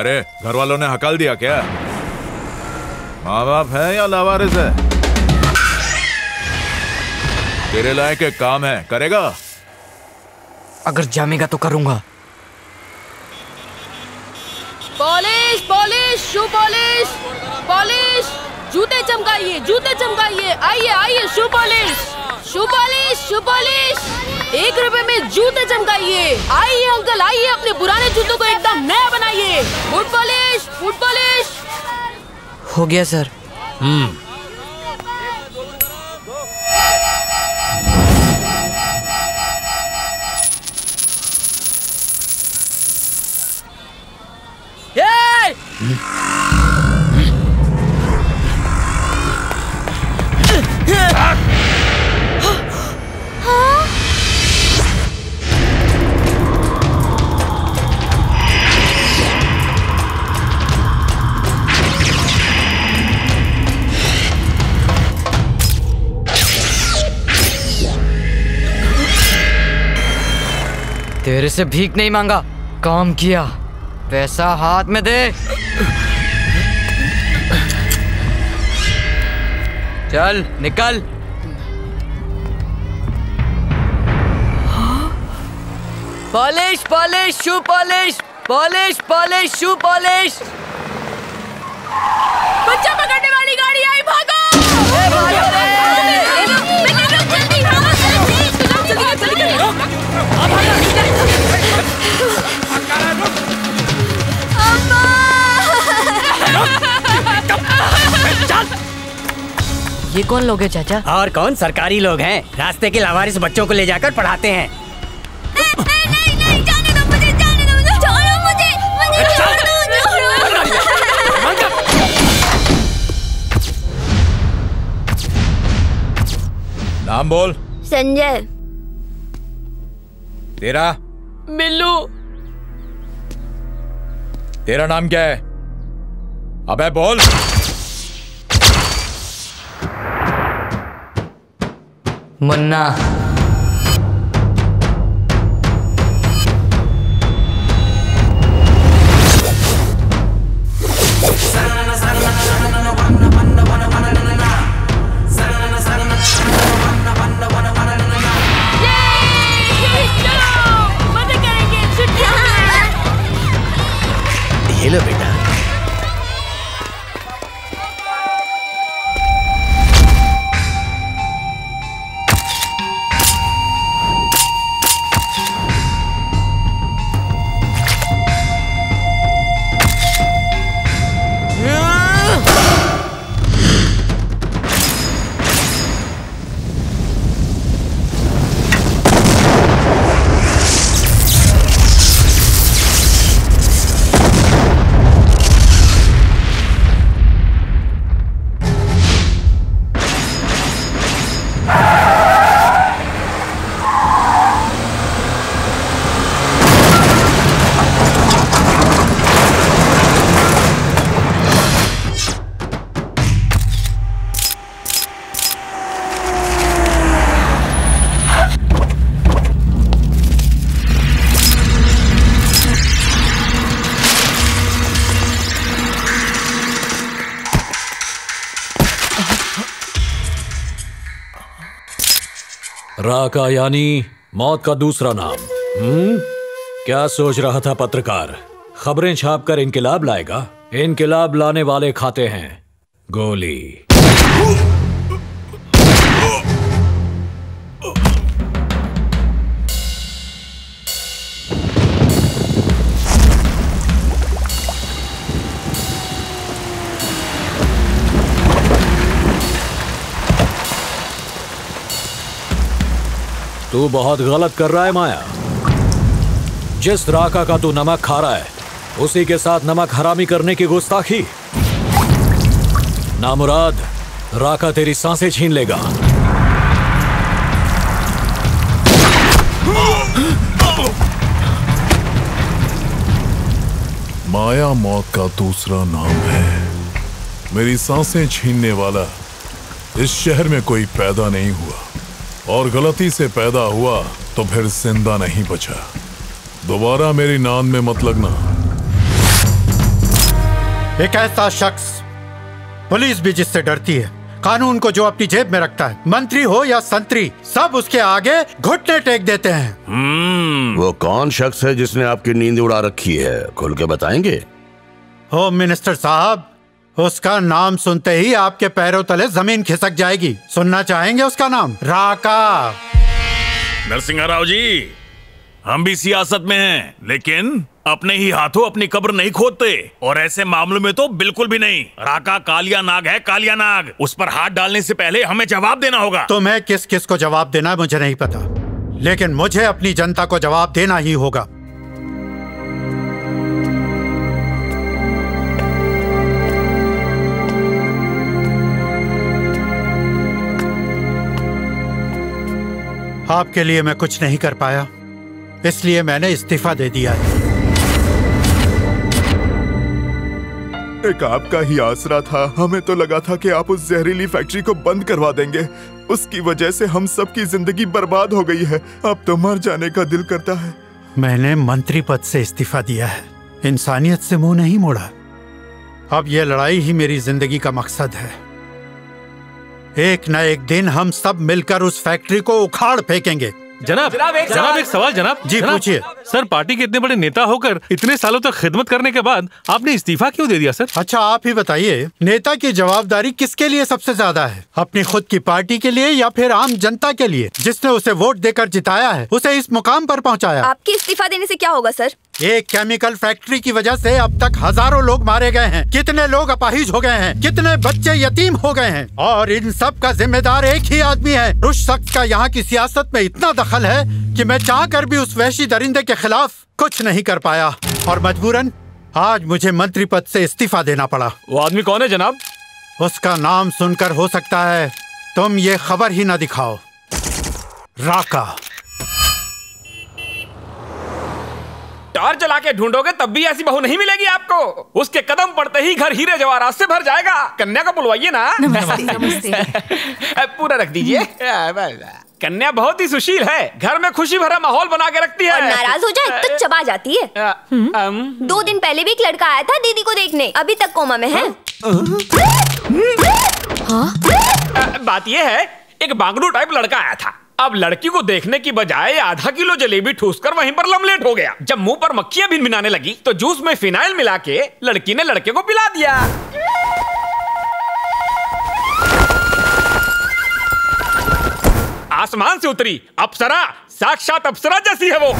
क्या रे घर वालों ने हकाल दिया क्या? माँ बाप है या लावारिस है? तेरे लायक एक काम है करेगा? अगर जामेगा तो करूँगा। Polish polish shoe polish polish. जूते चमकाइए जूते चमकाइए। आइए आइए शू पॉलिश। शू पॉलिश एक रुपए में जूते चमकाइए। आइए अंकल आइए अपने पुराने जूतों को एकदम नया बनाइए। Foot polish foot polish. हो गया सर। हम्म। तेरे से भीख नहीं मांगा। काम किया। पैसा हाथ में दे। चल निकल। Polish polish shoe polish. Polish polish shoe polish. बच्चा पकड़ने वाली गाड़ी आई भागो! ये कौन लोग है चाचा? और कौन सरकारी लोग हैं? रास्ते के लावारिस बच्चों को ले जाकर पढ़ाते हैं। नाम बोल। संजय। तेरा? बिल्लू तेरा नाम क्या है? अबे बोल। मुन्ना। का यानी मौत का दूसरा नाम। हम्म? क्या सोच रहा था पत्रकार? खबरें छापकर इनकलाब लाएगा? इनकलाब लाने वाले खाते हैं। गोली। तू बहुत गलत कर रहा है, माया। जिस राका का तू नमक खा रहा है, उसी के साथ नमक हरामी करने की गुस्ताखी। नामुराद, राका तेरी साँसें छीन लेगा। माया मौत का दूसरा नाम है। मेरी साँसें छीनने वाला इस शहर में कोई पैदा नहीं हुआ। और गलती से पैदा हुआ तो फिर ज़िंदा नहीं बचा। दोबारा मेरी नान में मत लगना। एक ऐसा शख्स पुलिस भी जिससे डरती है कानून को जो अपनी जेब में रखता है मंत्री हो या संतरी सब उसके आगे घुटने टेक देते हैं। वो कौन शख्स है जिसने आपकी नींद उड़ा रखी है? खुल के बताएँगे। होम मिनिस्टर साहब उसका नाम सुनते ही आपके पैरों तले ज़मीन खिसक जाएगी। सुनना चाहेंगे उसका नाम? राका। नरसिंह राव जी हम भी सियासत में हैं लेकिन अपने ही हाथों अपनी कब्र नहीं खोदते और ऐसे मामलों में तो बिल्कुल भी नहीं। राका कालिया नाग है कालिया नाग। उस पर हाथ डालने से पहले हमें जवाब देना होगा। तुम्हें किस किस को जवाब देना है मुझे नहीं पता लेकिन मुझे अपनी जनता को जवाब देना ही होगा। आपके लिए मैं कुछ नहीं कर पाया। इसलिए मैंने इस्तीफा दे दिया है। एक आपका ही आसरा था। हमें तो लगा था कि आप उस जहरीली फैक्ट्री को बंद करवा देंगे। उसकी वजह से हम सबकी ज़िंदगी बर्बाद हो गई है। अब तो मर जाने का दिल करता है। मैंने मंत्री पद से इस्तीफा दिया है। इंसानियत से मुँह नहीं मोड़ा। अब यह लड़ाई ही मेरी ज़िंदगी का मकसद है। एक न एक दिन हम सब मिलकर उस फैक्ट्री को उखाड़ फेंकेंगे। जनाब जनाब, एक जनाब सवाल। एक सवाल जनाब। जी, पूछिए। सर पार्टी के इतने बड़े नेता होकर इतने सालों तक खिदमत करने के बाद आपने इस्तीफा क्यों दे दिया सर? अच्छा आप ही बताइए नेता की जवाबदारी किसके लिए सबसे ज़्यादा है? अपनी खुद की पार्टी के लिए या फिर आम जनता के लिए? जिसने उसे वोट देकर जिताया है उसे इस मुकाम पर पहुँचाया। आपके इस्तीफा देने से क्या होगा सर? एक केमिकल फैक्ट्री की वजह से अब तक हज़ारों लोग मारे गए हैं। कितने लोग अपाहिज हो गए हैं? कितने बच्चे यतीम हो गए हैं? और इन सब का जिम्मेदार एक ही आदमी है। उस शख्स का यहाँ की सियासत में इतना दखल है कि मैं चाह कर भी उस वैशी दरिंदे के खिलाफ कुछ नहीं कर पाया। और मजबूरन आज मुझे मंत्री पद से इस्तीफा देना पड़ा। वो आदमी कौन है जनाब? उसका नाम सुनकर हो सकता है तुम ये खबर ही ना दिखाओ। राका। टार जला के ढूंढोगे तब भी ऐसी बहू नहीं मिलेगी आपको। उसके कदम पड़ते ही घर हीरे जवाहरात से भर जाएगा। कन्या को बुलवाइए ना। नमस्ते पूरा रख दीजिए। कन्या बहुत ही सुशील है। घर में खुशी भरा माहौल बना के रखती है। और नाराज़ हो जाए तो चबा जाती है। दो दिन पहले भी एक लड़का आया था दीदी को देखने। अभी तक कोमा में है। बात यह है एक बांगड़ू टाइप लड़का आया था। अब लड़की को देखने की बजाय आधा किलो जलेबी ठूस कर वहीं पर लमलेट हो गया। जब मुँह पर मक्खियाँ भिनभिनाने लगी तो जूस में फिनाइल मिला के लड़की ने लड़के को पिला दिया। आसमान से उतरी अप्सरा साक्षात अप्सरा जैसी है वो।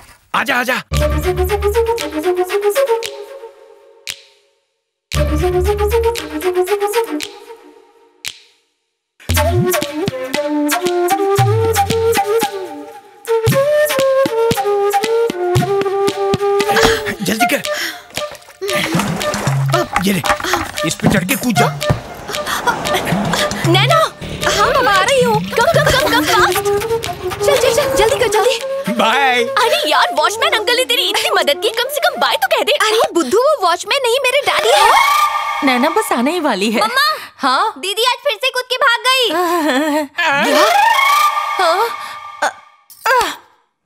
आजा आजा। जल्दी कर। ये ले, इस पे चढ़ के कूद जा। नैना हाँ मैं आ रही हूँ। कम कम कम कम फास्ट चल चल चल, जल्दी कर, जल्दी। बाय अरे यार वॉचमैन अंकल ने तेरी इतनी मदद की कम से कम बाय तो कह दे। अरे बुद्धू वो वॉचमैन नहीं मेरे डैडी है। नैना बस आने ही वाली है। मम्मा हाँ? दीदी आज फिर से कूद के भाग गई। हाँ?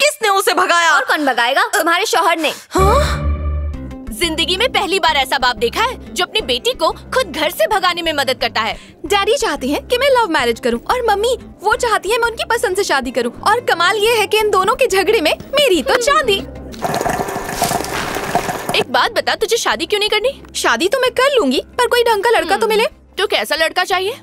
किसने उसे भगाया? और कौन भगाएगा? तुम्हारे शोहर ने। हाँ? ज़िंदगी में पहली बार ऐसा बाप देखा है जो अपनी बेटी को खुद घर से भगाने में मदद करता है। डैडी चाहते हैं कि मैं लव मैरिज करूँ और मम्मी वो चाहती है मैं उनकी पसंद से शादी करूँ। और कमाल ये है कि इन दोनों के झगड़े में मेरी तो चांदी। एक बात बता तुझे शादी क्यों नहीं करनी? शादी तो मैं कर लूँगी पर कोई ढंग का लड़का तो मिले। तो कैसा लड़का चाहिए?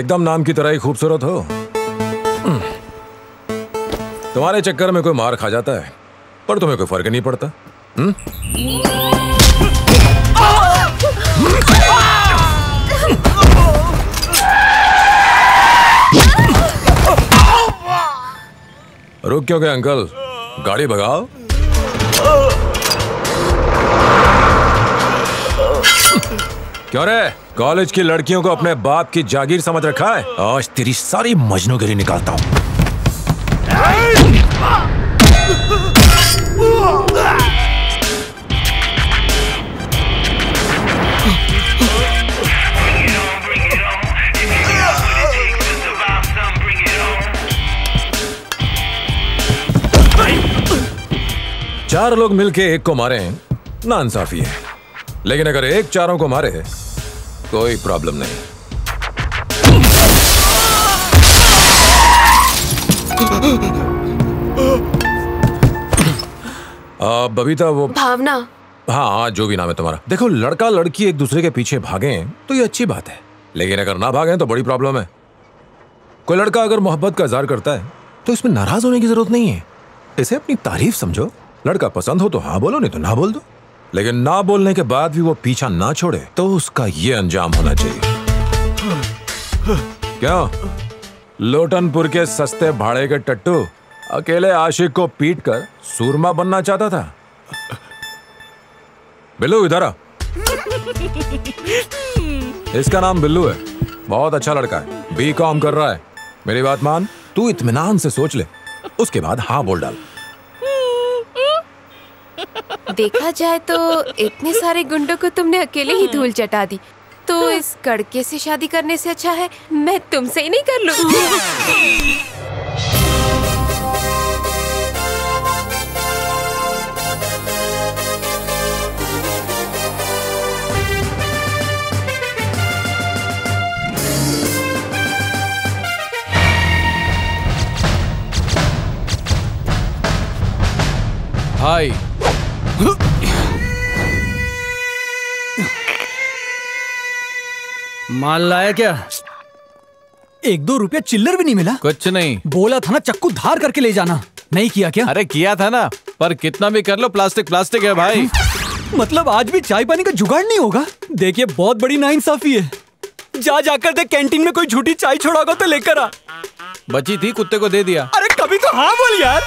एकदम नाम की तरह ही खूबसूरत हो हम्म। तुम्हारे चक्कर में कोई मार खा जाता है, पर तुम्हें कोई फ़र्क नहीं पड़ता हम्म? रुक क्यों गए अंकल गाड़ी भगाओ क्यों रे कॉलेज की लड़कियों को अपने बाप की जागीर समझ रखा है। आज तेरी सारी मजनूगिरी निकालता हूँ। चार लोग मिलके एक को मारे ना इंसाफी है। लेकिन अगर एक चारों को मारे कोई प्रॉब्लम नहीं। बबीता वो भावना। हाँ हाँ जो भी नाम है तुम्हारा। देखो लड़का लड़की एक दूसरे के पीछे भागे तो ये अच्छी बात है। लेकिन अगर ना भागे तो बड़ी प्रॉब्लम है। कोई लड़का अगर मोहब्बत का इजहार करता है तो इसमें नाराज़ होने की ज़रूरत नहीं है। इसे अपनी तारीफ़ समझो। लड़का पसंद हो तो हाँ बोलो नहीं तो ना बोल दो। लेकिन ना बोलने के बाद भी वो पीछा ना छोड़े तो उसका ये अंजाम होना चाहिए। क्यों? लोटनपुर के सस्ते भाड़े के टट्टू अकेले आशिक को पीट कर सूरमा बनना चाहता था। बिल्लू, इधर आ। इसका नाम बिल्लू है। बहुत अच्छा लड़का है। बी कॉम कर रहा है। मेरी बात मान, तू इतमान से सोच ले। उसके बाद हाँ बोल डाल। देखा जाए तो इतने सारे गुंडों को तुमने अकेले ही धूल चटा दी। तो इस कड़के से शादी करने से अच्छा है मैं तुमसे ही नहीं कर लू। हाय माल लाया क्या? एक दो रुपया चिल्लर भी नहीं मिला। कुछ नहीं। बोला था ना चक्कू धार करके ले जाना। नहीं किया क्या? अरे किया था ना पर कितना भी कर लो प्लास्टिक प्लास्टिक है भाई। मतलब आज भी चाय पानी का जुगाड़ नहीं होगा? देखिए बहुत बड़ी नाइंसाफी है। जा जाकर देख कैंटीन में कोई झूठी चाय छोड़ागा तो लेकर आ। बची थी कुत्ते को दे दिया। अरे कभी तो हाँ बोल यार।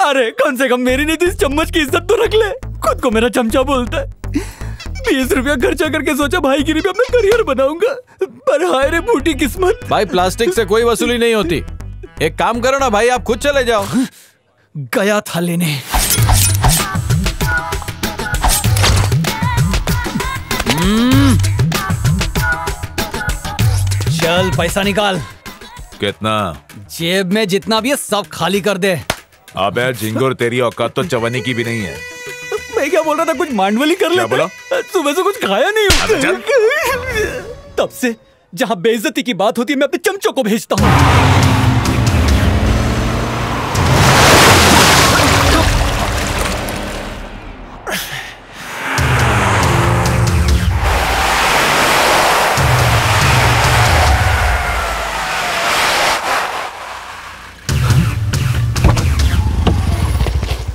अरे कम से कम मेरी नहीं तो इस चम्मच की इज़्ज़त तो रख ले। खुद को मेरा चमचा बोलता है। बीस रुपया खर्चा करके सोचा भाई की पे मैं करियर बनाऊँगा। पर हाय रे बूटी किस्मत। भाई प्लास्टिक से कोई वसूली नहीं होती। एक काम करो ना भाई आप खुद चले जाओ। गया था लेने। हम्म। चल पैसा निकाल। कितना? जेब में जितना भी है सब खाली कर दे। अबे झिंगुर तेरी औकात तो चवनी की भी नहीं है। मैं क्या बोल रहा था कुछ मांडवली कर ले बोला? सुबह से कुछ खाया नहीं हूँ। तब से जहाँ बेइज्जती की बात होती है मैं अपने चमचों को भेजता हूँ।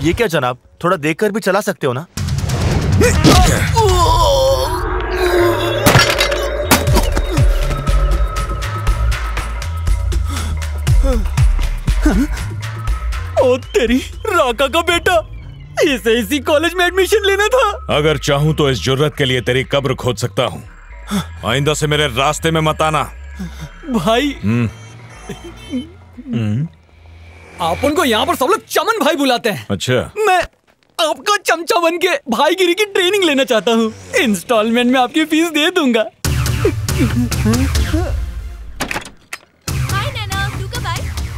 ये क्या जनाब? थोड़ा देखकर भी चला सकते हो ना? ओ तेरी राका का बेटा इसे इसी कॉलेज में एडमिशन लेना था। अगर चाहूँ तो इस ज़रूरत के लिए तेरी कब्र खोद सकता हूँ। आइंदा से मेरे रास्ते में मत आना। भाई हम्म, आप उनको यहाँ पर सब लोग चमन भाई बुलाते हैं। अच्छा। मैं आपका चमचा बन के भाईगिरी की ट्रेनिंग लेना चाहता हूँ। इंस्टॉलमेंट में आपकी फ़ीस दे दूँगा।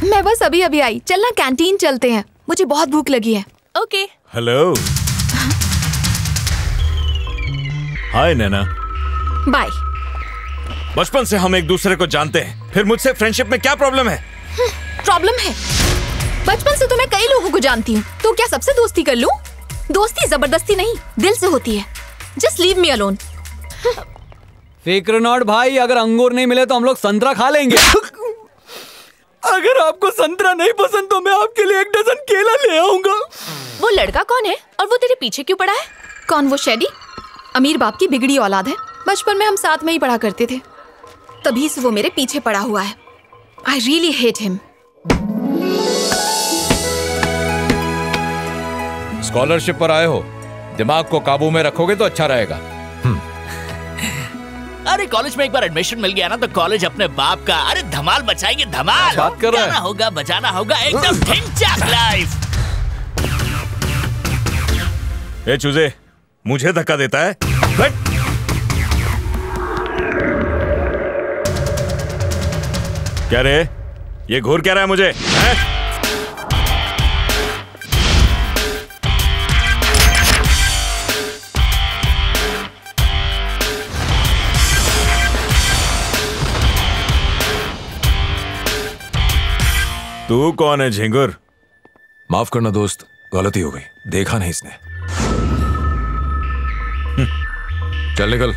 मैं बस अभी अभी आई। चलना कैंटीन चलते हैं। मुझे बहुत भूख लगी है। Okay hello hi Naina bye बचपन से हम एक दूसरे को जानते हैं। फिर मुझसे फ्रेंडशिप में क्या प्रॉब्लम है? प्रॉब्लम है। बचपन से तो मैं कई लोगों को जानती हूँ। तो क्या सबसे दोस्ती कर लूँ? दोस्ती ज़बरदस्ती नहीं दिल से होती है। जस्ट लीव मी अलोन फ़िक्र नॉट भाई अगर अंगूर नहीं मिले तो हम लोग संतरा खा लेंगे। अगर आपको संतरा नहीं पसंद तो मैं आपके लिए एक डजन केला ले आऊँगा। वो लड़का कौन है और वो तेरे पीछे क्यों पड़ा है? कौन वो शेडी? अमीर बाप की बिगड़ी औलाद है। बचपन में हम साथ में ही पढ़ा करते थे। तभी से वो मेरे पीछे पड़ा हुआ है। I really hate him scholarship पर आए हो दिमाग को काबू में रखोगे तो अच्छा रहेगा। अरे कॉलेज में एक बार एडमिशन मिल गया ना तो कॉलेज अपने बाप का अरे धमाल बचाएँगे धमाल! बात कर रहा है? होगा बजाना होगा एकदम लाइफ ए चूजे मुझे धक्का देता है। हट! क्या रे? ये घूर क्या रहा है मुझे? हैं? तू कौन है झिंगुर? माफ़ करना दोस्त गलती हो गई। देखा नहीं इसने। चल निकल।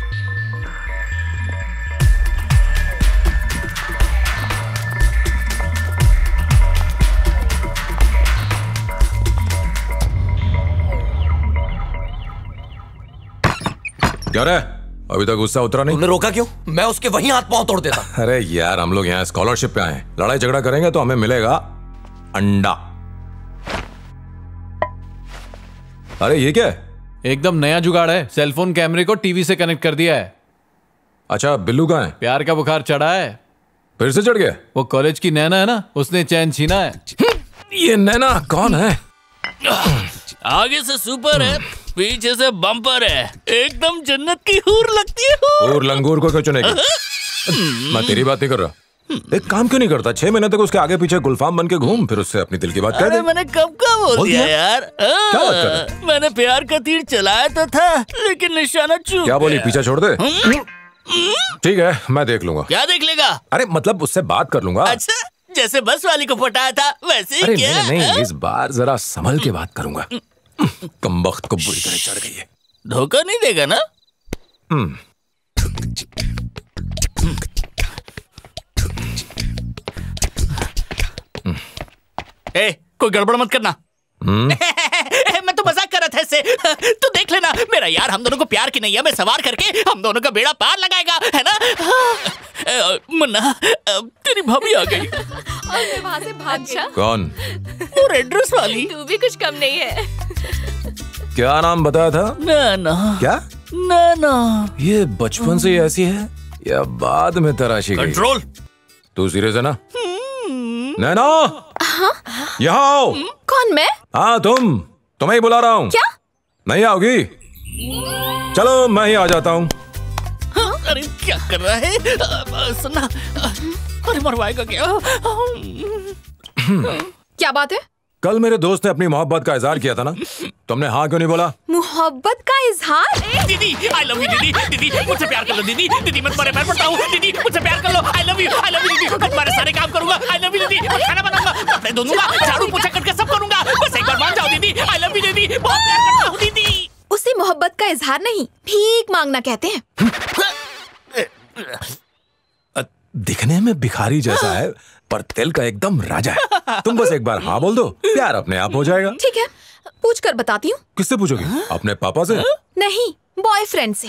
क्या रे अभी तक गुस्सा उतरा नहीं। तुमने रोका क्यों? मैं उसके वहीं हाथ पाँव तोड़ देता। अरे यार हम लोग यहाँ स्कॉलरशिप पे आए हैं। लड़ाई झगड़ा करेंगे तो हमें मिलेगा अंडा। अरे ये क्या है? एकदम नया जुगाड़ है। सेलफोन कैमरे को टीवी से कनेक्ट कर दिया है। अच्छा बिल्लू कहाँ है? प्यार का बुखार चढ़ा है। फिर से चढ़ गया? वो कॉलेज की नैना है ना? उसने चैन छीना है। ये नैना कौन है? आगे से सुपर है। पीछे से बम्पर है। एकदम जन्नत की हूर लगती है और लंगूर को क्यों चुनेगी? मैं तेरी बात नहीं कर रहा एक काम क्यों नहीं करता? छह महीने तक उसके आगे पीछे गुलफाम बन के घूम फिर उससे अपनी दिल की बात दे। मैंने कब का बोल दिया? यार? कर आ, मैंने प्यार का तीर चलाया तो था लेकिन निशाना चूक क्या बोली। पीछा छोड़ दे। ठीक है मैं देख लूँगा। क्या देख लेगा? अरे मतलब उससे बात कर लूँगा। अच्छा जैसे बस वाली को पटाया था वैसे ही अरे क्या नहीं नहीं हाँ? इस बार जरा संभल के बात करूँगा। कमबख्त को बुरी तरह चढ़ गई है। धोखा नहीं देगा ना? हम्म, ए कोई गड़बड़ मत करना। हम्म, मैं तो मज़ाक कर रहा था इससे। तू देख लेना मेरा यार हम दोनों को प्यार की नैया में सवार करके हम दोनों का बेड़ा पार लगाएगा है ना? मुन्ना तेरी भाभी आ गई। और मैं वहाँ से भाग अच्छा? कौन? वो रेड ड्रेस वाली। तू भी कुछ कम नहीं है। क्या नाम बताया था? ना ना क्या? ना ना ये बचपन से ही ऐसी है? या बाद में तराशी कंट्रोल। तू सीरियस है ना? नैना! यहाँ आओ। कौन मैं? हाँ तुम। तुम्हें ही बुला रहा हूँ। क्या? नहीं आओगी? चलो मैं ही आ जाता हूँ। अरे क्या कर रहा है? सुनना। अ, अरे मरवाएगा क्या? क्या बात है? कल मेरे दोस्त ने अपनी मोहब्बत का इजहार किया था ना? तुमने हाँ क्यों नहीं बोला? मोहब्बत का इजहार? दीदी आई लव यू दीदी दीदी मुझसे प्यार कर लो दीदी दीदी मैं तुम्हारे पैर पड़ता हूँ दीदी मुझसे प्यार कर लो I love you I love you दीदी मैं तुम्हारे सारे काम करूँगा आई लव यू दीदी मैं खाना बनाऊँगा कपड़े धोऊँगा झाड़ू पोछा करके सब करूँगा बस एक बार मान जाओ दीदी आई लव यू दीदी बहुत प्यार करता हूँ दीदी। उसे मोहब्बत का इजहार नहीं भीख मांगना कहते हैं। दिखने में भिखारी जैसा है। पर दिल का एकदम राजा है। तुम बस एक बार हाँ बोल दो प्यार अपने आप हो जाएगा। ठीक है पूछ कर बताती हूँ। किससे पूछोगी? अपने पापा से? नहीं बॉयफ्रेंड से।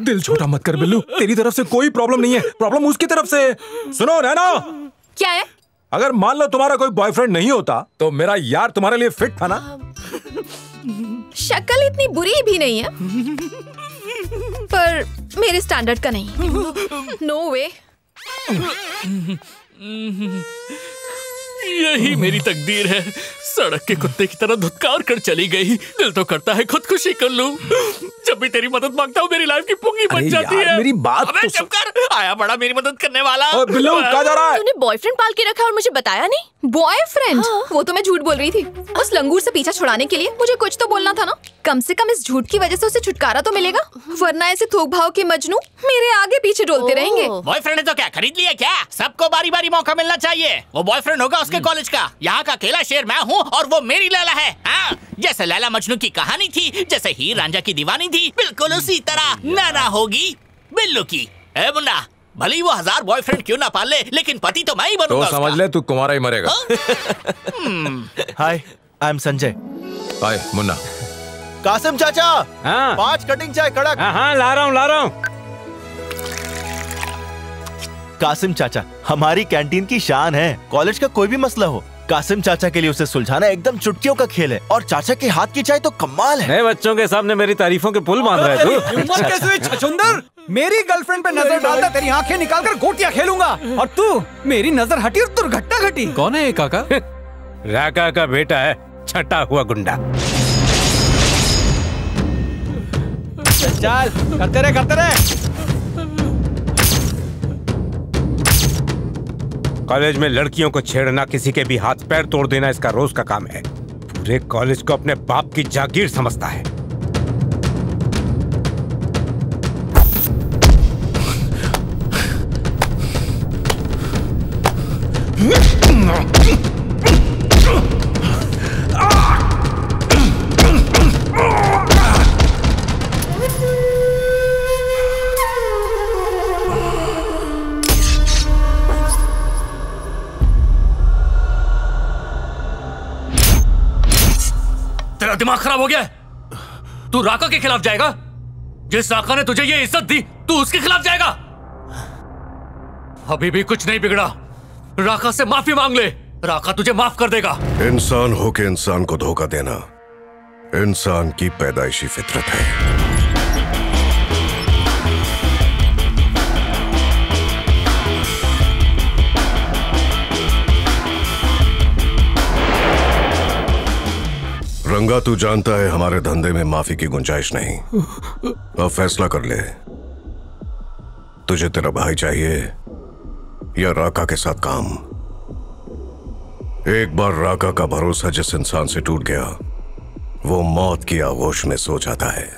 दिल छोटा मत कर बिल्लू। तेरी तरफ़ से कोई प्रॉब्लम नहीं है। प्रॉब्लम उसकी तरफ़ से। सुनो नैना। क्या है? अगर मान लो तुम्हारा कोई बॉयफ्रेंड नहीं होता तो मेरा यार तुम्हारे लिए फिट था ना? शक्ल इतनी बुरी भी नहीं है पर मेरे स्टैंडर्ड का नहीं। नो वे यही मेरी तकदीर है। सड़क के कुत्ते की तरह धुतकार कर चली गई। दिल तो करता है खुदकुशी कर लूँ। जब भी तेरी मदद माँगता हूँ मेरी लाइफ की पुंगी बच अरे जाती है। मेरी बात अबे तो चुप कर। आया बड़ा मेरी मदद करने वाला। बिल्लू, कहाँ जा रहा है? तूने बॉयफ्रेंड पाल के रखा और मुझे बताया नहीं? बॉयफ्रेंड हाँ। वो तो मैं झूठ बोल रही थी। उस लंगूर से पीछा छुड़ाने के लिए मुझे कुछ तो बोलना था ना? कम से कम इस झूठ की वजह से उसे छुटकारा तो मिलेगा। वरना ऐसे थोक भाव के मजनू मेरे आगे पीछे डोलते रहेंगे। बॉयफ्रेंड ने तो क्या खरीद लिया क्या? सबको बारी बारी मौका मिलना चाहिए। वो बॉयफ्रेंड होगा उसके कॉलेज का। यहाँ का अकेला शेर मैं हूँ। और वो मेरी लैला है। हाँ जैसे लैला मजनू की कहानी थी जैसे हीर रांझा की दीवानी थी बिल्कुल उसी तरह नाना होगी बिल्लू की। ए मुन्ना भले ही वो हज़ार बॉयफ्रेंड क्यों ना पाल ले लेकिन पति तो मैं ही बनूँगा तो समझ ले तू कुमारा ही मरेगा। Hi I am Sanjay hi Munna. Kasim चाचा हाँ। पाँच कटिंग चाय कड़क। हाँ हाँ ला रहा हूँ ला रहा हूँ। कासिम चाचा हमारी कैंटीन की शान है। कॉलेज का कोई भी मसला हो कासिम चाचा के लिए उसे सुलझाना एकदम चुटकियों का खेल है। और चाचा के हाथ की चाय तो कमाल है। नए बच्चों के सामने मेरी तारीफों के पुल बाँध रहा है तू। उम्र छछुंदर। मेरी गर्लफ्रेंड पे नज़र डालता तेरी आँखें निकालकर गोटियाँ खेलूँगा। और तू मेरी नज़र हटी और दुर्घटना घटी। कौन है ये काका? राका का बेटा है छटा हुआ गुंडा। चल करते रहे करते रहे। कॉलेज में लड़कियों को छेड़ना, किसी के भी हाथ, पैर तोड़ देना इसका रोज का काम है। पूरे कॉलेज को अपने बाप की जागीर समझता है। दिमाग खराब हो गया है? तू राका के खिलाफ जाएगा। जिस राका ने तुझे ये इज़्ज़त दी, तू उसके खिलाफ जाएगा। अभी भी कुछ नहीं बिगड़ा। राका से माफ़ी मांग ले। राका तुझे माफ़ कर देगा। इंसान होके इंसान को धोखा देना, इंसान की पैदाइशी फितरत है। रंगा तू जानता है हमारे धंधे में माफ़ी की गुंजाइश नहीं। अब फैसला कर ले। तुझे तेरा भाई चाहिए या राका के साथ काम? एक बार राका का भरोसा जिस इंसान से टूट गया, वो मौत की आगोश में सो जाता है।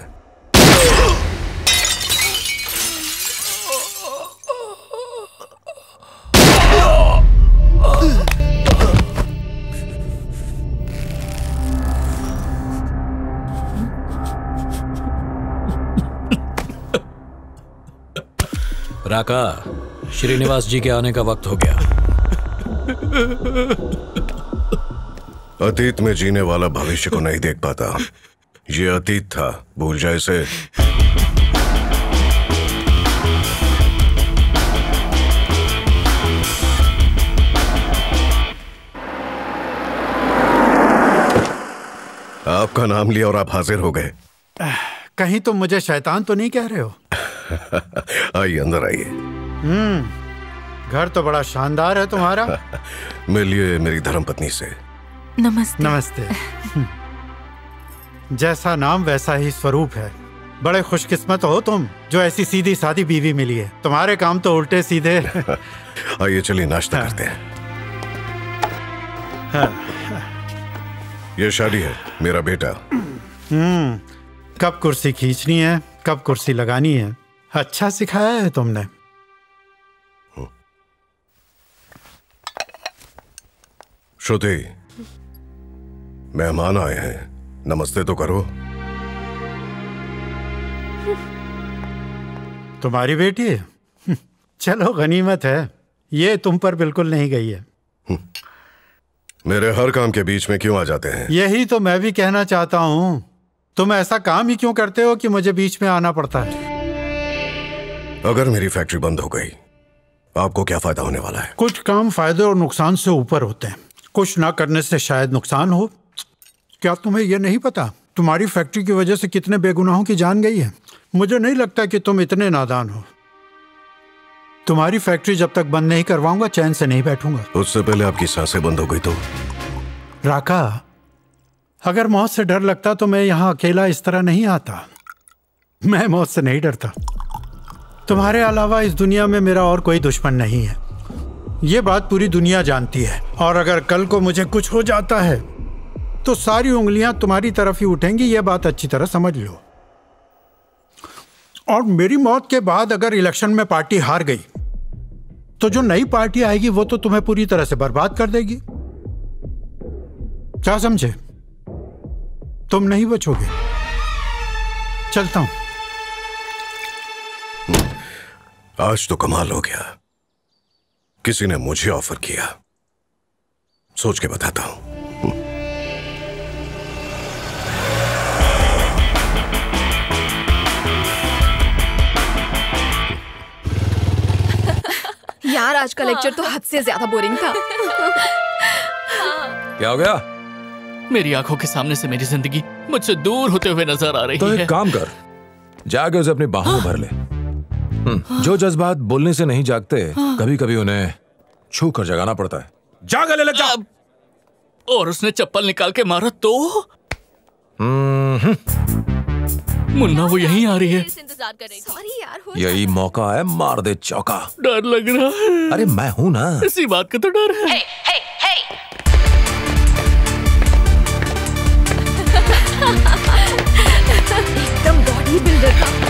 राका श्रीनिवास जी के आने का वक्त हो गया। अतीत में जीने वाला भविष्य को नहीं देख पाता। ये अतीत था भूल जाए इसे। आपका नाम लिया और आप हाजिर हो गए। कहीं तुम मुझे शैतान तो नहीं कह रहे हो? आइए अंदर आइए। हम्म घर तो बड़ा शानदार है तुम्हारा। मिलिए मेरी धर्मपत्नी से। नमस्ते। नमस्ते। जैसा नाम वैसा ही स्वरूप है। बड़े खुशकिस्मत हो तुम जो ऐसी सीधी सादी बीवी मिली है। तुम्हारे काम तो उल्टे सीधे। आइए चलिए नाश्ता हाँ। करते हैं। ये शादी है मेरा बेटा। हम्म कब कुर्सी खींचनी है कब कुर्सी लगानी है। अच्छा सिखाया है तुमने। श्रुति मेहमान आए हैं। नमस्ते तो करो। तुम्हारी बेटी? है चलो गनीमत है। ये तुम पर बिल्कुल नहीं गई है। मेरे हर काम के बीच में क्यों आ जाते हैं? यही तो मैं भी कहना चाहता हूँ। तुम ऐसा काम ही क्यों करते हो कि मुझे बीच में आना पड़ता है? अगर मेरी फैक्ट्री बंद हो गई आपको क्या फ़ायदा होने वाला है? कुछ काम फ़ायदे और नुकसान से ऊपर होते हैं। कुछ ना करने से शायद नुकसान हो। क्या तुम्हें यह नहीं पता? तुम्हारी फैक्ट्री की वजह से कितने बेगुनाहों की जान गई है। मुझे नहीं लगता कि तुम इतने नादान हो। तुम्हारी फैक्ट्री जब तक बंद नहीं करवाऊँगा चैन से नहीं बैठूँगा। उससे पहले आपकी साँसें बंद हो गई तो? राका अगर मौत से डर लगता तो मैं यहाँ अकेला इस तरह नहीं आता। मैं मौत से नहीं डरता। तुम्हारे अलावा इस दुनिया में मेरा और कोई दुश्मन नहीं है। ये बात पूरी दुनिया जानती है। और अगर कल को मुझे कुछ हो जाता है तो सारी उंगलियाँ तुम्हारी तरफ़ ही उठेंगी, ये बात अच्छी तरह समझ लो। और मेरी मौत के बाद अगर इलेक्शन में पार्टी हार गई तो जो नई पार्टी आएगी, वो तो तुम्हें पूरी तरह से बर्बाद कर देगी। क्या समझे? तुम नहीं बचोगे। चलता हूँ। आज तो कमाल हो गया। किसी ने मुझे ऑफ़र किया। सोच के बताता हूँ। यार आज का लेक्चर तो हद से ज़्यादा बोरिंग था। क्या हो गया? मेरी आँखों के सामने से मेरी ज़िंदगी मुझसे दूर होते हुए नज़र आ रही तो है। एक काम कर जाके उसे अपनी बाहों में भर ले। जो जज्बात बोलने से नहीं जागते कभी कभी उन्हें छू कर जगाना पड़ता है। जा गले लग जा और उसने चप्पल निकाल के मारा तो? हम्म, मुन्ना वो यहीं आ रही है। यही मौका है मार दे चौका। डर लग रहा है। अरे मैं हूँ ना। इसी बात का तो डर है। एकदम बॉडी बिल्डर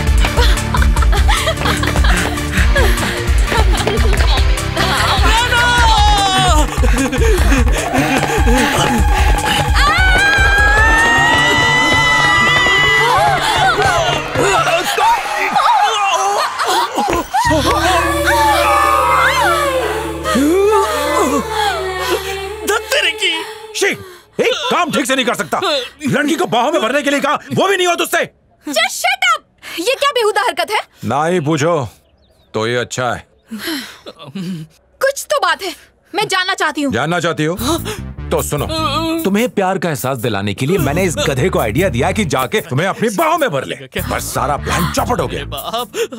काम ठीक से नहीं कर सकता। लड़की को बाहों में भरने के लिए कहा वो भी नहीं हो तुझसे! ये क्या बेहुदा हरकत है? ना ही पूछो तो ये अच्छा है। कुछ तो बात है। मैं जानना चाहती हूँ। जानना चाहती हो? तो सुनो। तुम्हें प्यार का एहसास दिलाने के लिए मैंने इस गधे को आइडिया दिया कि जाके तुम्हें अपनी बाहों में भर ले। बस सारा प्लान चौपट हो गया।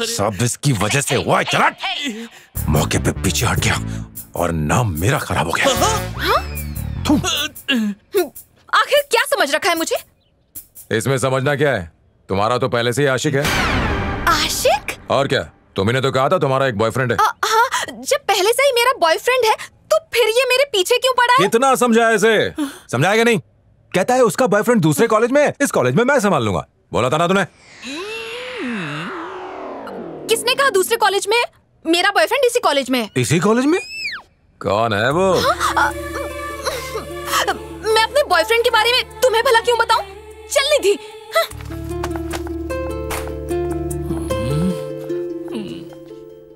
सब इसकी वजह से हुआ है चला। मौके पे पीछे हट गया और नाम मेरा खराब हो गया। आखिर क्या समझ रखा है मुझे? इसमें समझना क्या है? तुम्हारा तो पहले से ही आशिक है। आशिक? और क्या? तुमने तो कहा था तुम्हारा एक बॉयफ्रेंड है। आ, हाँ जब पहले से ही मेरा बॉयफ्रेंड है तो फिर ये मेरे पीछे क्यों पड़ा है? कितना समझाया इसे। समझाएगा नहीं। कहता है उसका बॉयफ्रेंड दूसरे कॉलेज में इस कॉलेज में मैं संभाल लूँगा। बोला था ना तूने? किसने कहा दूसरे कॉलेज में? मेरा बॉयफ्रेंड इसी कॉलेज में इसी कॉलेज में? कौन है वो? मैं अपने बॉयफ्रेंड के बारे में तुम्हें भला क्यों बताऊँ? चलनी थी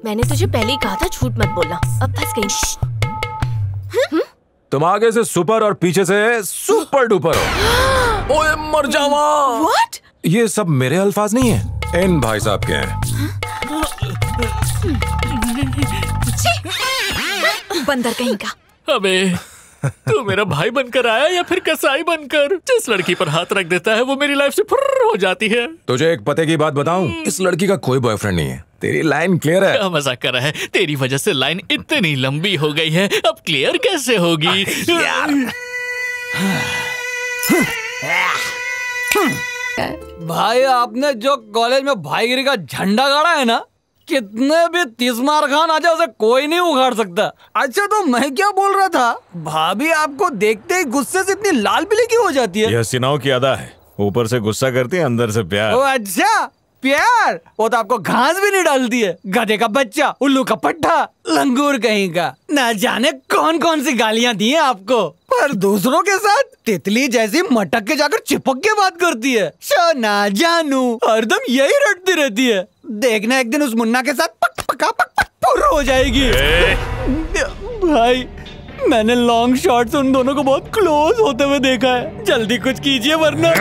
मैंने तुझे पहले ही कहा था झूठ मत बोलना। अब फंस गई। तुम आगे से सुपर और पीछे से सुपर डुपर हो। ओए मर जावा What? ये सब मेरे अल्फाज नहीं है। इन भाई साहब के हैं। बंदर कहीं का। अबे तू मेरा भाई बनकर आया या फिर कसाई बनकर? जिस लड़की पर हाथ रख देता है वो मेरी लाइफ से फुर्र हो जाती है। तुझे एक पते की बात बताऊँ? इस लड़की का कोई बॉयफ्रेंड नहीं है। तेरी लाइन क्लियर है। क्या मज़ाक कर रहा है? तेरी वजह से लाइन इतनी लंबी हो गई है। अब क्लियर कैसे होगी? यार। भाई आपने जो कॉलेज में भाईगिरी का झंडा गाड़ा है ना कितने भी तिस्मार खान आ जाए उसे कोई नहीं उखाड़ सकता। अच्छा तो मैं क्या बोल रहा था? भाभी आपको देखते ही गुस्से से इतनी लाल पीली क्यों हो जाती है? यह सिनाओ की अदा है। ऊपर से गुस्सा करती है अंदर से प्यार। ओ अच्छा। प्यार वो तो आपको घास भी नहीं डालती है। गधे का बच्चा उल्लू का पट्टा लंगूर कहीं का। न जाने कौन कौन सी गालियाँ दी हैं आपको। पर दूसरों के साथ तितली जैसी मटक के जाकर चिपक के बात करती है। सोना जानू। हरदम यही रटती रहती है। देखना एक दिन उस मुन्ना के साथ पक पका पक पक पुर हो जाएगी। भाई मैंने लॉन्ग शॉट से उन दोनों को बहुत क्लोज होते हुए देखा है। जल्दी कुछ कीजिए वरना।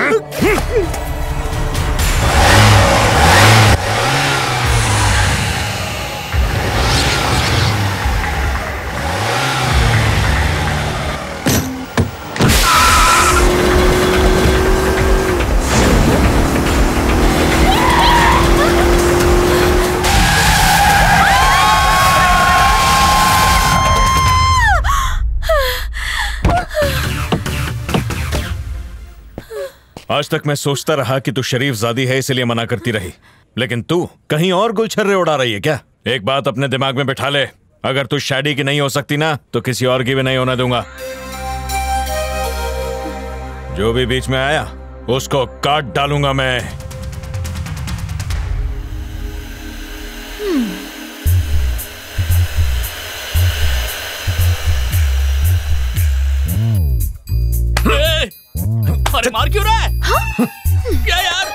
आज तक मैं सोचता रहा कि तू शरीफ जादी है, इसलिए मना करती रही। लेकिन तू कहीं और गुलछर्रे उड़ा रही है क्या? एक बात अपने दिमाग में बिठा ले। अगर तू शैडी की नहीं हो सकती ना तो किसी और की भी नहीं होने दूँगा। जो भी बीच में आया, उसको काट डालूँगा मैं। अरे मार क्यों रहा है? क्या यार?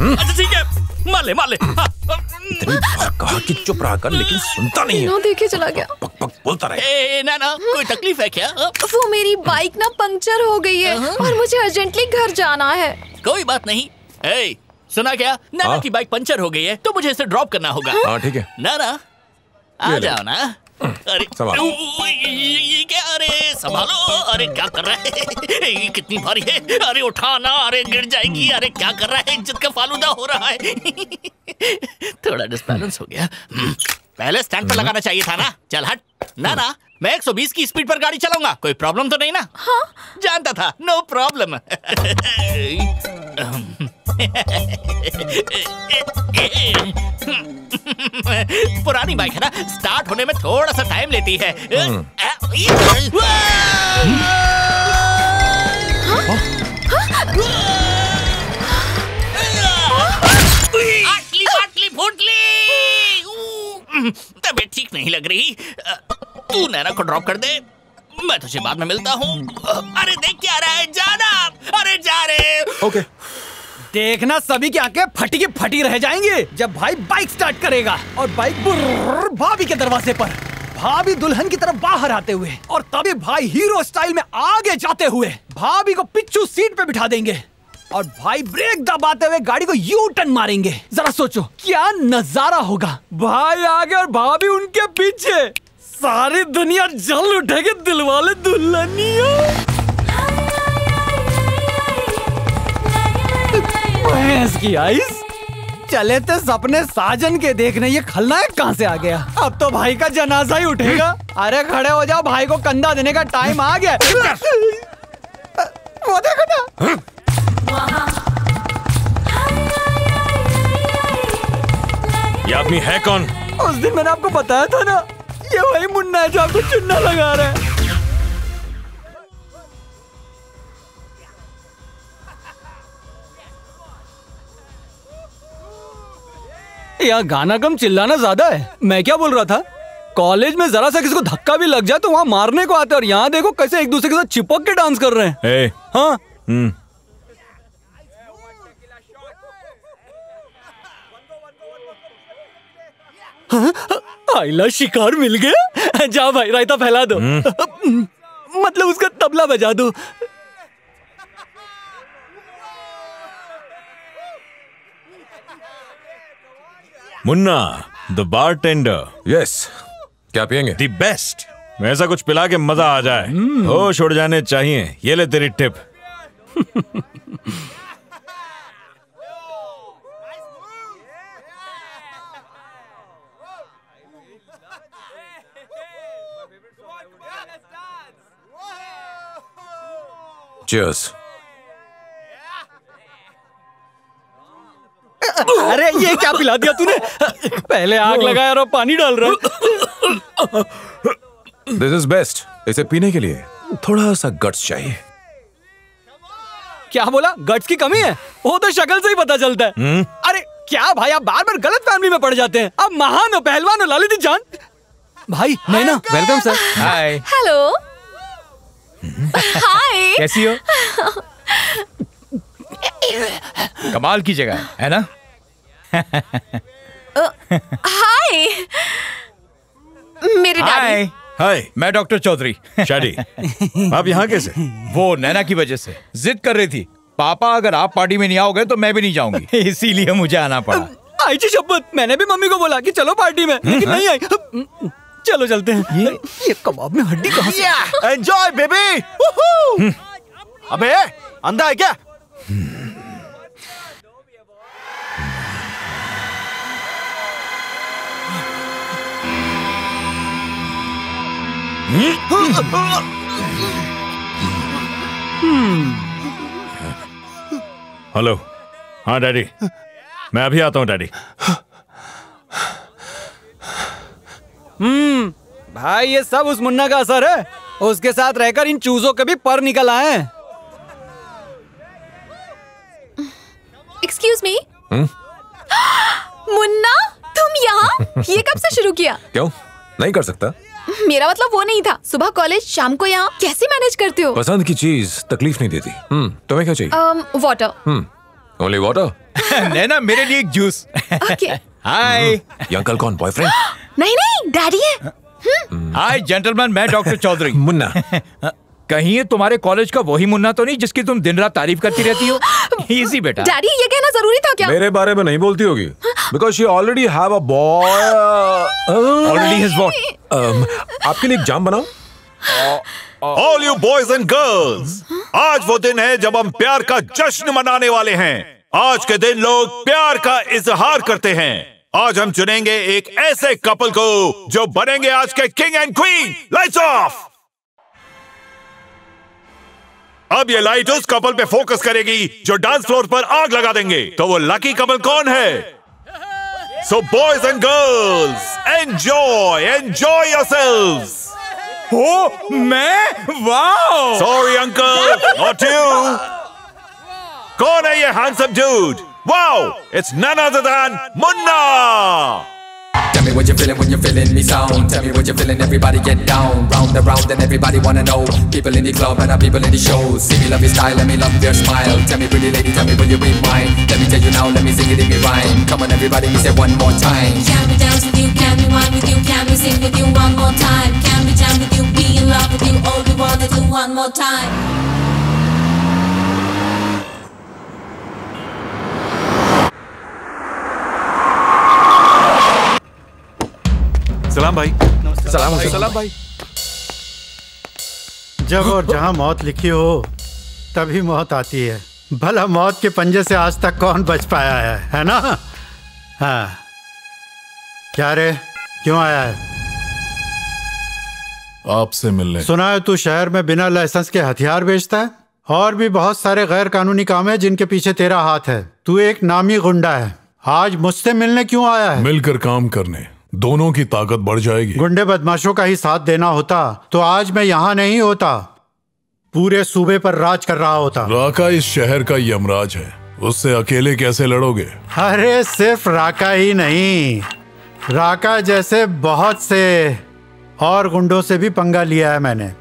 अच्छा ठीक है। मार ले मार ले। हाँ, इतनी बार कहा कि चुप रहा कर लेकिन सुनता नहीं है। देखे चला गया। पक पक बोलता रहे। ए, ना ना कोई तकलीफ़ है क्या? वो मेरी बाइक ना पंक्चर हो गई है और मुझे अर्जेंटली घर जाना है। कोई बात नहीं। ए, सुना क्या? नाना हाँ? की बाइक पंचर हो गई है तो मुझे इसे ड्रॉप करना होगा। हाँ ठीक है। नाना आ जाओ ना। अरे। ये, क्या? अरे संभालो। अरे क्या कर रहा है? ये कितनी भारी है। अरे उठाना अरे गिर जाएगी। अरे क्या कर रहा है? इज़्ज़त का फालूदा हो रहा है। थोड़ा डिसबैलेंस हो गया। हम्म, पहले स्टैंड पर लगाना चाहिए था ना? चल हट। ना ना। मैं 120 की स्पीड पर गाड़ी चलाऊँगा। कोई प्रॉब्लम तो नहीं ना? हाँ। जानता था। No problem. पुरानी बाइक है ना? स्टार्ट होने में थोड़ा सा टाइम लेती है। पाटली फुटली। ऊ, तबीयत ठीक नहीं लग रही। तू नैना को ड्रॉप कर दे। मैं तुझे बाद में मिलता हूँ। अरे देख क्या रहा है जाना। अरे जा रे। ओके देखना सभी की आँखें फटी की फटी रह जाएँगी जब भाई बाइक स्टार्ट करेगा। और बाइक भाभी के दरवाजे पर। भाभी दुल्हन की तरफ़ बाहर आते हुए। और तभी भाई हीरो स्टाइल में आगे जाते हुए भाभी को पिच्छू सीट पे बिठा देंगे। और भाई ब्रेक दबाते हुए गाड़ी को यू टर्न मारेंगे। जरा सोचो क्या नज़ारा होगा। भाई आगे और भाभी उनके पीछे। सारी दुनिया जल उठेगी दिलवाले दुल्हनिया। भैंस की आइस चले थे सपने साजन के देखने ये खलनायक कहाँ से आ गया? अब तो भाई का जनाजा ही उठेगा। अरे खड़े हो जाओ भाई को कंधा देने का टाइम आ गया। वो देखो ना। ये आदमी है कौन? उस दिन मैंने आपको बताया था ना। ये वही मुन्ना है जो आपको चुन्ना लगा रहा है। यहाँ गाना कम चिल्लाना ज़्यादा है। मैं क्या बोल रहा था? कॉलेज में जरा सा किसी को धक्का भी लग जाए तो वहाँ मारने को आते हैं और यहाँ देखो कैसे एक दूसरे के साथ चिपक के डांस कर रहे हैं। ए। हाँ? हाँ? आइला शिकार मिल गया? जा भाई रायता फैला दो। मतलब उसका तबला बजा दो। Munna the bartender yes क्या पियेंगे? द बेस्ट ऐसा कुछ पिला के मज़ा आ जाए। हो उड़ जाने चाहिए। ये ले तेरी टिप। Cheers. अरे ये क्या पिला दिया तूने? पहले आग लगाया और पानी डाल रहा दिस इज़ बेस्ट इसे पीने के लिए। थोड़ा सा गट्स चाहिए। क्या बोला? गट्स की कमी है? वो तो शक्ल से ही पता चलता है। हम्म? अरे क्या भाई आप बार बार गलत फैमिली में पड़ जाते हैं। अब महान हो पहलवान हो लालित जान। भाई Naina welcome sir hi hello hi कैसी हो? कमाल की जगह है, ना? हाय मेरे डैडी हाय मैं डॉक्टर चौधरी। शादी आप यहाँ कैसे? वो नैना की वजह से जिद कर रही थी। पापा अगर आप पार्टी में नहीं आओगे तो मैं भी नहीं जाऊँगी। इसीलिए मुझे आना पड़ा। आई जी शपथ मैंने भी मम्मी को बोला कि चलो पार्टी में लेकिन नहीं आई। चलो चलते हैं ये ये कबाब में हड्डी कहाँ से एंजॉय बेबी अबे अंधा है क्या हेलो हाँ डैडी मैं अभी आता हूँ डैडी हम्म। भाई ये सब उस मुन्ना का असर है। उसके साथ रहकर इन चूजों के भी पर निकल आए एक्सक्यूज मी मुन्ना तुम यहाँ? ये कब से शुरू किया? क्यों? नहीं कर सकता। मेरा मतलब वो नहीं था। सुबह कॉलेज शाम को यहाँ। कैसे मैनेज करते हो? पसंद की चीज़ तकलीफ़ नहीं देती। हम्म तुम्हें क्या चाहिए? Water hmm only water Naina मेरे लिए एक जूस हाय ये अंकल कौन बॉयफ्रेंड नहीं नहीं डैडी है। हाय जेंटलमैन मैं डॉक्टर चौधरी मुन्ना। कहीं ये तुम्हारे कॉलेज का वही मुन्ना तो नहीं जिसकी तुम दिन रात तारीफ़ करती रहती हो? इजी बेटा। डैडी ये कहना ज़रूरी था क्या? मेरे बारे में नहीं बोलती होगी। Because she already have a boy already has what आपके लिए एक जाम बनाओ। All you boys and girls आज वो दिन है जब हम प्यार का जश्न मनाने वाले हैं। आज के दिन लोग प्यार का इजहार करते हैं। आज हम चुनेंगे एक ऐसे कपल को जो बनेंगे आज के king and queen. Lights off अब ये लाइट उस कपल पे फोकस करेगी जो डांस फ्लोर पर आग लगा देंगे। तो वो लकी कपल कौन है? So boys and girls enjoy enjoy yourselves oh मैं? Wow sorry uncle not you कौन है ये handsome dude Whoa! It's none other than Munna! Tell me what you're feeling when you're feeling me sound. Tell me what you're feeling, everybody get down. Round and round, and everybody wanna know. People in the club and our people in the show. See me love your style, let me love your smile. Tell me, pretty lady, tell me, will you be mine? Let me tell you now, let me sing it in me rhyme. Come on, everybody, we say one more time. Can we dance with you? Can we wine with you? Can we sing with you one more time? Can we jam with you? Be in love with you? All we wanna do one more time. भाई। सलाम सलाम भाई। जब और जहाँ मौत लिखी हो तभी मौत आती है। भला मौत के पंजे से आज तक कौन बच पाया है है ना? हाँ। क्या रे क्यों आया है? आपसे मिलने। सुना है तू शहर में बिना लाइसेंस के हथियार बेचता है? और भी बहुत सारे गैर कानूनी काम है जिनके पीछे तेरा हाथ है। तू एक नामी गुंडा है। आज मुझसे मिलने क्यों आया है? मिलकर काम करने। दोनों की ताकत बढ़ जाएगी। गुंडे बदमाशों का ही साथ देना होता तो आज मैं यहाँ नहीं होता। पूरे सूबे पर राज कर रहा होता। राका इस शहर का यमराज है। उससे अकेले कैसे लड़ोगे? अरे सिर्फ़ राका ही नहीं। राका जैसे बहुत से और गुंडों से भी पंगा लिया है मैंने।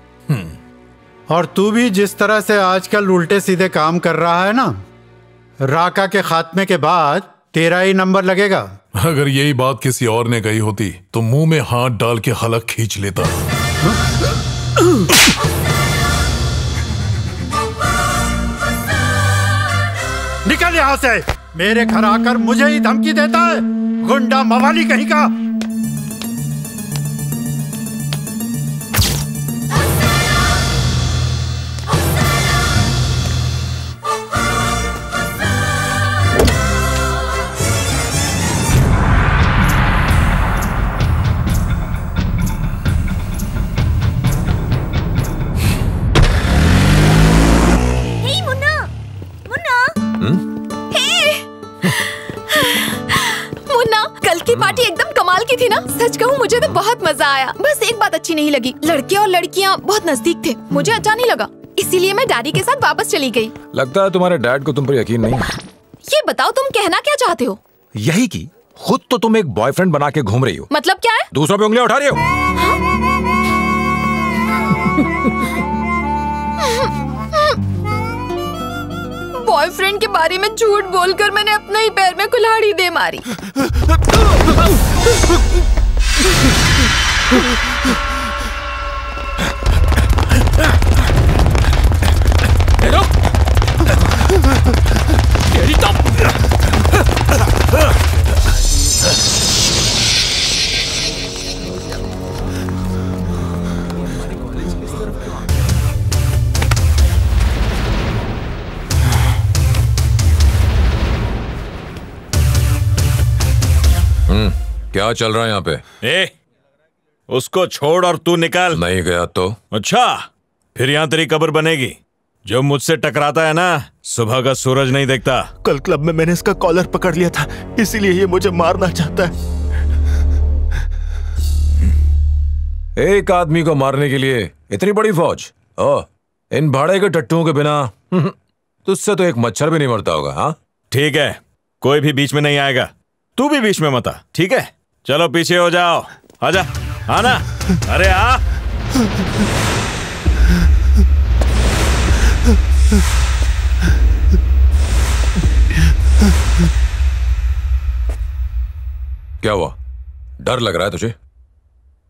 और तू भी जिस तरह से आजकल उल्टे सीधे काम कर रहा है ना राका के खात्मे के बाद तेरा ही नंबर लगेगा। अगर यही बात किसी और ने कही होती तो मुँह में हाथ डाल के हलक खींच लेता। निकल यहाँ से। मेरे घर आकर मुझे ही धमकी देता है। गुंडा मवाली कहीं का? सच कहूँ मुझे तो बहुत मज़ा आया। बस एक बात अच्छी नहीं लगी। लड़के और लड़कियाँ बहुत नज़दीक थे। मुझे अच्छा नहीं लगा। इसीलिए मैं डैडी के साथ वापस चली गई। लगता है तुम्हारे डैड को तुम पर यकीन नहीं है। ये बताओ तुम कहना क्या चाहते हो? यही की खुद तो तुम एक बॉयफ्रेंड बना के घूम रही हो। मतलब क्या है? दूसरों पे उंगलियाँ उठा रही हो। बॉयफ्रेंड के बारे में झूठ बोलकर मैंने अपने ही पैर में कुल्हाड़ी दे मारी। हम्म क्या चल रहा है यहाँ पे? ए, उसको छोड़ और तू निकाल। नहीं गया तो? अच्छा फिर यहाँ तेरी कब्र बनेगी। जो मुझसे टकराता है ना सुबह का सूरज नहीं देखता। कल क्लब में मैंने इसका कॉलर पकड़ लिया था इसीलिए ये मुझे मारना चाहता है। एक आदमी को मारने के लिए इतनी बड़ी फौज? ओ इन भाड़े के टट्टुओं के बिना तुझसे तो एक मच्छर भी नहीं मरता होगा हाँ? ठीक है कोई भी बीच में नहीं आएगा। तू भी बीच में मता ठीक है? चलो पीछे हो जाओ। आजा, आना। अरे आ। क्या हुआ? डर लग रहा है तुझे?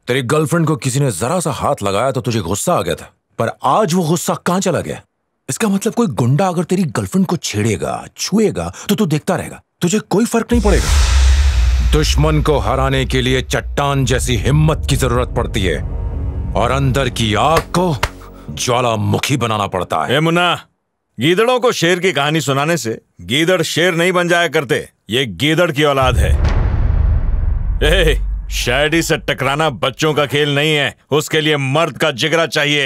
तेरी गर्लफ्रेंड को किसी ने जरा सा हाथ लगाया तो तुझे गुस्सा आ गया था, पर आज वो गुस्सा कहाँ चला गया? इसका मतलब कोई गुंडा अगर तेरी गर्लफ्रेंड को छेड़ेगा, छुएगा तो तू देखता रहेगा। तुझे कोई फ़र्क नहीं पड़ेगा। दुश्मन को हराने के लिए चट्टान जैसी हिम्मत की ज़रूरत पड़ती है और अंदर की आग को ज्वालामुखी बनाना पड़ता है। मुन्ना गीदड़ों को शेर की कहानी सुनाने से गीदड़ शेर नहीं बन जाया करते ये गीदड़ की औलाद है। ए, शायरी से टकराना बच्चों का खेल नहीं है उसके लिए मर्द का जिगरा चाहिए।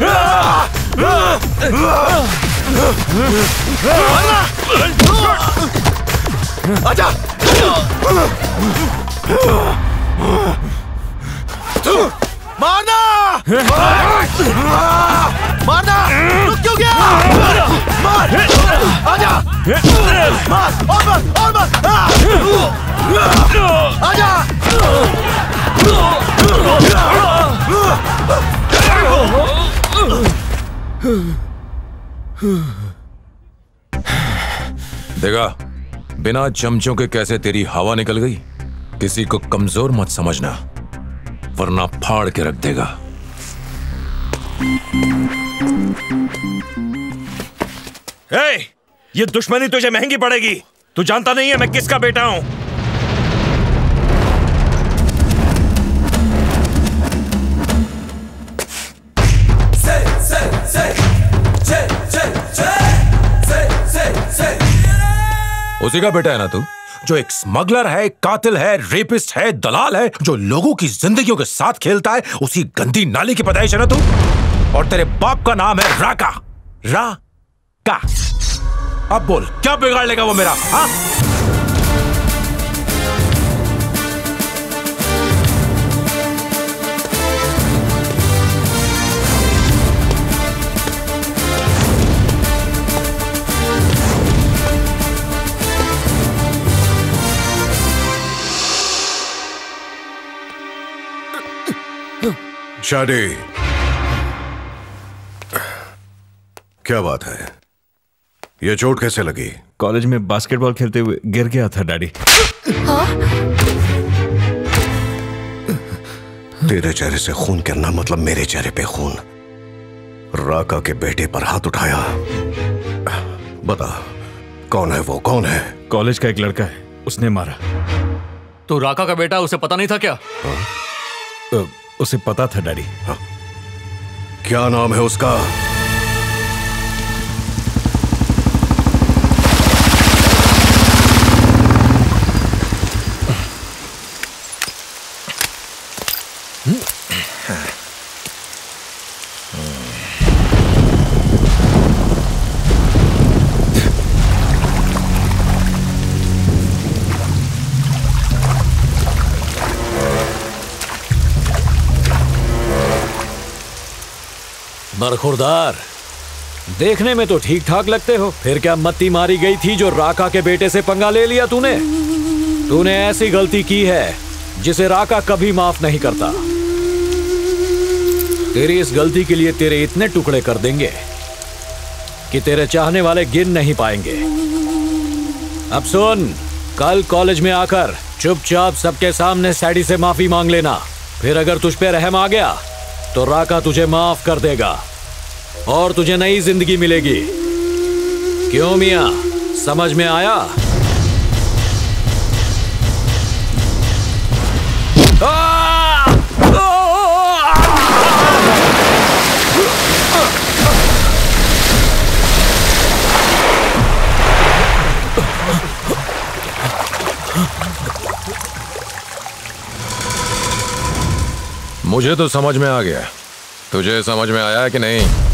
हम्म, हम्म। तेरी तो मुझे मारेगा मारेगा आजा मारना। मारना। रुक क्यों गया? मार। आजा। मार। और मार। और मार। आजा। देखा बिना चमचों के कैसे तेरी हवा निकल गई? किसी को कमज़ोर मत समझना वरना फाड़ के रख देगा। ए, ये दुश्मनी तुझे महँगी पड़ेगी। तू जानता नहीं है मैं किसका बेटा हूँ। उसी का बेटा है ना तू? जो एक स्मगलर है कातिल है रेपिस्ट है, दलाल है, जो लोगों की जिंदगियों के साथ खेलता है, उसी गंदी नाली की पैदाइश है ना तू? और तेरे बाप का नाम है राका। रा का अब बोल, क्या बिगाड़ लेगा वो मेरा हाँ? शादी। क्या बात है? ये चोट कैसे लगी? कॉलेज में बास्केटबॉल खेलते हुए गिर गया था डैडी। तेरे चेहरे से खून गिरना मतलब मेरे चेहरे पे खून। राका के बेटे पर हाथ उठाया। बता कौन है वो? कौन है? कॉलेज का एक लड़का है उसने मारा। तो राका का बेटा उसे पता नहीं था क्या? अ, उसे पता था डैडी हाँ। क्या नाम है उसका बरखुरदार। देखने में तो ठीक ठाक लगते हो। फिर क्या मत्ती मारी गई थी जो राका के बेटे से पंगा ले लिया तूने? तूने ऐसी गलती की है, जिसे राका कभी माफ़ नहीं करता। तेरी इस गलती के लिए तेरे इतने टुकड़े कर देंगे, कि तेरे चाहने वाले गिन नहीं पाएँगे। अब सुन, कल कॉलेज में आकर चुपचाप सबके सामने सैडी से माफ़ी मांग लेना। फिर अगर तुझ पे रहम आ गया तो राका तुझे माफ़ कर देगा और तुझे नई ज़िंदगी मिलेगी। क्यों मिया? समझ में आया? मुझे तो समझ में आ गया। तुझे समझ में आया कि नहीं?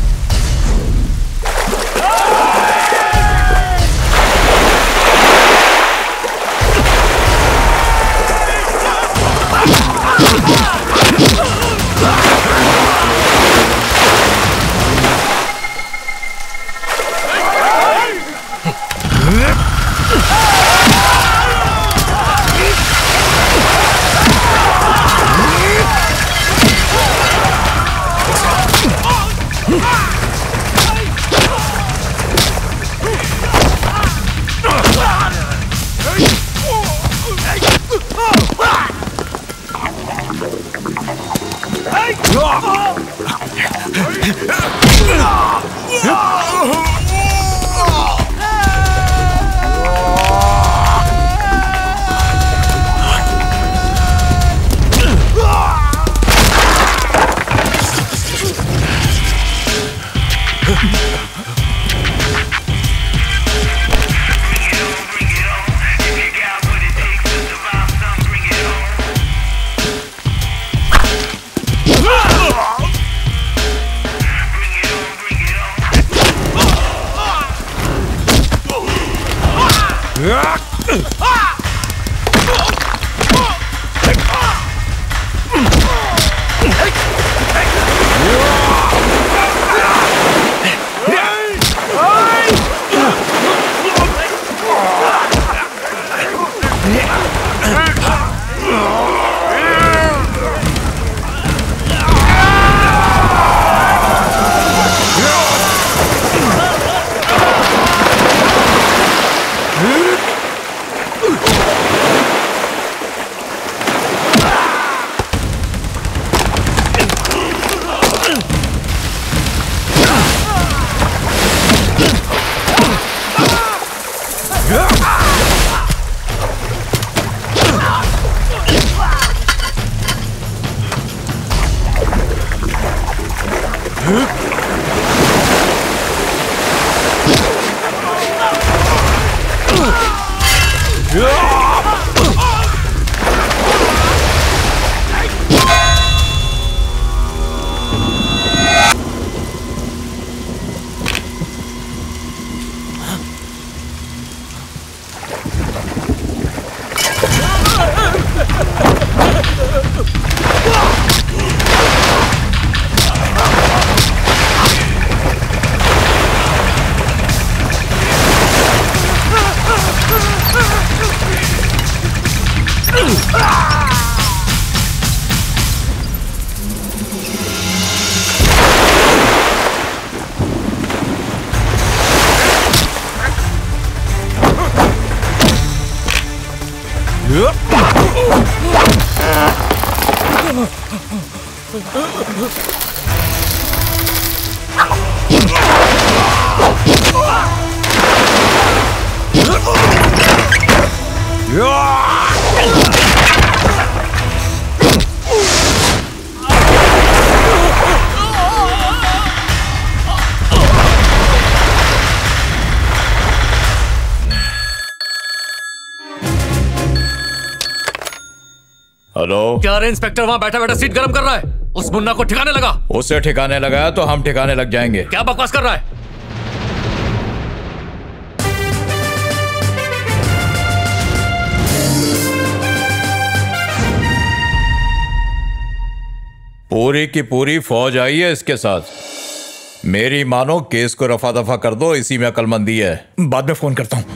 हेलो क्या रे इंस्पेक्टर वहाँ बैठा बैठा सीट गर्म कर रहा है। उस मुन्ना को ठिकाने लगा। उसे ठिकाने लगाया तो हम ठिकाने लग जाएँगे। क्या बकवास कर रहा है? पूरी की पूरी फौज आई है इसके साथ। मेरी मानो केस को रफा दफ़ा कर दो इसी में अकलमंदी है। बाद में फ़ोन करता हूँ।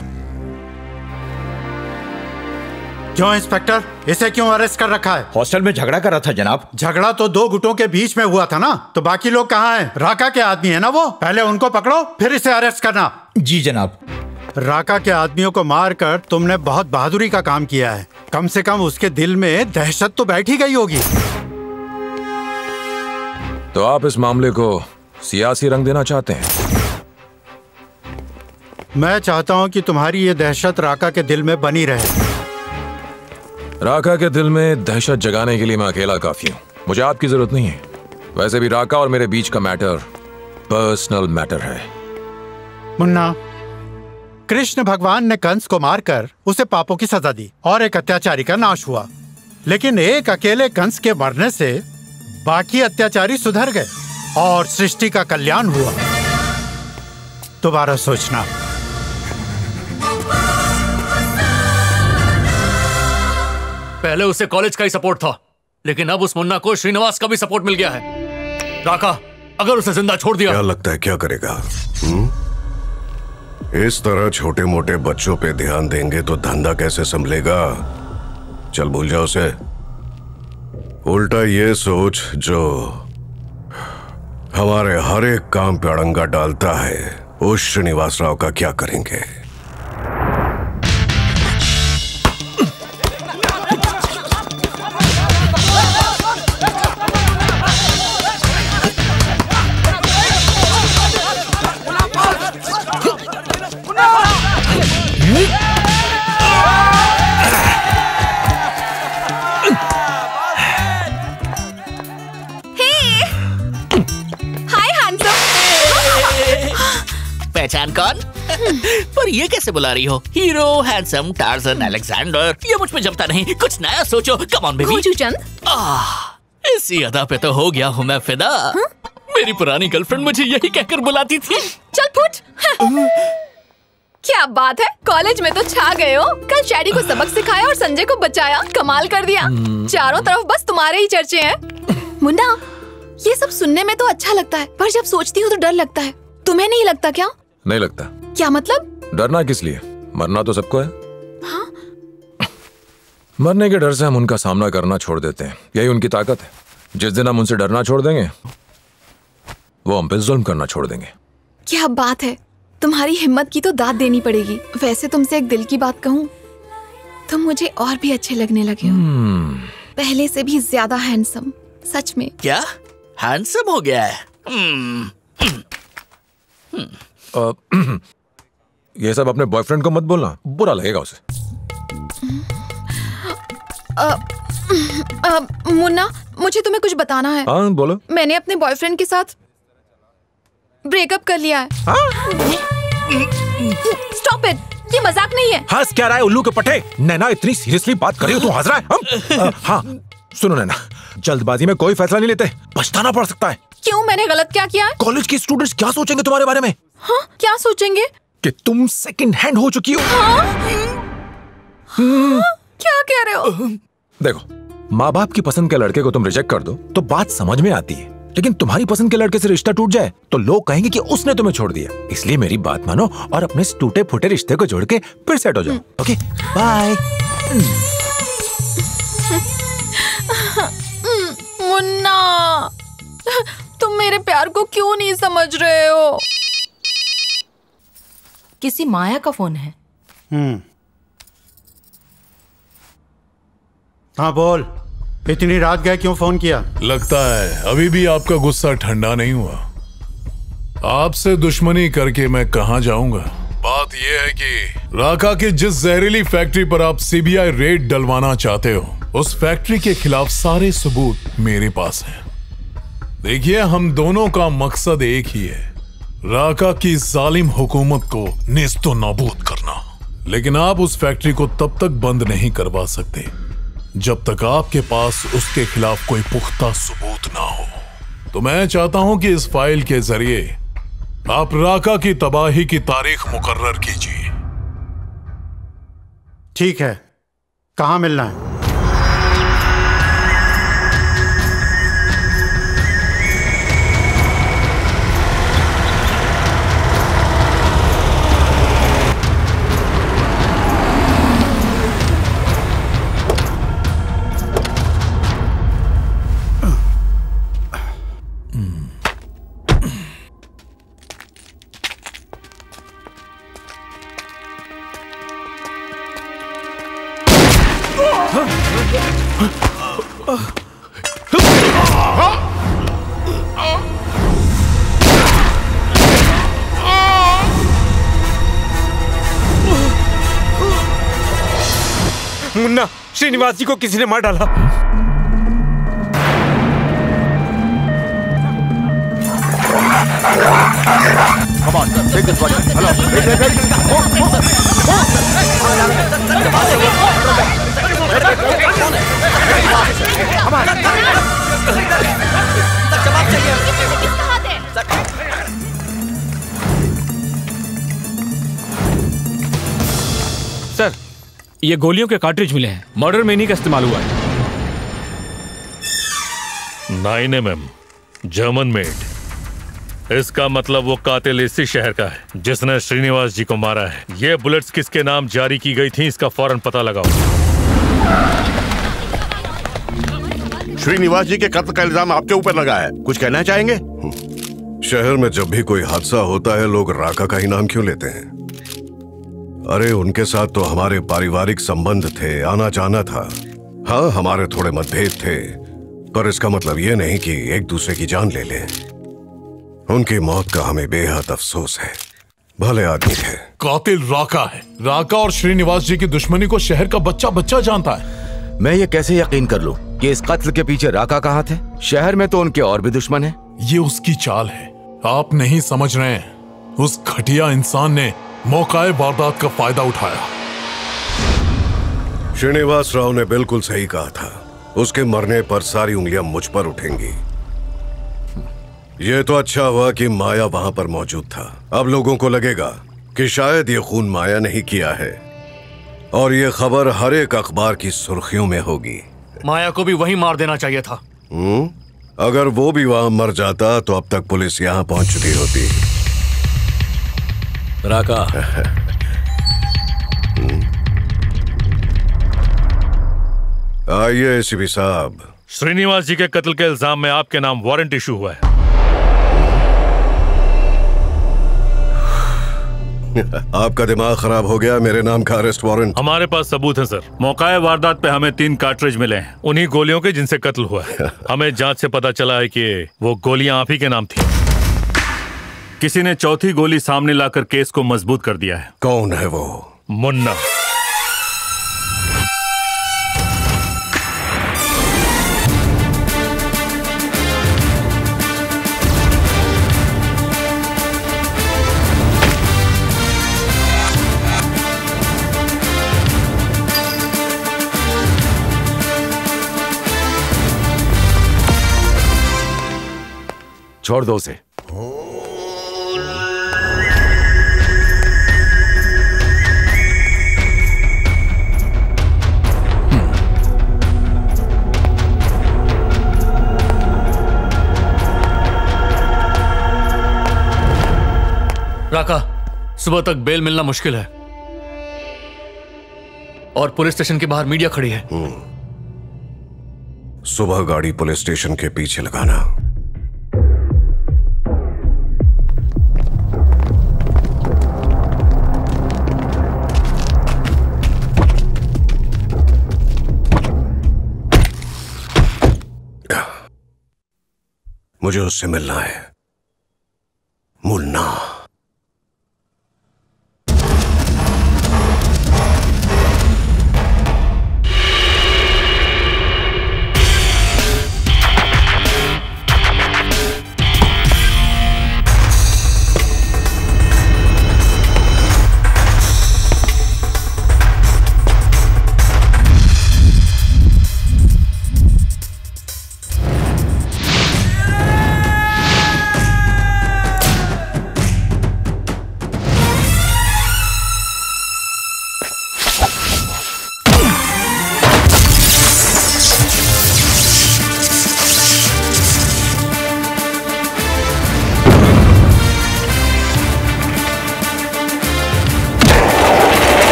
क्यों इंस्पेक्टर? इसे क्यों अरेस्ट कर रखा है? हॉस्टल में झगड़ा कर रहा था जनाब। झगड़ा तो दो गुटों के बीच में हुआ था ना? तो बाकी लोग कहाँ हैं? राका के आदमी है ना वो? पहले उनको पकड़ो फिर इसे अरेस्ट करना। जी जनाब। राका के आदमियों को मारकर तुमने बहुत बहादुरी का काम किया है। कम से कम उसके दिल में दहशत तो बैठी ही गई होगी। तो आप इस मामले को सियासी रंग देना चाहते हैं? मैं चाहता हूँ कि तुम्हारी ये दहशत राका के दिल में बनी रहे। राका के दिल में दहशत जगाने के लिए मैं अकेला काफ़ी हूँ। मुझे आपकी ज़रूरत नहीं है। वैसे भी राका और मेरे बीच का मैटर पर्सनल मैटर है। मुन्ना, कृष्ण भगवान ने कंस को मारकर उसे पापों की सजा दी और एक अत्याचारी का नाश हुआ। लेकिन एक अकेले कंस के मरने से बाकी अत्याचारी सुधर गए और सृष्टि का कल्याण हुआ। दोबारा सोचना। पहले उसे कॉलेज का ही सपोर्ट था, लेकिन अब उस मुन्ना को श्रीनिवास का भी सपोर्ट मिल गया है। राका, अगर उसे ज़िंदा छोड़ दिया। क्या लगता है, क्या करेगा? हुँ? इस तरह छोटे मोटे बच्चों पे ध्यान देंगे तो धंधा कैसे संभलेगा? चल भूल जाओ उसे। उल्टा ये सोच जो हमारे हर एक काम पे अड़ंगा डालता है, उस श्रीनिवास राव का क्या करेंगे? पहचान कौन? पर ये कैसे बुला रही हो? हीरो हैंडसम टार्जन अलेक्जेंडर ये मुझमें जमता नहीं। कुछ नया सोचो। कम ऑन बेबी चंद। इसी अदा पे तो हो गया हूँ मैं फिदा। मेरी पुरानी गर्लफ्रेंड मुझे यही कहकर बुलाती थी। चल फुट। क्या बात है? कॉलेज में तो छा गए हो। कल शैडी को सबक सिखाया और संजय को बचाया। कमाल कर दिया। चारों तरफ़ बस तुम्हारे ही चर्चे हैं। मुन्ना ये सब सुनने में तो अच्छा लगता है पर जब सोचती हूँ तो डर लगता है। तुम्हें नहीं लगता क्या? नहीं लगता। क्या मतलब? डरना किस लिए? मरना तो सबको है। मरने के डर से हम उनका सामना करना छोड़ देते हैं। यही उनकी ताकत है। जिस दिन हम उनसे डरना छोड़ देंगे वो हम पे जुल्म करना छोड़ देंगे। क्या बात है? तुम्हारी हिम्मत की तो दाद देनी पड़ेगी। वैसे तुमसे एक दिल की बात कहूँ तुम मुझे और भी अच्छे लगने लगे हो। पहले से भी ज़्यादा हैंडसम सच में। क्या? हैंडसम हो गया है। ये सब अपने बॉयफ्रेंड को मत बोलना। बुरा लगेगा उसे। अ, अ, मुन्ना मुझे तुम्हें कुछ बताना है। हाँ बोलो। मैंने अपने बॉयफ्रेंड के साथ ब्रेकअप कर लिया है। स्टॉप इट ये मज़ाक नहीं है। हंस क्या रहा है उल्लू के पटे? नैना इतनी सीरियसली बात कर रही हो तू हंस रहा है? हम? हाँ सुनो नैना जल्दबाजी में कोई फैसला नहीं लेते। पछताना पड़ सकता है। क्यों मैंने गलत क्या किया? कॉलेज के स्टूडेंट्स क्या सोचेंगे तुम्हारे बारे में? हाँ क्या सोचेंगे? कि तुम सेकंड हैंड हो चुकी हो। हाँ? क्या कह रहे हो? देखो माँ बाप की पसंद के लड़के को तुम रिजेक्ट कर दो तो बात समझ में आती है। लेकिन तुम्हारी पसंद के लड़के से रिश्ता टूट जाए तो लोग कहेंगे कि उसने तुम्हें छोड़ दिया। इसलिए मेरी बात मानो और अपने टूटे फूटे रिश्ते को जोड़ के फिर सेट हो जाओ। Okay bye Munna. तुम मेरे प्यार को क्यों नहीं समझ रहे हो? किसी माया का फ़ोन है। हम्म। हाँ बोल। इतनी रात गए क्यों फ़ोन किया? लगता है अभी भी आपका गुस्सा ठंडा नहीं हुआ। आपसे दुश्मनी करके मैं कहा जाऊँगा? बात यह है कि राका की जिस जहरीली फैक्ट्री पर आप सीबीआई रेड डलवाना चाहते हो उस फैक्ट्री के खिलाफ सारे सबूत मेरे पास हैं। देखिए, हम दोनों का मकसद एक ही है, राका की जालिम हुकूमत को नेस्तो नाबूद करना। लेकिन आप उस फैक्ट्री को तब तक बंद नहीं करवा सकते, जब तक आपके पास उसके खिलाफ कोई पुख्ता सबूत ना हो। तो मैं चाहता हूँ कि इस फ़ाइल के ज़रिए आप राका की तबाही की तारीख मुकर्र कीजिए। ठीक है, कहाँ मिलना है? श्रीनिवासी को किसी ने मार डाला। सर, ये गोलियों के कार्ट्रिज मिले हैं। मर्डर में इन्हीं का इस्तेमाल हुआ है। Nine M M German made इसका मतलब वो कातिल इसी शहर का है जिसने श्रीनिवास जी को मारा है। ये बुलेट्स किसके नाम जारी की गई थी इसका फ़ौरन पता लगाओ। श्रीनिवास जी के कत्ल का इल्ज़ाम आपके ऊपर लगा है। कुछ कहना चाहेंगे? शहर में जब भी कोई हादसा होता है लोग राका का ही नाम क्यों लेते हैं? अरे उनके साथ तो हमारे पारिवारिक संबंध थे आना जाना था। हाँ हमारे थोड़े मतभेद थे पर इसका मतलब ये नहीं कि एक दूसरे की जान ले लें। उनकी मौत का हमें बेहद अफसोस है। भले आदमी थे। कातिल राका है। राका और श्रीनिवास जी की दुश्मनी को शहर का बच्चा बच्चा जानता है। मैं ये कैसे यकीन कर लूँ कि इस कत्ल के पीछे राका कहाँ थे? शहर में तो उनके और भी दुश्मन हैं। ये उसकी चाल है। आप नहीं समझ रहे हैं। उस घटिया इंसान ने मौकाए वारदात का फ़ायदा उठाया। श्रीनिवास राव ने बिल्कुल सही कहा था। उसके मरने पर सारी उंगलियाँ मुझ पर उठेंगी। ये तो अच्छा हुआ कि माया वहाँ पर मौजूद था। अब लोगों को लगेगा कि शायद ये खून माया नहीं किया है। और ये खबर हर एक अखबार की सुर्खियों में होगी। माया को भी वही मार देना चाहिए था। हम्म? अगर वो भी वहाँ मर जाता तो अब तक पुलिस यहाँ पहुँच चुकी होती। राका। आइए एसीपी साहब। श्रीनिवास जी के कत्ल के इल्ज़ाम में आपके नाम वारंट इशू हुआ है। आपका दिमाग खराब हो गया मेरे नाम का अरेस्ट वारंट हमारे पास सबूत है सर। मौका वारदात पे हमें तीन कार्ट्रिज मिले हैं। उन्हीं गोलियों के जिनसे कत्ल हुआ है। हमें जाँच से पता चला है कि वो गोलियाँ आप ही के नाम थी। किसी ने चौथी गोली सामने लाकर केस को मज़बूत कर दिया है। कौन है वो? मुन्ना। छोड़ दो उसे। सुबह तक बेल मिलना मुश्किल है। और पुलिस स्टेशन के बाहर मीडिया खड़ी है। सुबह गाड़ी पुलिस स्टेशन के पीछे लगाना। मुझे उससे मिलना है। मुन्ना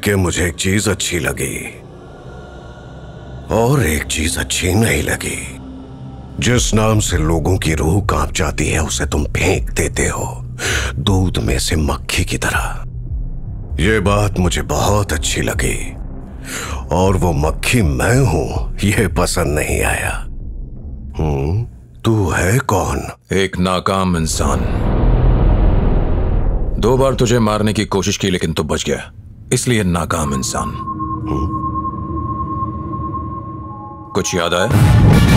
देख के मुझे एक चीज़ अच्छी लगी। और एक चीज़ अच्छी नहीं लगी। जिस नाम से लोगों की रूह काँप जाती है, उसे तुम फेंक देते हो। दूध में से मक्खी की तरह। यह बात मुझे बहुत अच्छी लगी। और वो मक्खी मैं हूँ यह पसंद नहीं आया। हम्म तू है कौन? एक नाकाम इंसान। दो बार तुझे मारने की कोशिश की, लेकिन तू बच गया। इसलिए नाकाम इंसान। कुछ याद आया?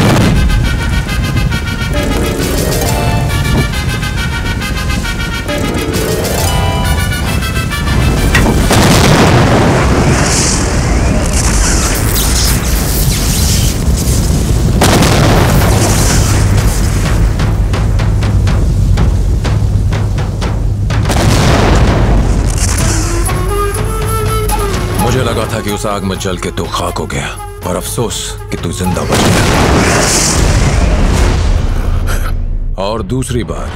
लगा था कि उस आग में जल के तू खाक हो गया, और अफसोस कि तू ज़िंदा बच गया। और दूसरी बार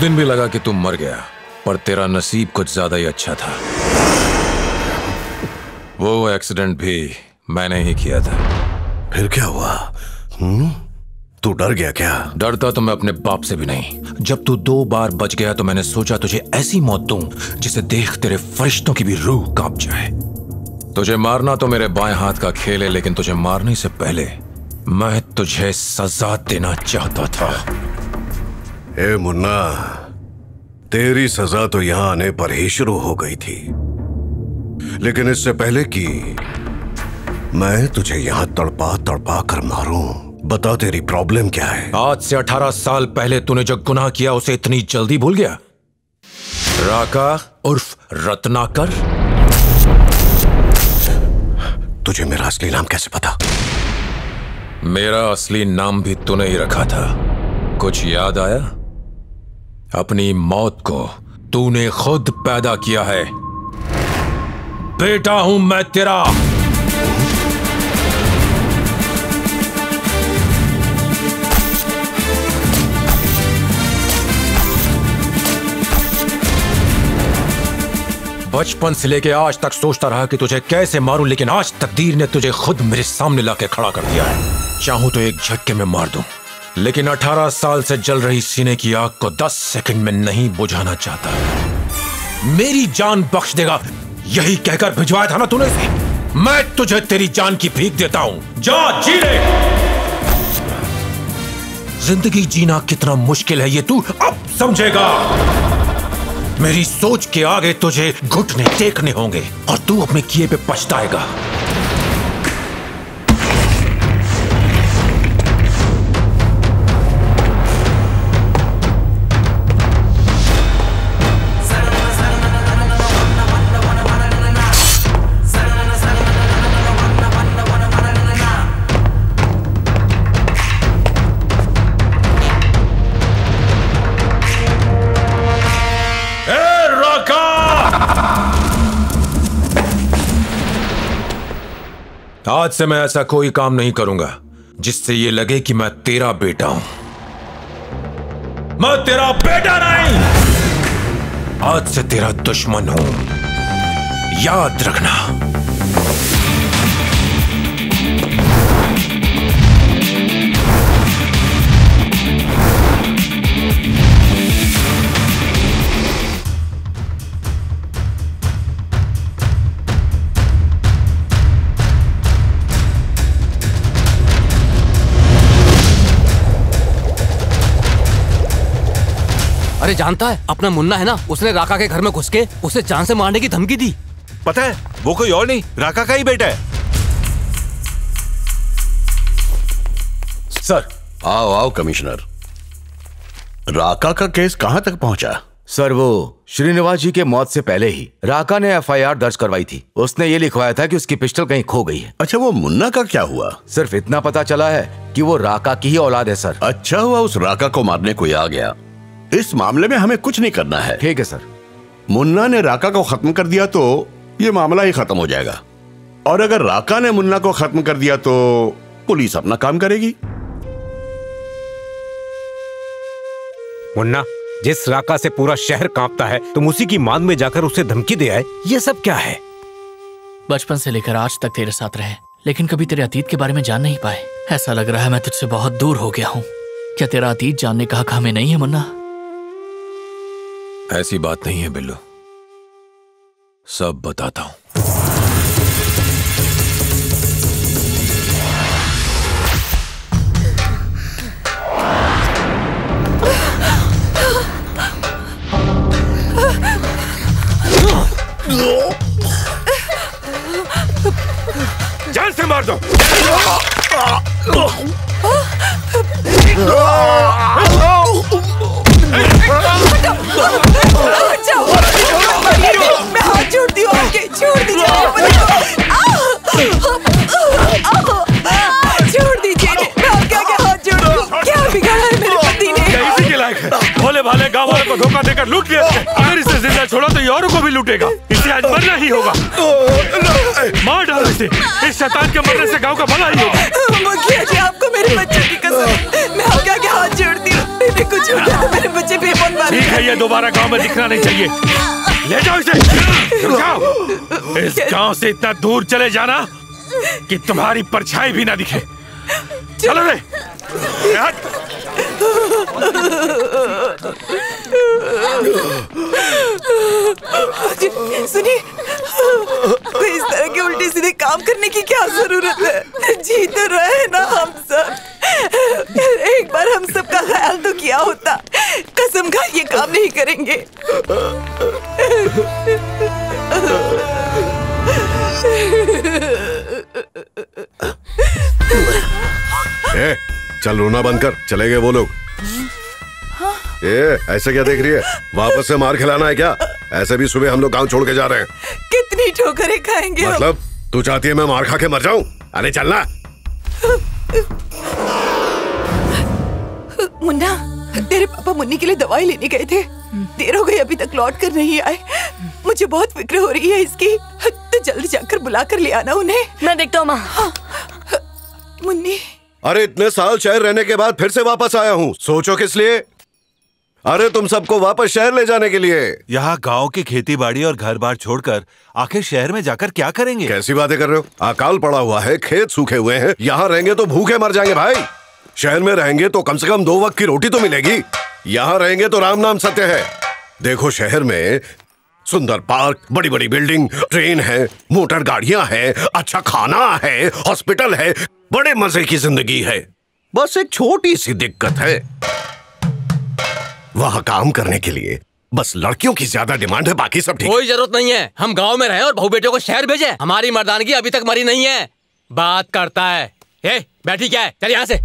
दिन भी लगा कि तुम मर गया पर तेरा नसीब कुछ ज़्यादा ही अच्छा था। वो एक्सीडेंट भी मैंने ही किया था। फिर क्या हुआ? हम्म? तू डर गया क्या? डरता तो मैं अपने बाप से भी नहीं। जब तू दो बार बच गया तो मैंने सोचा तुझे ऐसी मौत दूँ जिसे देख तेरे फरिश्तों की भी रूह काँप जाए। तुझे मारना तो मेरे बाएँ हाथ का खेल है लेकिन तुझे मारने से पहले मैं तुझे सजा देना चाहता था। ए मुन्ना तेरी सजा तो यहाँ आने पर ही शुरू हो गई थी। लेकिन इससे पहले कि मैं तुझे यहाँ तड़पा तड़पा कर मारूं बता तेरी प्रॉब्लम क्या है। आज से अठारह साल पहले तूने जो गुनाह किया उसे इतनी जल्दी भूल गया? राका उर्फ़ रत्नाकर? तुझे मेरा असली नाम कैसे पता? मेरा असली नाम भी तूने ही रखा था। कुछ याद आया? अपनी मौत को तूने खुद पैदा किया है। बेटा हूँ मैं तेरा। बचपन से लेके आज तक सोचता रहा कि तुझे कैसे मारूं, लेकिन आज तकदीर ने तुझे खुद मेरे सामने लाके खड़ा कर दिया है। चाहूँ तो एक झटके में मार दूँ। लेकिन 18 साल से जल रही सीने की आग को 10 सेकंड में नहीं बुझाना चाहता। मेरी जान बख्श देगा। यही कहकर भिजवाया था ना तूने इसे? मैं तुझे तेरी जान की भीख देता हूँ। जा, जी ले। ज़िंदगी जीना कितना मुश्किल है ये तू अब समझेगा। मेरी सोच के आगे तुझे घुटने टेकने होंगे और तू अपने किए पे पछताएगा। आज से मैं ऐसा कोई काम नहीं करूँगा, जिससे ये लगे कि मैं तेरा बेटा हूँ। मैं तेरा बेटा नहीं! आज से तेरा दुश्मन हूँ। याद रखना। अरे जानता है अपना मुन्ना है ना उसने राका के घर में घुस के उसे जान से मारने की धमकी दी। पता है वो कोई और नहीं राका का ही बेटा है। सर। आओ आओ कमिश्नर। राका का केस कहाँ तक पहुँचा? सर वो श्रीनिवास जी के मौत से पहले ही राका ने एफआईआर दर्ज करवाई थी। उसने ये लिखवाया था कि उसकी पिस्टल कहीं खो गई है। अच्छा वो मुन्ना का क्या हुआ? सिर्फ़ इतना पता चला है कि वो राका की ही औलाद है सर। अच्छा हुआ उस राका को मारने कोई आ गया। इस मामले में हमें कुछ नहीं करना है। ठीक है सर। मुन्ना ने राका को खत्म कर दिया तो ये मामला ही खत्म हो जाएगा। और अगर राका ने मुन्ना को खत्म कर दिया तो पुलिस अपना काम करेगी। मुन्ना जिस राका से पूरा शहर कांपता है तुम उसी की मांग में जाकर उसे धमकी दे आए ये सब क्या है? बचपन से लेकर आज तक तेरे साथ रहे लेकिन कभी तेरे अतीत के बारे में जान नहीं पाए। ऐसा लग रहा है मैं तुझसे बहुत दूर हो गया हूँ। क्या तेरा अतीत जानने का हक हमें नहीं है मुन्ना? ऐसी बात नहीं है बिल्लू। सब बताता हूँ। जान से मार दो। आगे के भोले भाले गाँव वालों को धोखा देकर लूट लिया अगर इसे ज़िंदा छोड़ा तो ये औरों को भी लूटेगा। इसे मरना ही होगा। मार डालो इसे। शैतान के मरने से गाँव का भला ही होगा। आपको मेरे बच्चे की कसम। मैं आपके आगे हाथ जोड़ती कुछ हो गया मेरे बच्चे बेमौत मारे। ठीक है ये दोबारा गाँव में दिखना नहीं चाहिए। ले जाओ इसे। जाओ। इस गाँव से इतना दूर चले जाना कि तुम्हारी परछाई भी ना दिखे। चलो। रे। सुनिए कोई इस तरह के उल्टे सीधे काम करने की क्या ज़रूरत है? जी तो रहे ना हम सब। एक बार हम सब का ख्याल तो किया होता। कसम खा ये काम नहीं करेंगे। ए, चल रोना बंद कर चले गए वो लोग। ए, ऐसे क्या देख रही है? वापस से मार खिलाना है क्या? ऐसे भी सुबह हम लोग गाँव छोड़ के जा रहे हैं। कितनी ठोकरें खाएँगे मतलब तू चाहती है मैं मार खा के मर जाऊँ? अरे चलना मुन्ना तेरे पापा मुन्नी के लिए दवाई लेने गए थे। देर हो गई अभी तक लौट कर नहीं आए। मुझे बहुत फ़िक्र हो रही है इसकी। तो जल्दी जाकर बुला कर ले आना उन्हें। मैं देखता हूँ माँ। मुन्नी अरे इतने साल शहर रहने के बाद फिर से वापस आया हूँ। सोचो किस लिए? अरे तुम सबको वापस शहर ले जाने के लिए। यहाँ गाँव की खेती बाड़ी और घर बार छोड़कर आखिर शहर में जाकर क्या करेंगे? कैसी बातें कर रहे हो? अकाल पड़ा हुआ है खेत सूखे हुए हैं। यहाँ रहेंगे तो भूखे मर जाएँगे भाई। शहर में रहेंगे तो कम से कम दो वक्त की रोटी तो मिलेगी। यहाँ रहेंगे तो राम नाम सत्य है। देखो शहर में सुंदर पार्क बड़ी बड़ी बिल्डिंग ट्रेन है मोटर गाड़ियाँ हैं अच्छा खाना है हॉस्पिटल है। बड़े मज़े की ज़िंदगी है। बस एक छोटी सी दिक्कत है। वहाँ काम करने के लिए बस लड़कियों की ज़्यादा डिमांड है बाकी सब ठीक। कोई ज़रूरत नहीं है। हम गाँव में रहे और बहू बेटियों को शहर भेजे। हमारी मर्दानगी अभी तक मरी नहीं है। बात करता है। ए, बैठी क्या है? चल यहाँ से।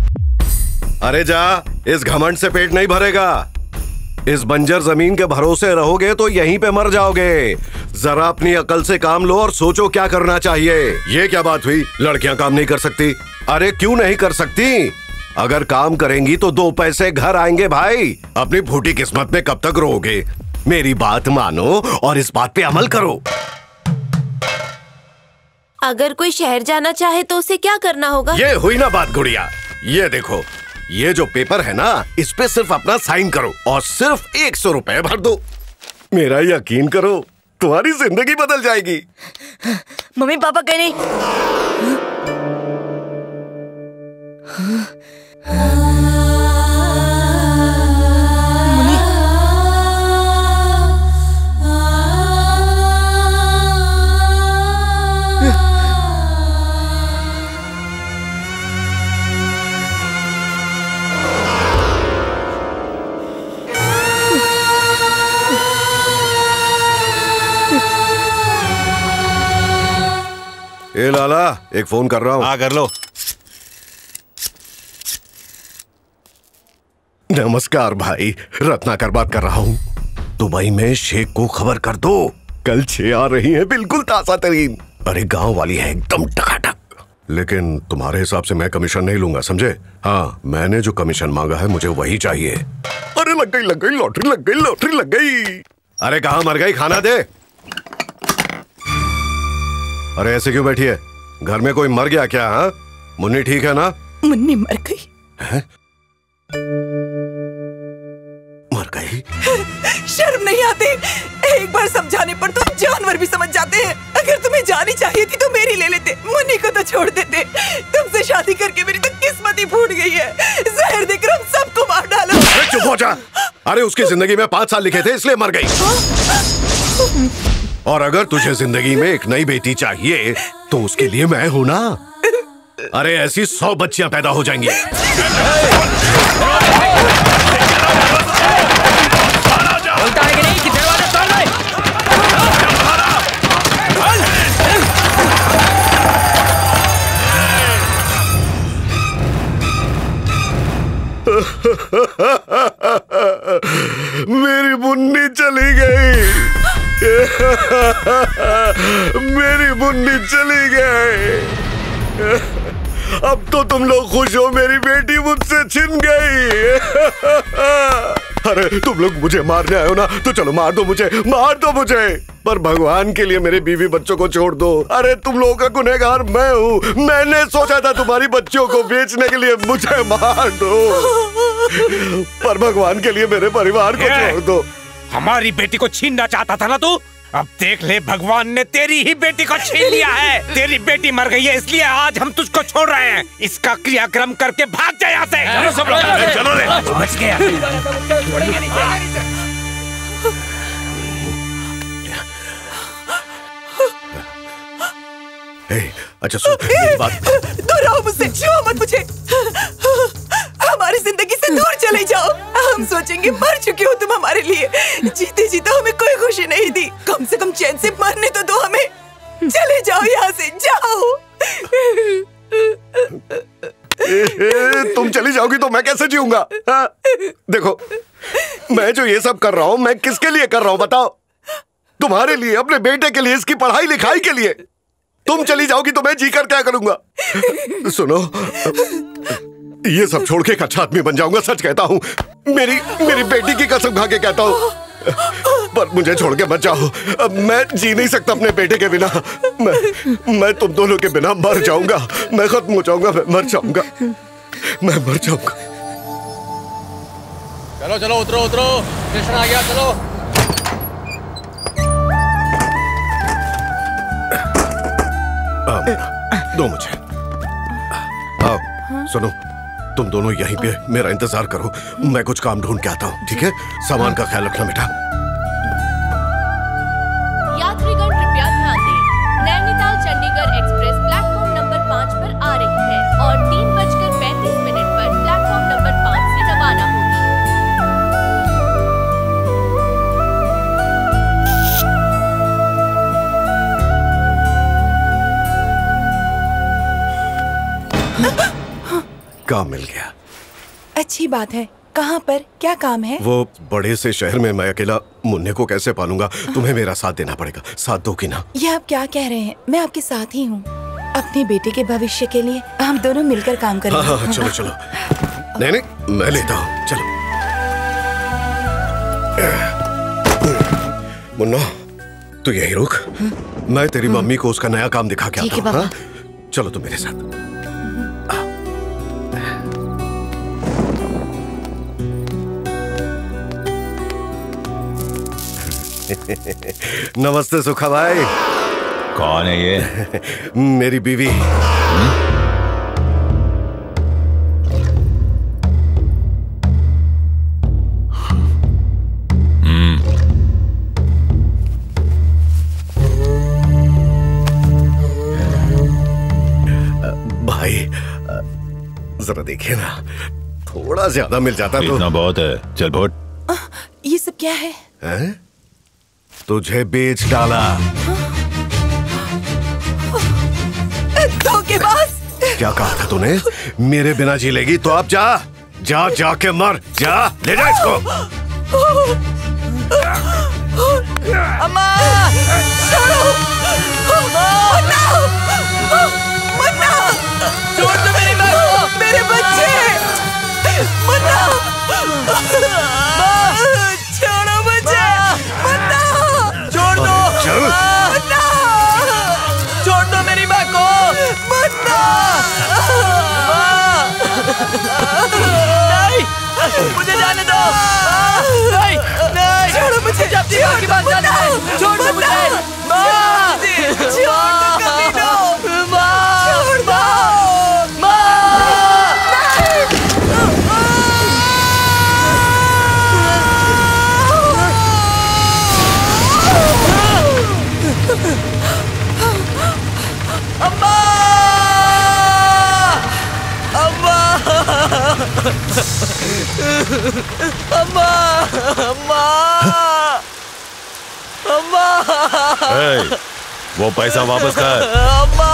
अरे जा इस घमंड से पेट नहीं भरेगा। इस बंजर ज़मीन के भरोसे रहोगे तो यहीं पे मर जाओगे। जरा अपनी अकल से काम लो और सोचो क्या करना चाहिए। ये क्या बात हुई? लड़कियाँ काम नहीं कर सकती। अरे क्यों नहीं कर सकती? अगर काम करेंगी तो दो पैसे घर आएँगे भाई। अपनी फूटी किस्मत में कब तक रोगे मेरी बात मानो और इस बात पे अमल करो। अगर कोई शहर जाना चाहे तो उसे क्या करना होगा? ये हुई ना बात गुड़िया। ये देखो ये जो पेपर है ना इस पे सिर्फ़ अपना साइन करो और सिर्फ़ एक सौ रुपए भर दो। मेरा यकीन करो तुम्हारी ज़िंदगी बदल जाएगी। मम्मी पापा कह नहीं लाला एक फ़ोन कर रहा हूँ। हाँ कर लो। नमस्कार भाई रत्नाकर बात कर रहा हूँ। दुबई में शेख को खबर कर दो। कल छे आ रही है बिल्कुल ताज़ा तरीन। अरे गाँव वाली है एकदम टकाटक। लेकिन तुम्हारे हिसाब से मैं कमीशन नहीं लूँगा समझे? हाँ मैंने जो कमीशन मांगा है मुझे वही चाहिए। अरे लग गई लग गई लॉटरी लग गई लॉटरी लग गई। अरे कहा मर गई? खाना दे। अरे ऐसे क्यों बैठी है? घर में कोई मर गया क्या हाँ? मुन्नी ठीक है ना? मुन्नी मर गई। हैं? मर गई शर्म नहीं आती। एक बार समझाने पर तो जानवर भी समझ जाते हैं। अगर तुम्हें जानी चाहिए थी तो मेरी ले लेते मुन्नी को तो छोड़ देते। तुमसे शादी करके मेरी तो किस्मत ही फूट गई है। जहर देकर हम सबको मार डालो। अरे चुप हो जा। अरे उसकी ज़िंदगी में पाँच साल लिखे थे इसलिए मर गई। और अगर तुझे ज़िंदगी में एक नई बेटी चाहिए तो उसके लिए मैं हूँ ना? अरे ऐसी सौ बच्चियाँ पैदा हो जाएँगी। मेरी मुन्नी चली गई। मेरी मुन्नी चली गई। अब तो तुम लोग खुश हो, मेरी बेटी मुझसे छिन गई। अरे तुम लोग मुझे मारने आए हो ना तो चलो मार दो मुझे मार दो मुझे। पर भगवान के लिए मेरे बीवी बच्चों को छोड़ दो। अरे तुम लोगों का गुनहगार मैं हूँ। मैंने सोचा था तुम्हारी बच्चियों को बेचने के लिए मुझे मार दो। पर भगवान के लिए मेरे परिवार को छोड़ दो। हमारी बेटी को छीनना चाहता था ना तू? अब देख ले भगवान ने तेरी ही बेटी को छीन लिया है। तेरी बेटी मर गई है इसलिए आज हम तुझको छोड़ रहे हैं। इसका क्रियाक्रम करके भाग जाए यहाँ से। चलो सब लोग। चलो रे। बच गया। ए, अच्छा सुन मेरी बात दूर रहो मुझसे छुओ मत मुझे। हमारी ज़िंदगी से दूर चले जाओ। हम सोचेंगे मर चुके हो तुम हमारे लिए। जीते जीते हमें कोई खुशी नहीं दी। कम से कम चैन से मरने तो दो हमें। चले जाओ यहाँ से जाओ। ए, ए, तुम चली जाओगी तो मैं कैसे जीऊँगा? हाँ? देखो मैं जो ये सब कर रहा हूँ मैं किसके लिए कर रहा हूँ बताओ? तुम्हारे लिए अपने बेटे के लिए इसकी पढ़ाई लिखाई के लिए। तुम चली जाओगी तो मैं जी कर क्या करूँगा? सुनो, ये सब छोड़ के एक अच्छा आदमी बन जाऊँगा, सच कहता हूँ। मेरी मेरी बेटी की कसम खा के कहता हूँ। पर मुझे छोड़ के मत जाओ। अब मैं जी नहीं सकता अपने बेटे के बिना। मैं मैं तुम दोनों के बिना मर जाऊँगा। मैं खत्म हो जाऊँगा, मैं मर जाऊँगा। मैं मर जाऊँगा। चलो चलो, उतरो उतरो। स्टेशन आ गया, चलो। दो मुझे। आओ सुनो, तुम दोनों यहीं पे मेरा इंतज़ार करो। मैं कुछ काम ढूंढ के आता हूँ, ठीक है? सामान का ख्याल रखना, बेटा। काम मिल गया। अच्छी बात है। कहाँ पर? क्या काम है? वो बड़े से शहर में मैं अकेला मुन्ने को कैसे पालूँगा? तुम्हें मेरा साथ देना पड़ेगा। साथ दो कि ना? ये आप क्या कह रहे हैं? मैं आपके साथ ही हूँ। अपने बेटे के भविष्य के लिए हम दोनों मिलकर काम हाँ हाँ हाँ, चलो चलो। नहीं नहीं मैं लेता हूँ। चलो। मुन्ना तू यही रुक। मैं तेरी मम्मी को उसका नया काम दिखा के आता हूँ हाँ? चलो तुम मेरे साथ। नमस्ते सुखा भाई कौन है ये? मेरी बीवी। भाई जरा देखिए ना थोड़ा ज़्यादा मिल जाता तो। इतना बहुत है। चल भोट। ये सब क्या है? हैं? तुझे बेच डाला। धोखेबाज क्या कहा था तूने? मेरे बिना जी लेगी तो आप जा। जा जा के मर। जा ले जा इसको। अम्मा छोड़ो। मुन्ना मुझे जाने दो। नहीं नहीं। मुझे जाती हो छोड़ अम्मा अम्मा अम्मा। ए, वो पैसा वापस कर। अम्मा।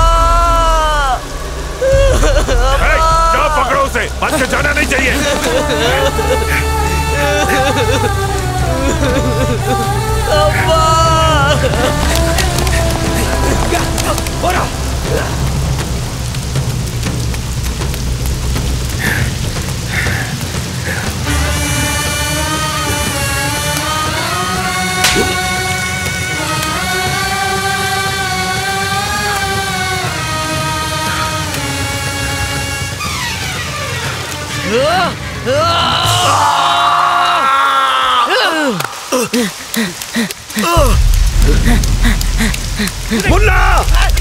जा पकड़ो उसे बच के जाना नहीं चाहिए। मुन्ना पैसा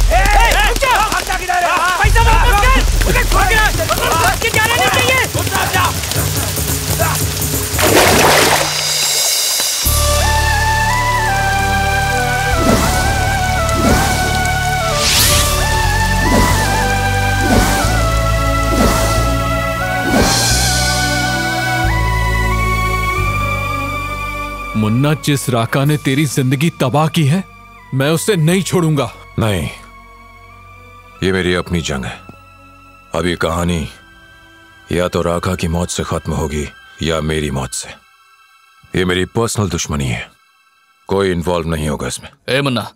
जिस राका ने तेरी ज़िंदगी तबाह की है मैं उसे नहीं छोड़ूँगा। नहीं ये मेरी अपनी जंग है। अब ये कहानी या तो राका की मौत से खत्म होगी या मेरी मौत से। ये मेरी पर्सनल दुश्मनी है। कोई इन्वॉल्व नहीं होगा इसमें। ए मुन्ना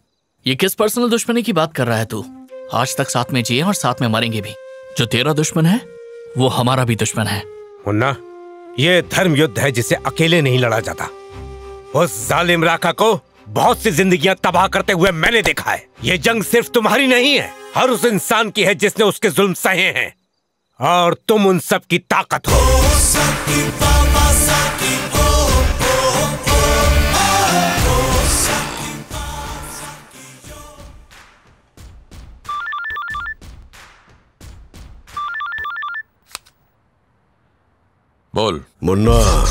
ये किस पर्सनल दुश्मनी की बात कर रहा है तू? आज तक साथ में जिए और साथ में मरेंगे भी। जो तेरा दुश्मन है वो हमारा भी दुश्मन है। मुन्ना ये धर्म युद्ध है जिसे अकेले नहीं लड़ा जाता। उस जालिम राका को बहुत सी जिंदगियाँ तबाह करते हुए मैंने देखा है। ये जंग सिर्फ़ तुम्हारी नहीं है हर उस इंसान की है जिसने उसके जुल्म सहे हैं। और तुम उन सब की ताकत हो। बोल। मुन्ना।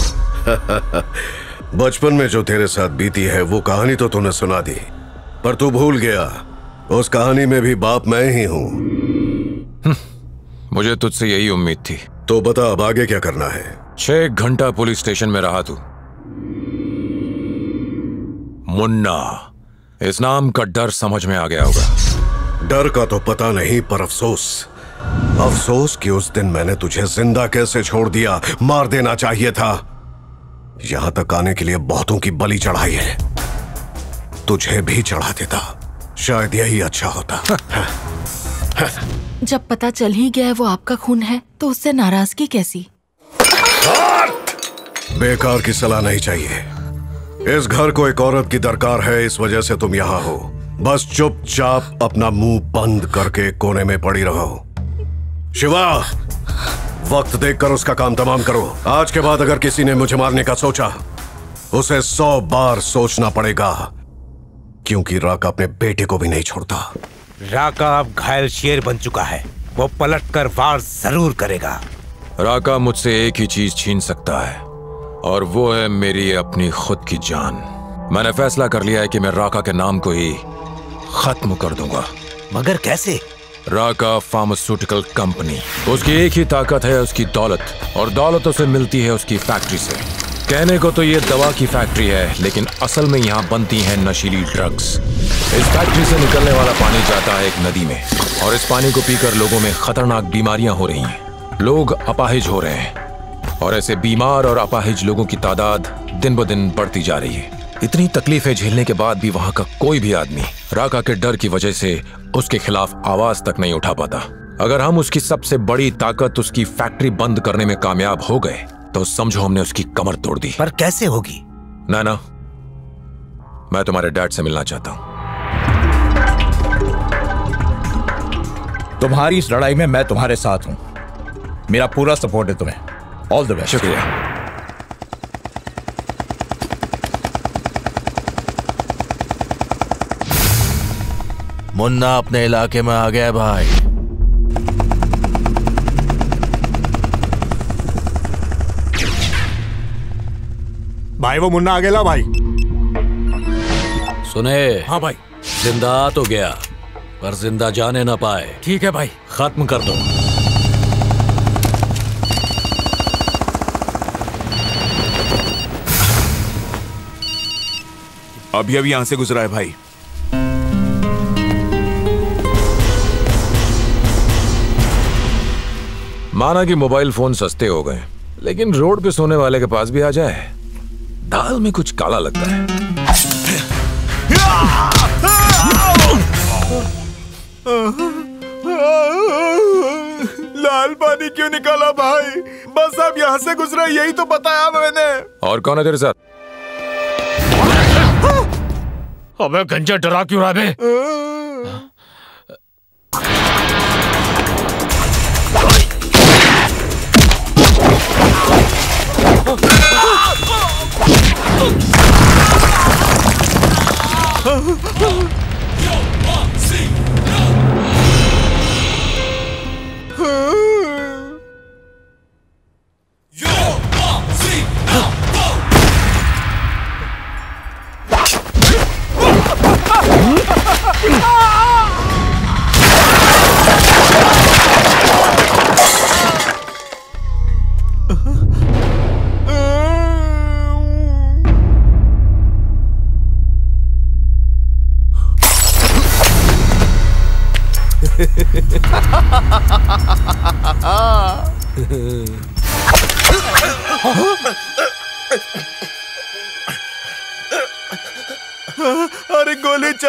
बचपन में जो तेरे साथ बीती है वो कहानी तो तूने सुना दी। पर तू भूल गया उस कहानी में भी बाप मैं ही हूँ। मुझे तुझसे यही उम्मीद थी। तो बता अब आगे क्या करना है? छह घंटा पुलिस स्टेशन में रहा तू। मुन्ना इस नाम का डर समझ में आ गया होगा। डर का तो पता नहीं पर अफसोस अफसोस कि उस दिन मैंने तुझे ज़िंदा कैसे छोड़ दिया मार देना चाहिए था। यहाँ तक आने के लिए बहुतों की बलि चढ़ाई है। तुझे भी चढ़ा देता। शायद यही अच्छा होता। जब पता चल ही गया है वो आपका खून है तो उससे नाराज़गी कैसी? बेकार की सलाह नहीं चाहिए। इस घर को एक औरत की दरकार है इस वजह से तुम यहाँ हो। बस चुपचाप अपना मुँह बंद करके कोने में पड़ी रहो। शिवा! वक्त देखकर उसका काम तमाम करो। आज के बाद अगर किसी ने मुझे मारने का सोचा उसे सौ बार सोचना पड़ेगा क्योंकि राका अपने बेटे को भी नहीं छोड़ता। राका अब घायल शेर बन चुका है। वो पलट कर वार ज़रूर करेगा। राका मुझसे एक ही चीज़ छीन सकता है और वो है मेरी अपनी खुद की जान। मैंने फैसला कर लिया है कि मैं राका के नाम को ही खत्म कर दूँगा। मगर कैसे? Raka pharmaceutical company. उसकी एक ही ताकत है उसकी दौलत, और दौलत उसे मिलती है उसकी फैक्ट्री से। कहने को तो ये दवा की फैक्ट्री है, लेकिन असल में यहाँ बनती हैं नशीली ड्रग्स। इस फैक्ट्री से निकलने वाला पानी जाता है एक नदी में, और इस पानी को पीकर लोगों में खतरनाक बीमारियाँ हो रही हैं। लोग अपाहिज हो रहे हैं, और ऐसे बीमार और अपाहिज लोगों की तादाद दिन ब दिन बढ़ती जा रही है। इतनी तकलीफें झेलने के बाद भी वहाँ का कोई भी आदमी राका के डर की वजह से उसके खिलाफ आवाज़ तक नहीं उठा पाता। अगर हम उसकी सबसे बड़ी ताकत उसकी फैक्ट्री बंद करने में कामयाब हो गए तो समझो हमने उसकी कमर तोड़ दी। पर कैसे होगी? ना मैं तुम्हारे डैड से मिलना चाहता हूँ। तुम्हारी इस लड़ाई में मैं तुम्हारे साथ हूँ। मेरा पूरा सपोर्ट है तुम्हें। ऑल द बेस्ट शुक्रिया। मुन्ना अपने इलाके में आ गया भाई। भाई वो मुन्ना आ गया भाई। सुने? हाँ भाई। ज़िंदा तो गया पर ज़िंदा जाने ना पाए। ठीक है भाई। खत्म कर दो। अभी अभी यहाँ से गुजरा है भाई। माना कि मोबाइल फ़ोन सस्ते हो गए लेकिन रोड पे सोने वाले के पास भी आ जाए दाल में कुछ काला लगता है। लाल पानी क्यों निकाला भाई? बस अब यहाँ से गुजरा यही तो बताया मैंने। और कौन है तेरे साथ? अबे गंजा डरा क्यों रहा बे? अरे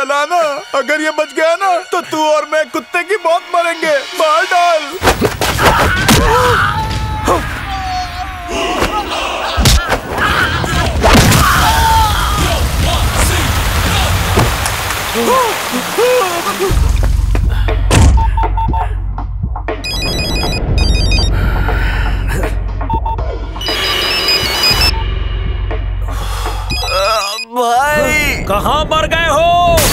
चलाना अगर ये बच गया ना तो तू और मैं कुत्ते की मौत मरेंगे। मार डाल। भाई। कहाँ मर गए हो?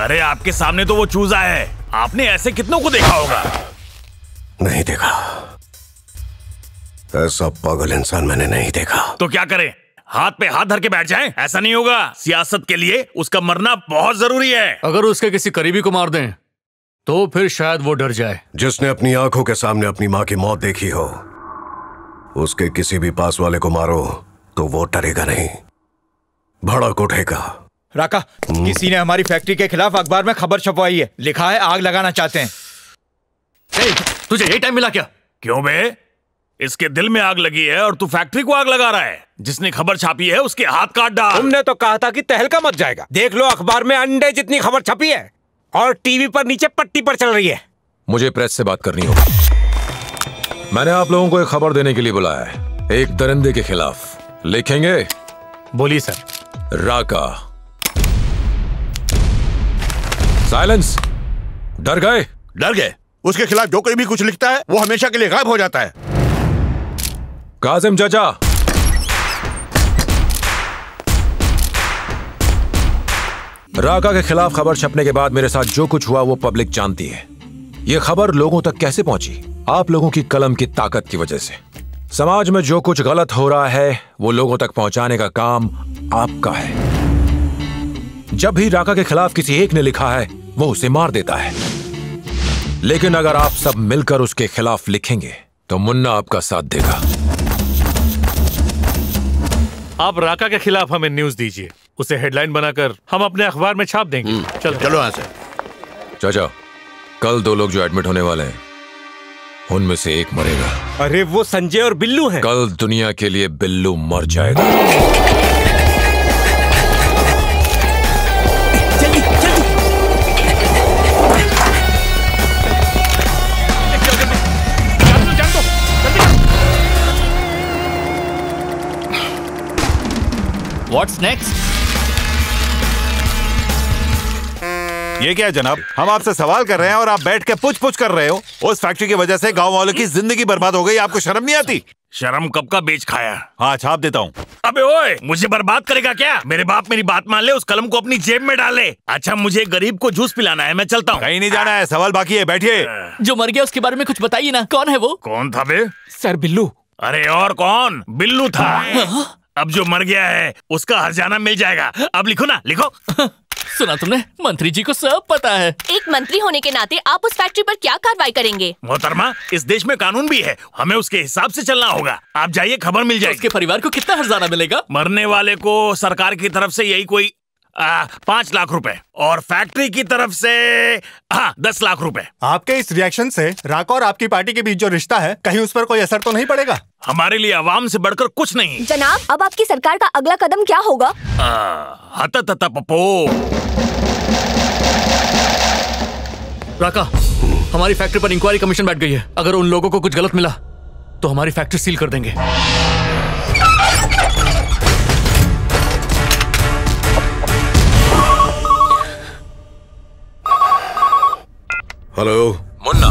अरे आपके सामने तो वो चूजा है। आपने ऐसे कितनों को देखा होगा? नहीं देखा। ऐसा पागल इंसान मैंने नहीं देखा। तो क्या करें? हाथ पे हाथ धर के बैठ जाएँ? ऐसा नहीं होगा। सियासत के लिए उसका मरना बहुत ज़रूरी है। अगर उसके किसी करीबी को मार दें तो फिर शायद वो डर जाए। जिसने अपनी आँखों के सामने अपनी माँ की मौत देखी हो उसके किसी भी पास वाले को मारो तो वो डरेगा नहीं। भड़क उठेगा। राका किसी ने हमारी फैक्ट्री के खिलाफ अखबार में खबर छपवाई है। लिखा है आग लगाना चाहते हैं। ए, तुझे यही टाइम मिला क्या? क्यों बे? इसके दिल में आग लगी है और तू फैक्ट्री को आग लगा रहा है। जिसने खबर छापी है उसके हाथ काट डाल। तुमने तो कहा था कि तहलका मत जाएगा। देख लो अखबार में अंडे जितनी खबर छपी है और टीवी पर नीचे पट्टी पर चल रही है। मुझे प्रेस से बात करनी होगी। मैंने आप लोगों को एक खबर देने के लिए बुलाया है एक दरिंदे के खिलाफ। लिखेंगे? बोलिए सर। राका। साइलेंस डर गए? डर गए। उसके खिलाफ जो कोई भी कुछ लिखता है वो हमेशा के लिए गायब हो जाता है। काजिम चाचा। राका के खिलाफ खबर छपने के बाद मेरे साथ जो कुछ हुआ वो पब्लिक जानती है। ये खबर लोगों तक कैसे पहुँची? आप लोगों की कलम की ताकत की वजह से। समाज में जो कुछ गलत हो रहा है वो लोगों तक पहुँचाने का काम आपका है। जब भी राका के खिलाफ किसी एक ने लिखा है वो उसे मार देता है। लेकिन अगर आप सब मिलकर उसके खिलाफ लिखेंगे तो मुन्ना आपका साथ देगा। आप राका के खिलाफ हमें न्यूज़ दीजिए। उसे हेडलाइन बनाकर हम अपने अखबार में छाप देंगे। चलो। चलो यहाँ से। चाचा कल दो लोग जो एडमिट होने वाले हैं उनमें से एक मरेगा। अरे वो संजय और बिल्लू हैं। कल दुनिया के लिए बिल्लू मर जाएगा। व्हाट्स नेक्स्ट ये क्या है जनाब? हम आपसे सवाल कर रहे हैं और आप बैठ के पूछ पूछ कर रहे हो। उस फैक्ट्री की वजह से गाँव वालों की ज़िंदगी बर्बाद हो गई आपको शर्म नहीं आती? शर्म कब का बेच खाया? हाँ छाप देता हूँ। अबे ओए मुझे बर्बाद करेगा क्या? मेरे बाप मेरी बात मान ले उस कलम को अपनी जेब में डाले अच्छा मुझे गरीब को जूस पिलाना है मैं चलता हूँ। कहीं नहीं जाना है सवाल बाकी है बैठिए। जो मर गया उसके बारे में कुछ बताइए ना। कौन है वो? कौन था बे? सर बिल्लू। अरे और कौन? बिल्लू था। अब जो मर गया है उसका हरजाना मिल जाएगा। अब लिखो ना लिखो। सुना तुमने? मंत्री जी को सब पता है। एक मंत्री होने के नाते आप उस फैक्ट्री पर क्या कार्रवाई करेंगे? मोहतरमा इस देश में कानून भी है। हमें उसके हिसाब से चलना होगा। आप जाइए खबर मिल जाएगी उसके परिवार को कितना हर्जाना मिलेगा? मरने वाले को सरकार की तरफ़ से यही कोई पाँच लाख रुपए। और फैक्ट्री की तरफ़ से हाँ दस लाख रुपए। आपके इस रिएक्शन से राका और आपकी पार्टी के बीच जो रिश्ता है कहीं उस पर कोई असर तो नहीं पड़ेगा? हमारे लिए आवाम से बढ़कर कुछ नहीं। जनाब अब आपकी सरकार का अगला कदम क्या होगा? आ, हत तत पपो राका हमारी फैक्ट्री पर इंक्वायरी कमीशन बैठ गई है। अगर उन लोगों को कुछ गलत मिला तो हमारी फैक्ट्री सील कर देंगे। हेलो मुन्ना।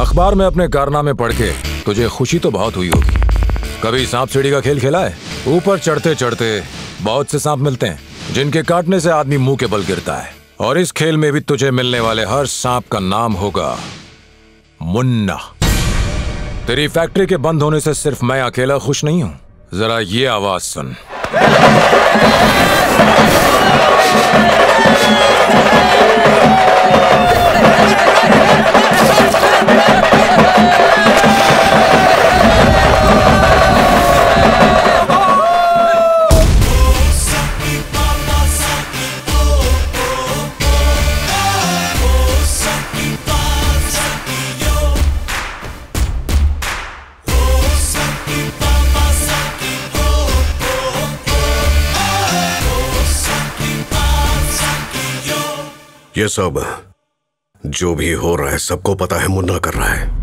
अखबार में अपने कारनामे पढ़ के तुझे खुशी तो बहुत हुई होगी। कभी सांप सीढ़ी का खेल खेला है? ऊपर चढ़ते चढ़ते बहुत से सांप मिलते हैं जिनके काटने से आदमी मुँह के बल गिरता है। और इस खेल में भी तुझे मिलने वाले हर सांप का नाम होगा मुन्ना। तेरी फैक्ट्री के बंद होने से सिर्फ़ मैं अकेला खुश नहीं हूँ। जरा ये आवाज़ सुन। ये सब जो भी हो रहा है सबको पता है मुन्ना कर रहा है।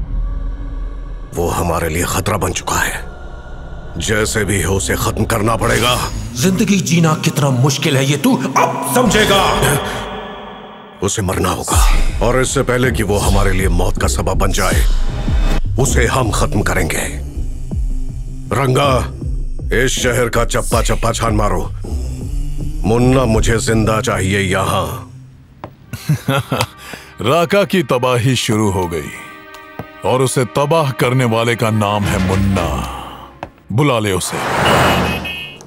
वो हमारे लिए खतरा बन चुका है। जैसे भी हो उसे खत्म करना पड़ेगा। ज़िंदगी जीना कितना मुश्किल है ये तू अब समझेगा। उसे मरना होगा। और इससे पहले कि वो हमारे लिए मौत का सबब बन जाए उसे हम खत्म करेंगे। रंगा इस शहर का चप्पा चप्पा छान मारो। मुन्ना मुझे ज़िंदा चाहिए यहाँ। राका की तबाही शुरू हो गई। और उसे तबाह करने वाले का नाम है मुन्ना। बुला ले उसे।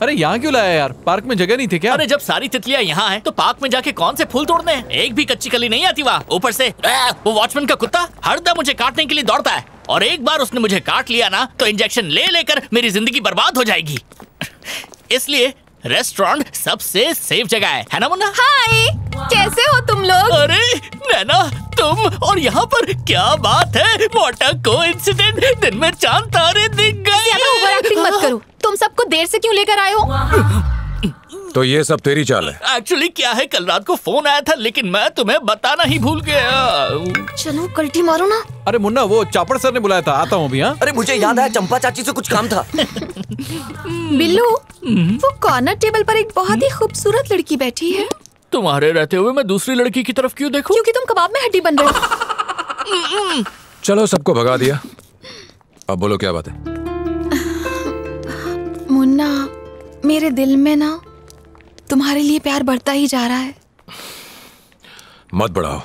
अरे यहाँ क्यों लाया यार? पार्क में जगह नहीं थी क्या? अरे जब सारी तितलियाँ यहाँ हैं, तो पार्क में जाके कौन से फूल तोड़ने हैं? एक भी कच्ची कली नहीं आती वहाँ। ऊपर से आ, वो वॉचमैन का कुत्ता हरदम मुझे काटने के लिए दौड़ता है। और एक बार उसने मुझे काट लिया ना तो इंजेक्शन ले लेकर मेरी ज़िंदगी बर्बाद हो जाएगी। इसलिए रेस्टोरेंट सबसे सेफ़ जगह है है ना मुन्ना? हाय कैसे हो तुम लोग? अरे नैना तुम और यहाँ पर क्या बात है? वाटर को इंसिडेंट दिन में चाँद तारे दिख गए। ज़्यादा ओवर एक्टिंग मत करो। तुम सबको देर से क्यों लेकर आए हो? तो ये सब तेरी चाल है। एक्चुअली क्या है? कल रात को फ़ोन आया था लेकिन मैं तुम्हें बताना ही भूल गया। चलो कल्टी मारो ना। अरे मुन्ना वो चापड़ सर ने बुलाया था आता हूँ अभी हाँ? अरे मुझे याद आया चंपा चाची से कुछ काम था। बिल्लू वो कॉर्नर टेबल पर एक बहुत ही खूबसूरत लड़की बैठी है। तुम्हारे रहते हुए मैं दूसरी लड़की की तरफ़ क्यों देखूँ? क्योंकि तुम कबाब में हड्डी बन रहे। हो चलो सबको भगा दिया। अब बोलो क्या बात है? मुन्ना मेरे दिल में ना तुम्हारे लिए प्यार बढ़ता ही जा रहा है। मत बढ़ाओ।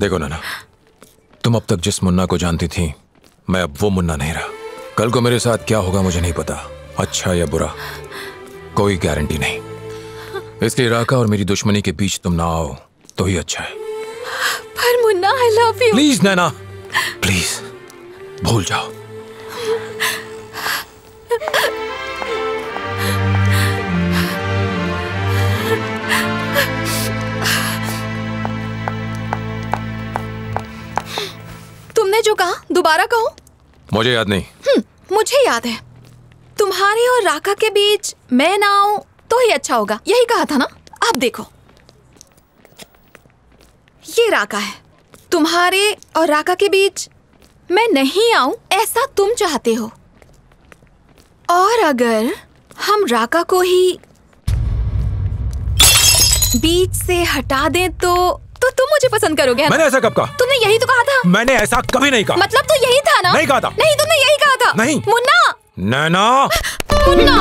देखो नाना तुम अब तक जिस मुन्ना को जानती थी मैं अब वो मुन्ना नहीं रहा। कल को मेरे साथ क्या होगा मुझे नहीं पता अच्छा या बुरा कोई गारंटी नहीं। इसलिए राका और मेरी दुश्मनी के बीच तुम ना आओ तो ही अच्छा है। पर Munna I love you please Naina. Please भूल जाओ। तुमने जो कहा दोबारा कहो। मुझे याद नहीं। हम्म, मुझे याद है। तुम्हारे और राका के बीच मैं ना आऊँ तो ही अच्छा होगा। यही कहा था ना? अब देखो। ये राका है। तुम्हारे और राका के बीच मैं नहीं आऊँ ऐसा तुम चाहते हो। और अगर हम राका को ही बीच से हटा दें तो तो तुम मुझे पसंद करोगे मैंने ऐसा कब कहा? तुमने यही तो कहा था। मैंने ऐसा कभी नहीं कहा। मतलब तो यही था ना? नहीं कहा था। नहीं तुमने यही कहा था। नहीं। मुन्ना! नैना! मुन्ना!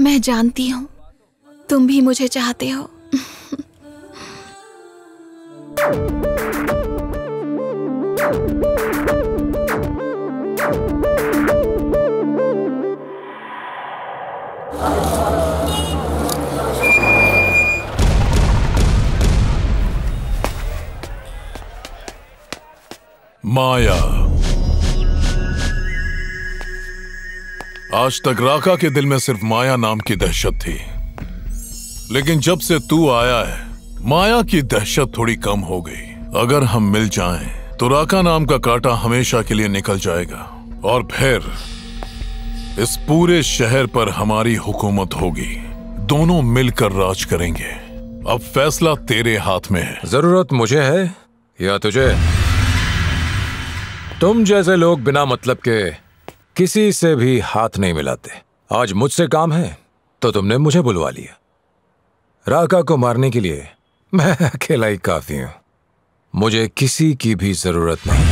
मैं जानती हूँ। तुम भी मुझे चाहते हो। माया। आज तक राका के दिल में सिर्फ़ माया नाम की दहशत थी। लेकिन जब से तू आया है माया की दहशत थोड़ी कम हो गई। अगर हम मिल जाएँ, तो राका नाम का कांटा हमेशा के लिए निकल जाएगा। और फिर इस पूरे शहर पर हमारी हुकूमत होगी। दोनों मिलकर राज करेंगे। अब फैसला तेरे हाथ में है। ज़रूरत मुझे है या तुझे? तुम जैसे लोग बिना मतलब के किसी से भी हाथ नहीं मिलाते। आज मुझसे काम है तो तुमने मुझे बुलवा लिया। राका को मारने के लिए मैं अकेला ही काफ़ी हूँ। मुझे किसी की भी ज़रूरत नहीं।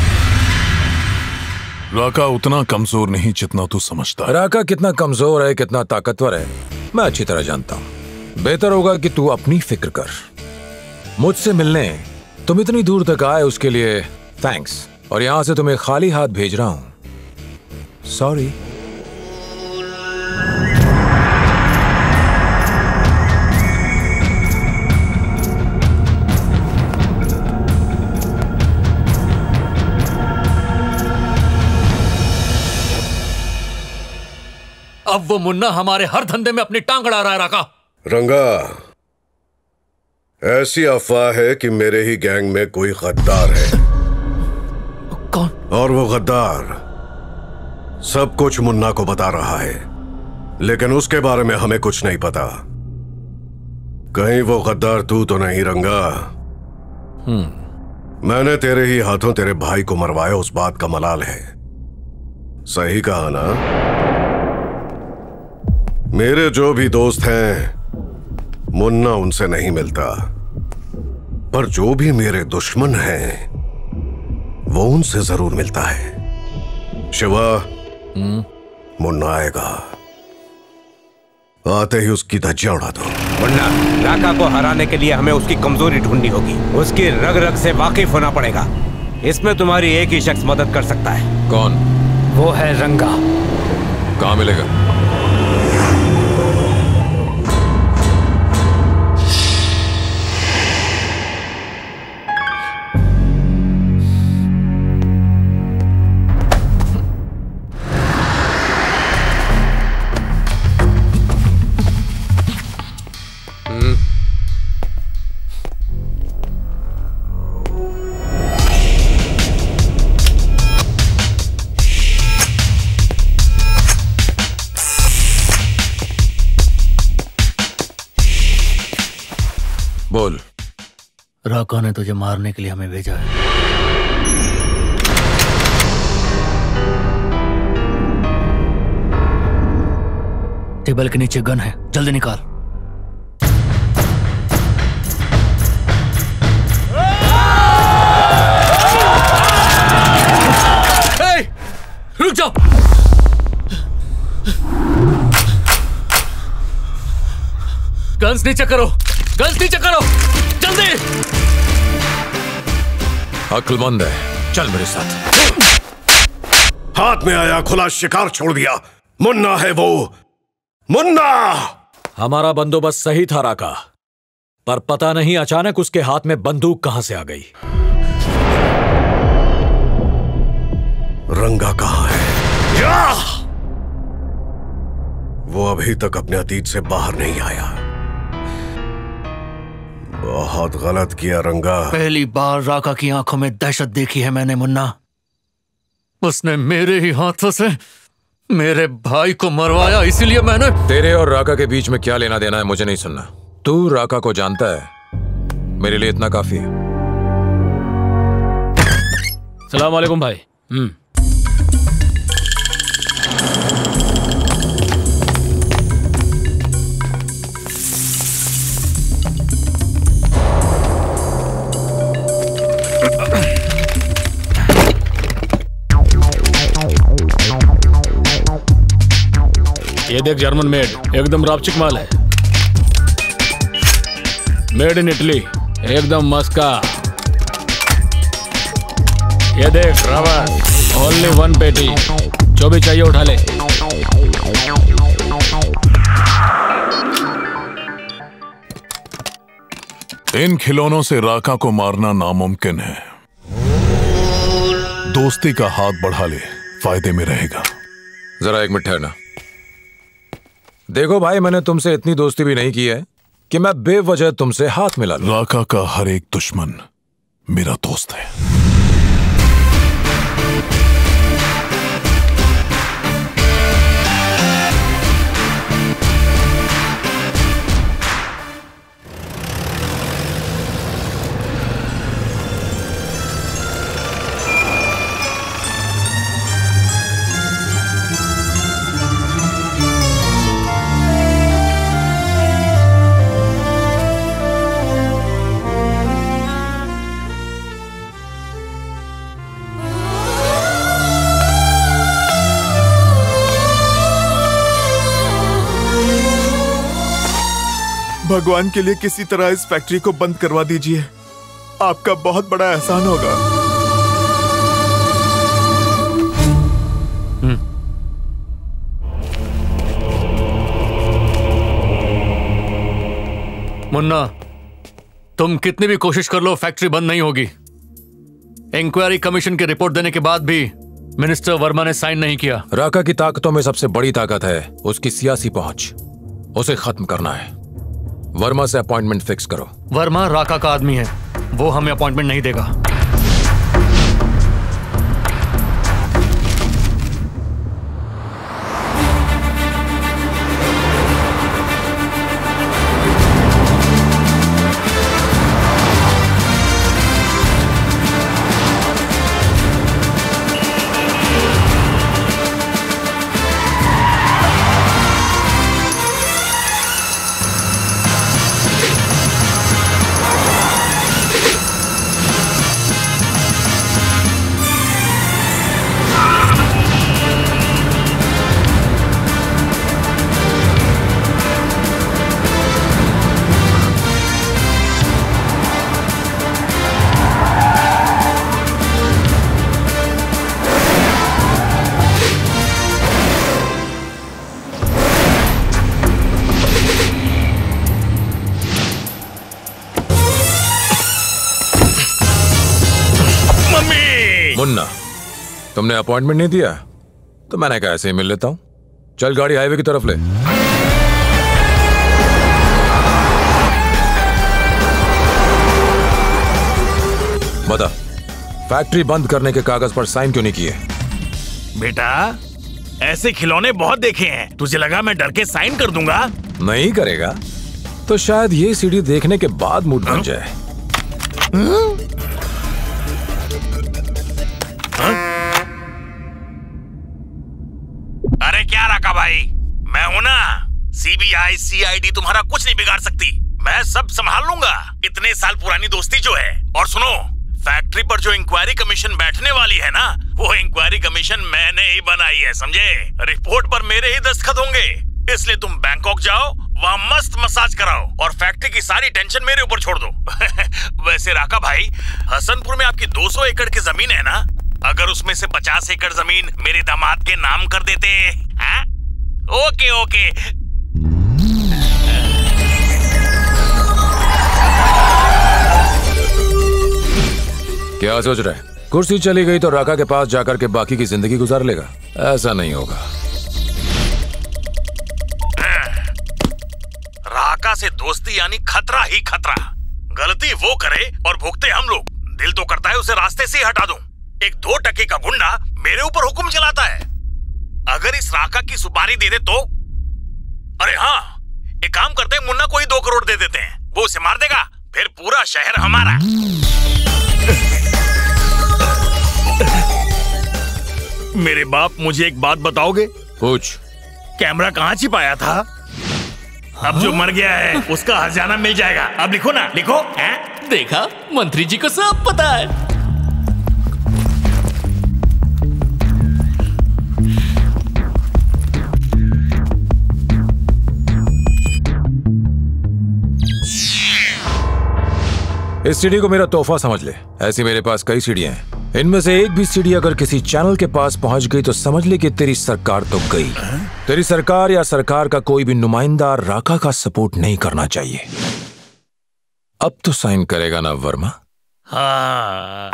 राका उतना कमज़ोर नहीं जितना तू समझता राका कितना कमज़ोर है कितना ताकतवर है मैं अच्छी तरह जानता हूँ। बेहतर होगा कि तू अपनी फ़िक्र कर। मुझसे मिलने तुम इतनी दूर तक आए उसके लिए थैंक्स और यहाँ से तुम्हें खाली हाथ भेज रहा हूँ। सॉरी अब वो मुन्ना हमारे हर धंधे में अपनी टांग अड़ा रहा है राका। रंगा ऐसी अफवाह है कि मेरे ही गैंग में कोई गद्दार है। कौन? और वो गद्दार सब कुछ मुन्ना को बता रहा है। लेकिन उसके बारे में हमें कुछ नहीं पता। कहीं वो गद्दार तू तो नहीं रंगा। मैंने तेरे ही हाथों तेरे भाई को मरवाया उस बात का मलाल है। सही कहा ना? मेरे जो भी दोस्त हैं मुन्ना उनसे नहीं मिलता। पर जो भी मेरे दुश्मन हैं वो उनसे ज़रूर मिलता है। शिवा मुन्ना आएगा आते ही उसकी धज्जा उड़ा दो मुन्ना राका को हराने के लिए हमें उसकी कमज़ोरी ढूंढनी होगी उसकी रग रग से वाकिफ होना पड़ेगा इसमें तुम्हारी एक ही शख्स मदद कर सकता है कौन वो है रंगा कहाँ मिलेगा राका ने तुझे मारने के लिए हमें भेजा है? टेबल के नीचे गन है। जल्दी निकाल। रुक जाओ। गन्स नीचे करो। गन्स नीचे करो। जल्दी। अक्लमंद है। चल मेरे साथ। हाथ में आया खुला शिकार छोड़ दिया। मुन्ना है वो। मुन्ना! हमारा बंदोबस्त सही था राका। पर पता नहीं अचानक उसके हाथ में बंदूक कहाँ से आ गई। रंगा कहाँ है? या! वो अभी तक अपने अतीत से बाहर नहीं आया। बहुत गलत किया रंगा। पहली बार राका की आँखों में दहशत देखी है मैंने मुन्ना। उसने मेरे ही हाथों से मेरे भाई को मरवाया इसीलिए मैंने तेरे और राका के बीच में क्या लेना देना है मुझे नहीं सुनना। तू राका को जानता है। मेरे लिए इतना काफ़ी है। सलाम वालेकुम भाई। हम्म। ये देख जर्मन मेड एकदम रापचिक माल है। मेड इन इटली एकदम मस्का। ये देख रवस ओनली वन पेटी जो भी चाहिए उठा ले। इन खिलौनों से राका को मारना नामुमकिन है। दोस्ती का हाथ बढ़ा ले फ़ायदे में रहेगा। जरा एक मिनट ठहरना। देखो भाई, मैंने तुमसे इतनी दोस्ती भी नहीं की है कि मैं बेवजह तुमसे हाथ मिला लूँ। राका का हर एक दुश्मन मेरा दोस्त है भगवान के लिए किसी तरह इस फैक्ट्री को बंद करवा दीजिए। आपका बहुत बड़ा एहसान होगा। मुन्ना तुम कितनी भी कोशिश कर लो फैक्ट्री बंद नहीं होगी। इंक्वायरी कमीशन की रिपोर्ट देने के बाद भी मिनिस्टर वर्मा ने साइन नहीं किया। राका की ताकतों में सबसे बड़ी ताकत है उसकी सियासी पहुँच। उसे खत्म करना है। वर्मा से अपॉइंटमेंट फिक्स करो। वर्मा राका का आदमी है। वो हमें अपॉइंटमेंट नहीं देगा। अपॉइंटमेंट नहीं दिया? तो मैंने कहा ऐसे ही मिल लेता हूँ। चल गाड़ी हाईवे की तरफ़ ले। बता फैक्ट्री बंद करने के कागज़ पर साइन क्यों नहीं किए? बेटा ऐसे खिलौने बहुत देखे हैं। तुझे लगा मैं डर के साइन कर दूँगा? नहीं करेगा। तो शायद ये सीढ़ी देखने के बाद मूड बन जाए। अरे सीबीआई सीआईडी तुम्हारा कुछ नहीं बिगाड़ सकती। मैं सब संभाल लूँगा। इतने साल पुरानी दोस्ती जो है। और सुनो, फैक्ट्री पर जो इंक्वायरी कमीशन बैठने वाली है ना, वो इंक्वायरी कमीशन मैंने ही बनाई है, समझे? रिपोर्ट पर मेरे ही दस्तखत होंगे। इसलिए तुम बैंकॉक जाओ, वहाँ मस्त मसाज कराओ, और फैक्ट्री की सारी टेंशन मेरे ऊपर छोड़ दो। वैसे राका भाई, हसनपुर में आपकी 200 एकड़ की ज़मीन है ना? अगर उसमें से 50 एकड़ ज़मीन मेरे दामाद के नाम कर देते, हैं? Okay okay. क्या सोच रहे कुर्सी चली गई तो राका के पास जाकर के बाकी की ज़िंदगी गुजार लेगा। ऐसा नहीं होगा। राका से दोस्ती यानी खतरा ही खतरा। गलती वो करे और भुगते हम लोग। दिल तो करता है उसे रास्ते से हटा दूँ। एक दो टके का गुंडा मेरे ऊपर हुक्म चलाता है। अगर इस राका की सुपारी दे दे तो? अरे हाँ एक काम करते हैं, मुन्ना को ही दो करोड़ दे देते हैं। वो उसे मार देगा, फिर पूरा शहर हमारा। मेरे बाप मुझे एक बात बताओगे? कुछ कैमरा कहाँ छिपाया था? अब जो मर गया है उसका हरजाना मिल जाएगा। अब लिखो ना लिखो हैं? देखा मंत्री जी को सब पता है। इस सीढ़ी को मेरा तोहफा समझ ले। ऐसी मेरे पास कई सीढ़ियाँ हैं। इनमें से एक भी सीढ़ी अगर किसी चैनल के पास पहुँच गई तो समझ ले कि तेरी सरकार तो गई। तेरी सरकार या सरकार का कोई भी नुमाइंदा राका का सपोर्ट नहीं करना चाहिए। अब तो साइन करेगा ना वर्मा? हाँ।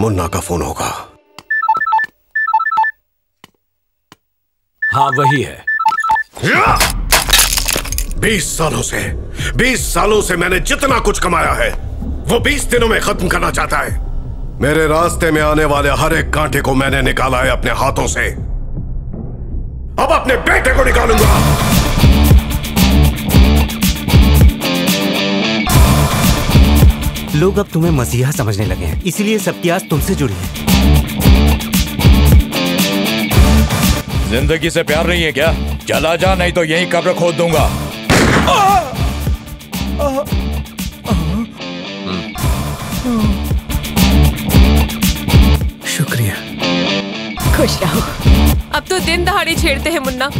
मुन्ना का फ़ोन होगा। हाँ वही है। बीस सालों से बीस सालों से मैंने जितना कुछ कमाया है वो बीस दिनों में खत्म करना चाहता है। मेरे रास्ते में आने वाले हर एक कांटे को मैंने निकाला है अपने हाथों से। अब अपने बेटे को निकालूँगा। लोग अब तुम्हें मसीहा समझने लगे हैं इसीलिए सबकी आस तुमसे जुड़ी है। ज़िंदगी से प्यार नहीं है क्या? चला जा नहीं तो यही कब्र खोद दूँगा। शुक्रिया। खुश रहो। अब तो दिन दहाड़े छेड़ते हैं मुन्ना।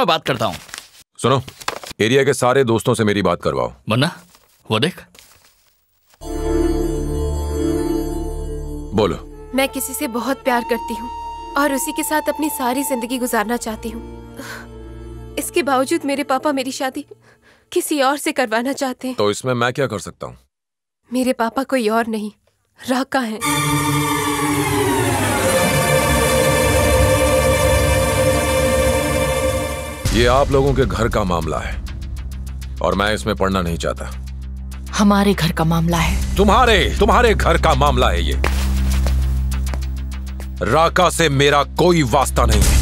मैं बात करता हूँ। सुनो एरिया के सारे दोस्तों से मेरी बात करवाओ। मुन्ना वो देख। बोलो। मैं किसी से बहुत प्यार करती हूँ और उसी के साथ अपनी सारी ज़िंदगी गुजारना चाहती हूँ। इसके बावजूद मेरे पापा मेरी शादी किसी और से करवाना चाहते हैं। तो इसमें मैं क्या कर सकता हूँ? मेरे पापा कोई और नहीं राका है। ये आप लोगों के घर का मामला है। और मैं इसमें पढ़ना नहीं चाहता। हमारे घर का मामला है। तुम्हारे तुम्हारे घर का मामला है ये। राका से मेरा कोई वास्ता नहीं है।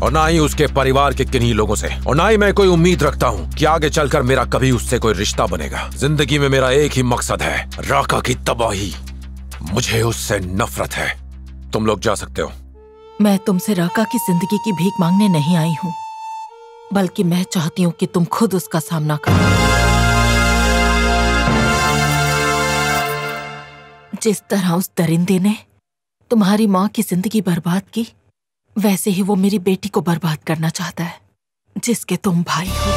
और ना ही उसके परिवार के किन्हीं लोगों से। और ना ही मैं कोई उम्मीद रखता हूँ कि आगे चलकर मेरा कभी उससे कोई रिश्ता बनेगा। ज़िंदगी में मेरा एक ही मकसद है। राका की तबाही मुझे उससे नफरत है। तुम लोग जा सकते हो। मैं तुमसे राका की ज़िंदगी की भीख मांगने नहीं आई हूँ, बल्कि मैं चाहती हूँ कि तुम खुद उसका सामना करो। जिस तरह उस दरिंदे ने तुम्हारी माँ की ज़िंदगी बर्बाद की, वैसे ही वो मेरी बेटी को बर्बाद करना चाहता है, जिसके तुम भाई हो।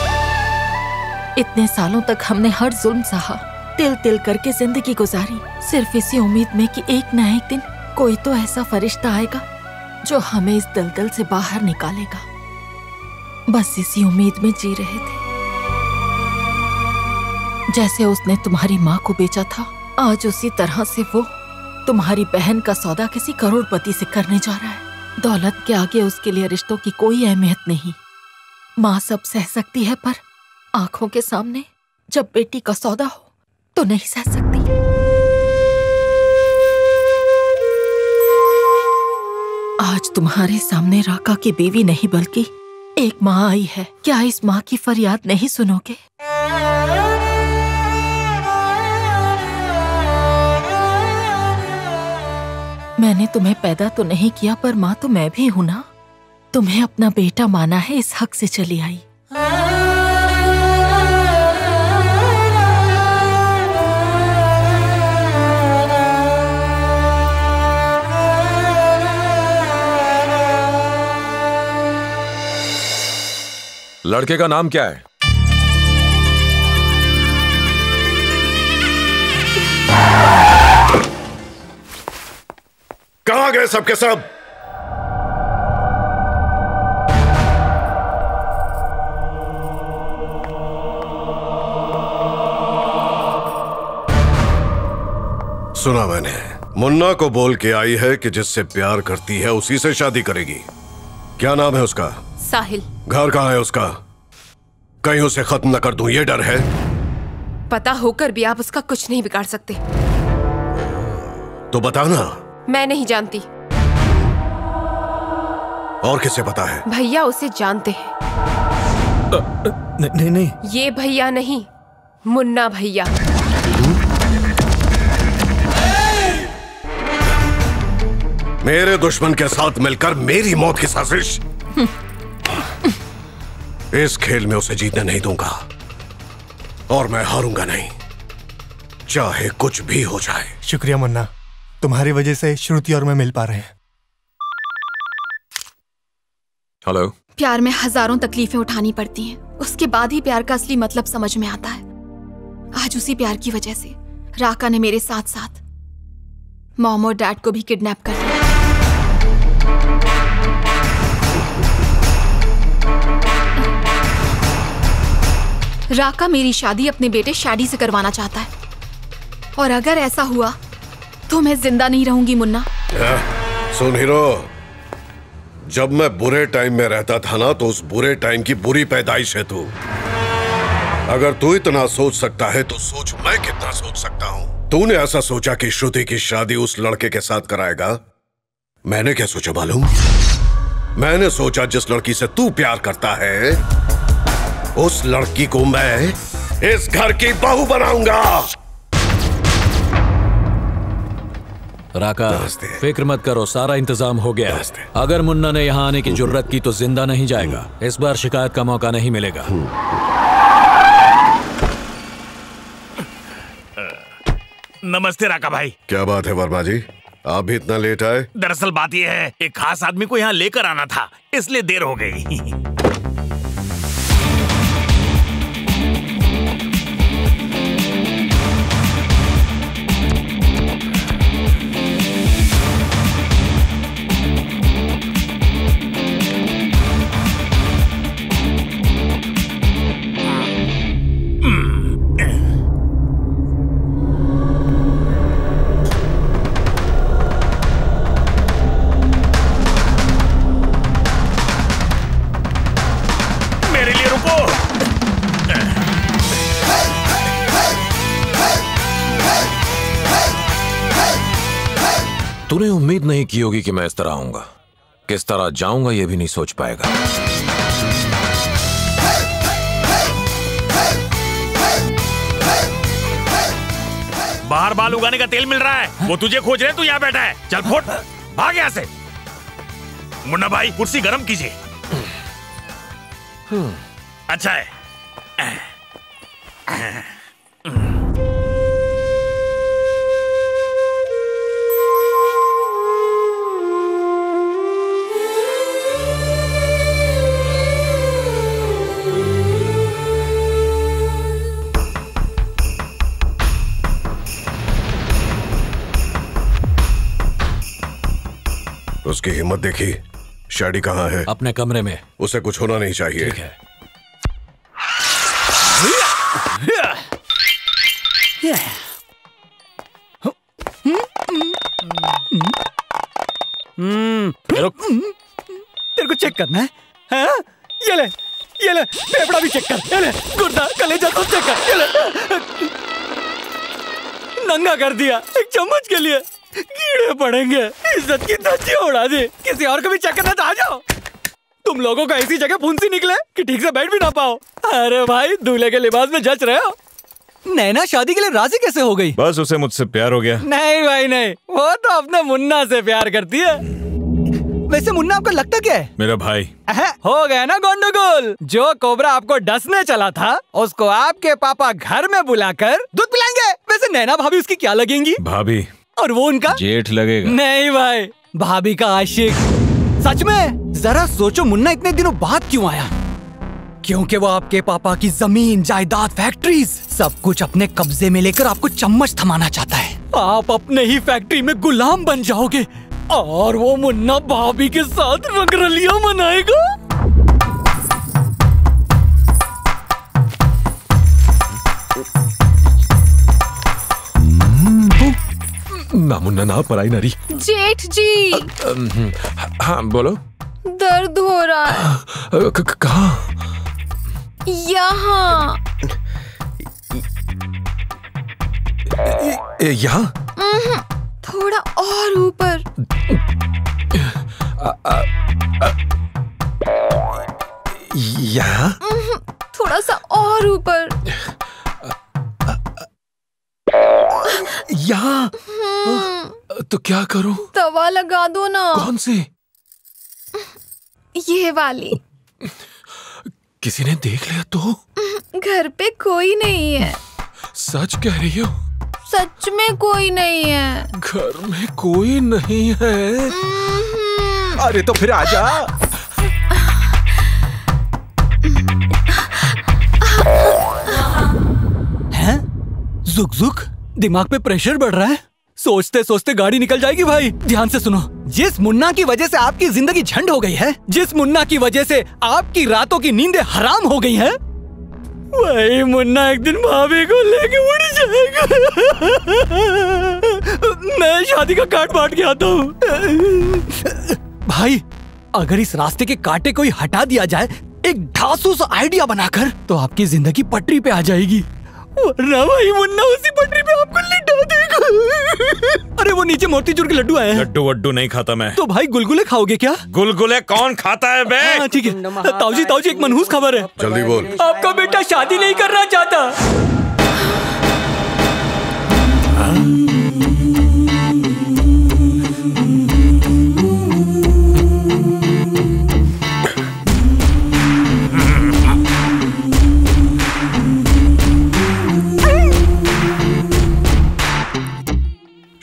इतने सालों तक हमने हर जुल्म सहा तिल तिल करके ज़िंदगी गुजारी, सिर्फ़ इसी उम्मीद में कि एक न एक दिन कोई तो ऐसा फरिश्ता आएगा जो हमें इस दलदल से बाहर निकालेगा। बस इसी उम्मीद में जी रहे थे। जैसे उसने तुम्हारी माँ को बेचा था, आज उसी तरह से वो तुम्हारी बहन का सौदा किसी करोड़पति से करने जा रहा है। दौलत के आगे उसके लिए रिश्तों की कोई अहमियत नहीं। माँ सब सह सकती है, पर आँखों के सामने जब बेटी का सौदा हो तो नहीं सह सकती। आज तुम्हारे सामने राका की बीवी नहीं, बल्कि एक माँ आई है। क्या इस माँ की फरियाद नहीं सुनोगे? मैंने तुम्हें पैदा तो नहीं किया, पर माँ तो मैं भी हूँ ना। तुम्हें अपना बेटा माना है, इस हक से चली आई। लड़के का नाम क्या है? कहाँ गए सबके सब? सुना मैंने। मुन्ना को बोल के आई है कि जिससे प्यार करती है, उसी से शादी करेगी। क्या नाम है उसका? साहिल। घर कहाँ है उसका? कहीं उसे खत्म न कर दूँ ये डर है। पता होकर भी आप उसका कुछ नहीं बिगाड़ सकते। तो बताना। मैं नहीं जानती। और किसे पता है? भैया उसे जानते हैं। नहीं नहीं। ये भैया नहीं मुन्ना भैया। मेरे दुश्मन के साथ मिलकर मेरी मौत की साजिश। इस खेल में उसे जीतने नहीं दूँगा। और मैं हारूँगा नहीं। चाहे कुछ भी हो जाए। शुक्रिया मुन्ना। तुम्हारी वजह से श्रुति और मैं मिल पा रहे हैं। हेलो। प्यार में हज़ारों तकलीफें उठानी पड़ती हैं। उसके बाद ही प्यार का असली मतलब समझ में आता है। आज उसी प्यार की वजह से राका ने मेरे साथ साथ मॉम और डैड को भी किडनैप कर लिया राका मेरी शादी अपने बेटे शैडी से करवाना चाहता है। और अगर ऐसा हुआ तो मैं ज़िंदा नहीं रहूँगी, मुन्ना। क्या? सुन हीरो, जब मैं बुरे टाइम में रहता था ना तो उस बुरे टाइम की बुरी पैदाइश है तू। अगर तू इतना सोच सकता है तो सोच मैं कितना सोच सकता हूँ। तूने ऐसा सोचा कि श्रुति की शादी उस लड़के के साथ कराएगा? मैंने क्या सोचा मालूम? मैंने सोचा जिस लड़की से तू प्यार करता है उस लड़की को मैं इस घर की बहू बनाऊँगा। राका फ़िक्र मत करो सारा इंतज़ाम हो गया अगर मुन्ना ने यहाँ आने की ज़रूरत की तो ज़िंदा नहीं जाएगा। इस बार शिकायत का मौका नहीं मिलेगा। नमस्ते राका भाई। क्या बात है वर्मा जी? आप भी इतना लेट आए? दरअसल बात यह है एक खास आदमी को यहाँ लेकर आना था इसलिए देर हो गई। तूने उम्मीद नहीं की होगी कि मैं इस तरह आऊँगा। किस तरह जाऊँगा यह भी नहीं सोच पाएगा। बाहर बाल उगाने का तेल मिल रहा है। वो तुझे खोज रहे तू यहाँ बैठा है। चल फुट। भाग यहाँ से। मुन्ना भाई कुर्सी गर्म कीजिए। अच्छा है। उसकी हिम्मत देखी। शैडी कहाँ है? अपने कमरे में। उसे कुछ होना नहीं चाहिए। ठीक है। हम्म रुक तेरे को चेक करना है हाँ? ये ले ये ले फेफड़ा भी चेक कर ये ले गुर्दा कलेजा सब चेक कर ये ले। नंगा कर दिया एक चम्मच के लिए कीड़े पड़ेंगे। इज़्ज़त की धज्जी उड़ा दी। किसी और को भी चक्कर करना तो आ जाओ। तुम लोगों का ऐसी जगह फुंसी निकले कि ठीक से बैठ भी ना पाओ। अरे भाई दूल्हे के लिबास में जच रहे हो। नैना शादी के लिए राज़ी कैसे हो गई? बस उसे मुझसे प्यार हो गया। नहीं भाई नहीं। वो तो अपने मुन्ना से प्यार करती है। वैसे मुन्ना आपका लगता क्या है? मेरा भाई। अहं, हो गया ना गोंडोगोल। जो कोबरा आपको डसने चला था उसको आपके पापा घर में बुलाकर दूध पिलाएँगे। वैसे नैना भाभी उसकी क्या लगेंगी? भाभी और वो उनका? जेठ लगेगा। नहीं भाई भाभी का आशिक। सच में? जरा सोचो मुन्ना इतने दिनों बाद क्यों आया? क्योंकि वो आपके पापा की ज़मीन जायदाद फैक्ट्रीज सब कुछ अपने कब्जे में लेकर आपको चम्मच थमाना चाहता है। आप अपने ही फैक्ट्री में गुलाम बन जाओगे और वो मुन्ना भाभी के साथ रंगरलिया मनाएगा। ना मुन्ना ना पराई नारी। जेठ जी। हाँ बोलो। दर्द हो रहा है। क- कहाँ? यहाँ। यहाँ? थोड़ा और ऊपर। यहाँ? थोड़ा सा और ऊपर। यहाँ हम्म, तो क्या करूँ? दवा लगा दो ना। कौन सी? ये वाली। किसी ने देख लिया तो? घर पे कोई नहीं है। सच कह रही हो? सच में कोई नहीं है। घर में कोई नहीं है। अरे तो फिर आजा जुक जुक दिमाग पे प्रेशर बढ़ रहा है। सोचते सोचते गाड़ी निकल जाएगी भाई। ध्यान से सुनो। जिस मुन्ना की वजह से आपकी ज़िंदगी झंड हो गई है, जिस मुन्ना की वजह से आपकी रातों की नींदें हराम हो गई हैं, वही मुन्ना एक दिन भाभी को लेके उड़ जाएगा। मैं शादी का काट बांट के आता हूँ। भाई, अगर इस रास्ते के कांटे को ही हटा दिया जाए, एक ढासूस आइडिया बनाकर तो आपकी ज़िंदगी पटरी पे आ जाएगी। वरना भाई मुन्ना उसी पटरी पे आपको लिटा देगा। अरे वो नीचे मोतीचूर के लड्डू आए हैं। लड्डू वड्डू नहीं खाता मैं। तो भाई गुलगुले खाओगे क्या? गुलगुले कौन खाता है बे? हाँ ठीक है। ताऊजी ताऊजी एक मनहूस खबर है। जल्दी बोल। आपका बेटा शादी नहीं करना चाहता।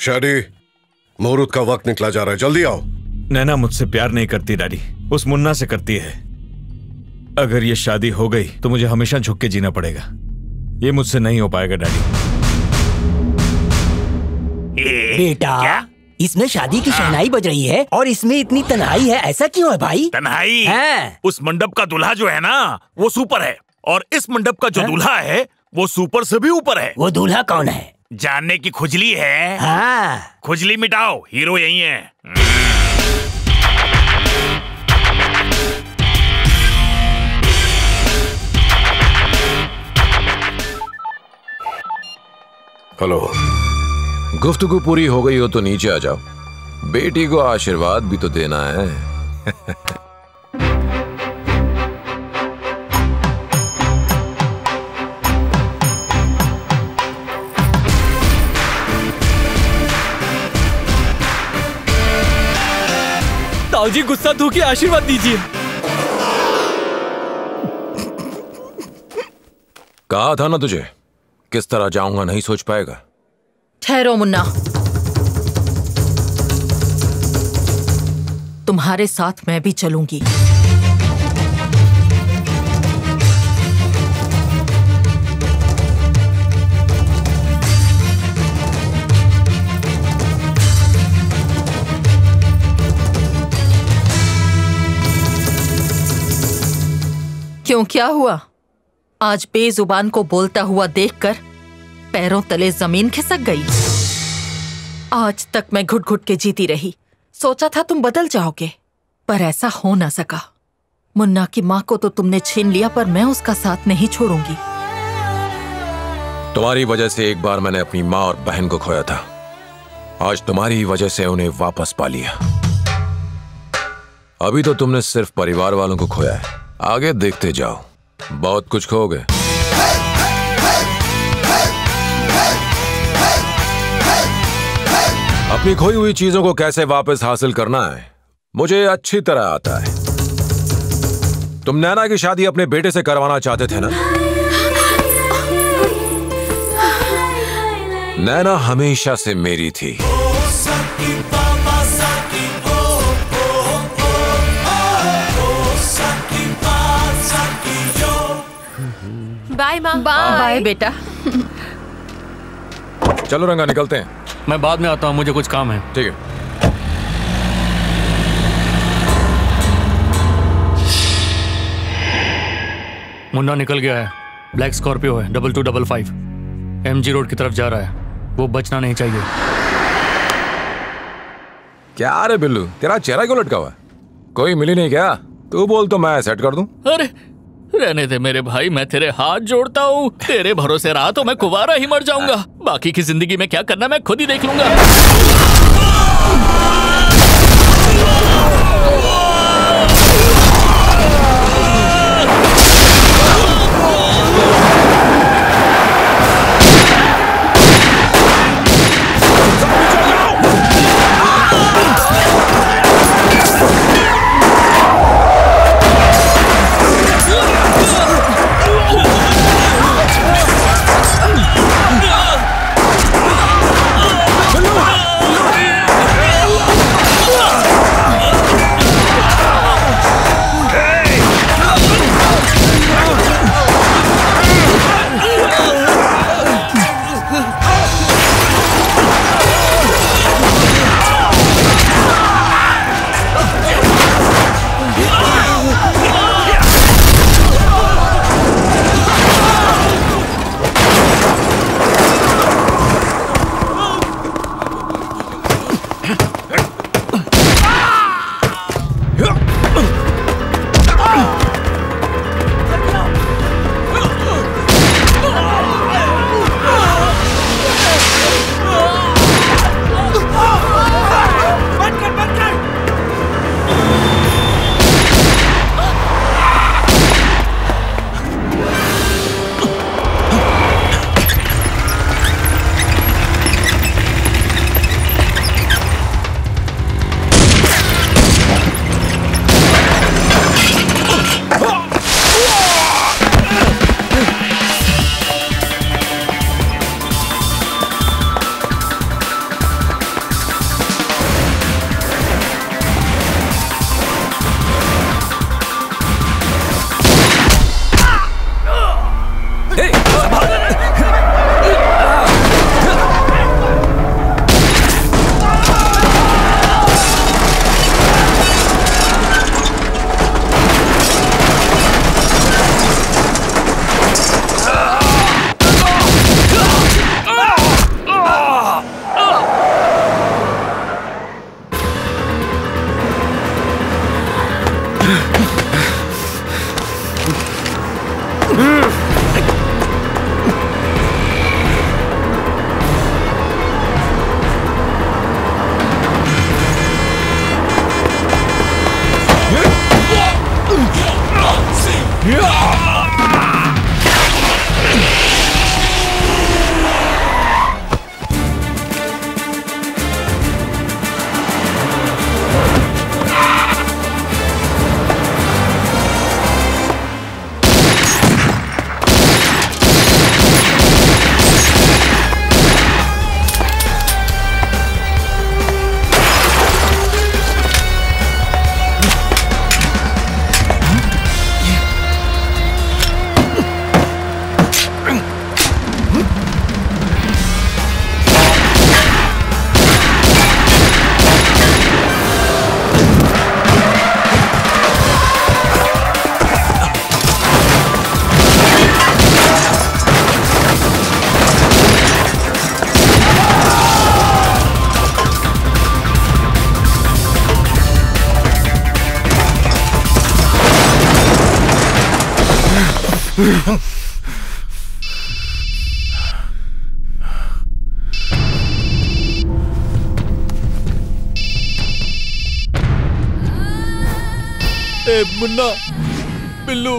शादी मुहूर्त का वक्त निकला जा रहा है। जल्दी आओ। नैना मुझसे प्यार नहीं करती डैडी। उस मुन्ना से करती है। अगर ये शादी हो गई तो मुझे हमेशा झुक के जीना पड़ेगा। ये मुझसे नहीं हो पाएगा डैडी। बेटा इसमें शादी की शहनाई बज रही है और इसमें इतनी तन्हाई है ऐसा क्यों है भाई? तन्हाई? है? उस मंडप का दूल्हा जो है ना वो सुपर है। और इस मंडप का जो दूल्हा है वो सुपर से भी ऊपर है। वो दूल्हा कौन है? जानने की खुजली है। हाँ। खुजली मिटाओ हीरो यही है। हेलो। गुफ्तगु पूरी हो गई हो तो नीचे आ जाओ। बेटी को आशीर्वाद भी तो देना है। ताऊजी गुस्सा धो के आशीर्वाद दीजिए। कहा था ना तुझे? किस तरह जाऊँगा नहीं सोच पाएगा। ठहरो मुन्ना। तुम्हारे साथ मैं भी चलूँगी। क्यों, क्या हुआ? आज बेजुबान को बोलता हुआ देखकर पैरों तले ज़मीन खिसक गई। आज तक मैं घुट घुट के जीती रही। सोचा था तुम बदल जाओगे, पर ऐसा हो ना सका। मुन्ना की माँ को तो तुमने छीन लिया, पर मैं उसका साथ नहीं छोड़ूँगी। तुम्हारी वजह से एक बार मैंने अपनी माँ और बहन को खोया था। आज तुम्हारी वजह से उन्हें वापस पा लिया। अभी तो तुमने सिर्फ़ परिवार वालों को खोया है। आगे देखते जाओ। बहुत कुछ खोगे अपनी खोई हुई चीज़ों को कैसे वापस हासिल करना है, मुझे अच्छी तरह आता है। तुम नैना की शादी अपने बेटे से करवाना चाहते थे ना? नैना हमेशा से मेरी थी। बाय माँ बाय बेटा। चलो रंगा निकलते हैं। मैं बाद में आता हूँ मुझे कुछ काम है। ठीक है। मुन्ना निकल गया है। ब्लैक स्कॉर्पियो है double two double five M G road की तरफ़ जा रहा है। वो बचना नहीं चाहिए। क्या रे बिल्लू तेरा चेहरा क्यों लटका हुआ कोई मिली नहीं क्या? तू बोल तो मैं सेट कर दूँ। अरे रहने दे मेरे भाई, मैं तेरे हाथ जोड़ता हूँ। तेरे भरोसे रहा तो मैं कुवारा ही मर जाऊँगा। बाकी की ज़िंदगी में क्या करना, मैं खुद ही देख लूँगा। मुन्ना बिल्लू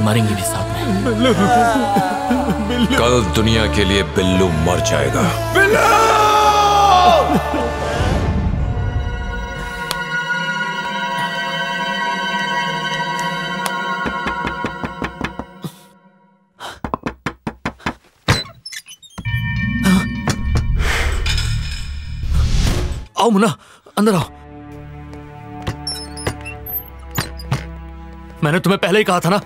और मरेंगे भी साथ में। बिल्लू, बिल्लू। कल दुनिया के लिए बिल्लू मर जाएगा। आओ मुन्ना अंदर आओ। मैंने तुम्हें पहले ही कहा था ना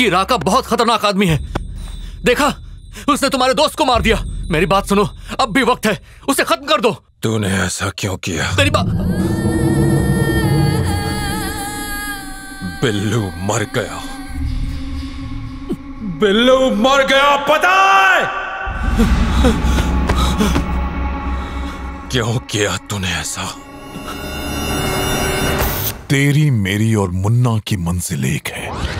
कि राका बहुत खतरनाक आदमी है। देखा? उसने तुम्हारे दोस्त को मार दिया। मेरी बात सुनो। अब भी वक्त है। उसे खत्म कर दो। तूने ऐसा क्यों किया? तेरी बात बिल्लू मर गया। बिल्लू मर गया पता है? क्यों किया तूने ऐसा? तेरी मेरी और मुन्ना की मंजिल एक है।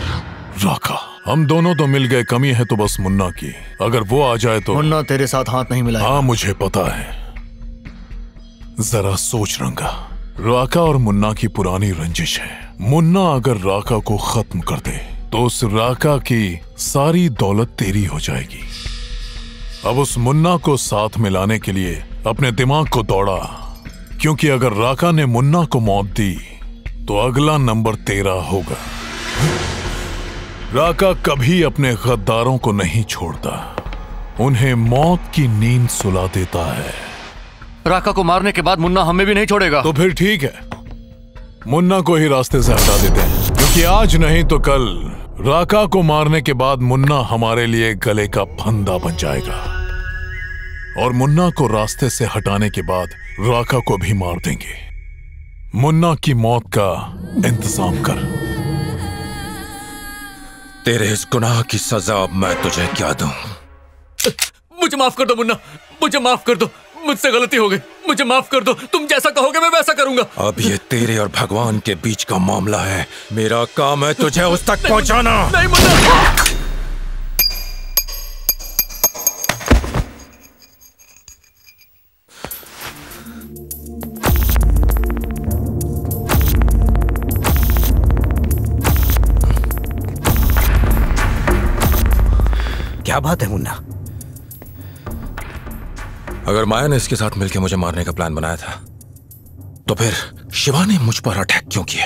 राका हम दोनों तो मिल गए कमी है तो बस मुन्ना की। अगर वो आ जाए तो मुन्ना तेरे साथ हाथ नहीं मिलाएगा। हाँ मुझे पता है। जरा सोच रंगा। राका और मुन्ना की पुरानी रंजिश है। मुन्ना अगर राका को खत्म कर दे तो उस राका की सारी दौलत तेरी हो जाएगी। अब उस मुन्ना को साथ मिलाने के लिए अपने दिमाग को दौड़ा। क्योंकि अगर राका ने मुन्ना को मौत दी तो अगला नंबर तेरा होगा। राका कभी अपने गद्दारों को नहीं छोड़ता। उन्हें मौत की नींद सुला देता है। राका को मारने के बाद मुन्ना हमें भी नहीं छोड़ेगा। तो फिर ठीक है। मुन्ना को ही रास्ते से हटा देते हैं। क्योंकि आज नहीं तो कल। राका को मारने के बाद मुन्ना हमारे लिए गले का फंदा बन जाएगा। और मुन्ना को रास्ते से हटाने के बाद राका को भी मार देंगे। मुन्ना की मौत का इंतज़ाम कर। तेरे इस गुनाह की सजा अब मैं तुझे क्या दू? मुझे माफ़ कर दो मुन्ना। मुझे माफ़ कर दो। मुझसे गलती हो गई। मुझे माफ़ कर दो। तुम जैसा कहोगे मैं वैसा करूँगा। अब ये तेरे और भगवान के बीच का मामला है। मेरा काम है तुझे उस तक पहुंचाना। नहीं मुन्ना। क्या बात है मुन्ना? अगर माया ने इसके साथ मिलकर मुझे मारने का प्लान बनाया था तो फिर शिवा ने मुझ पर अटैक क्यों किया?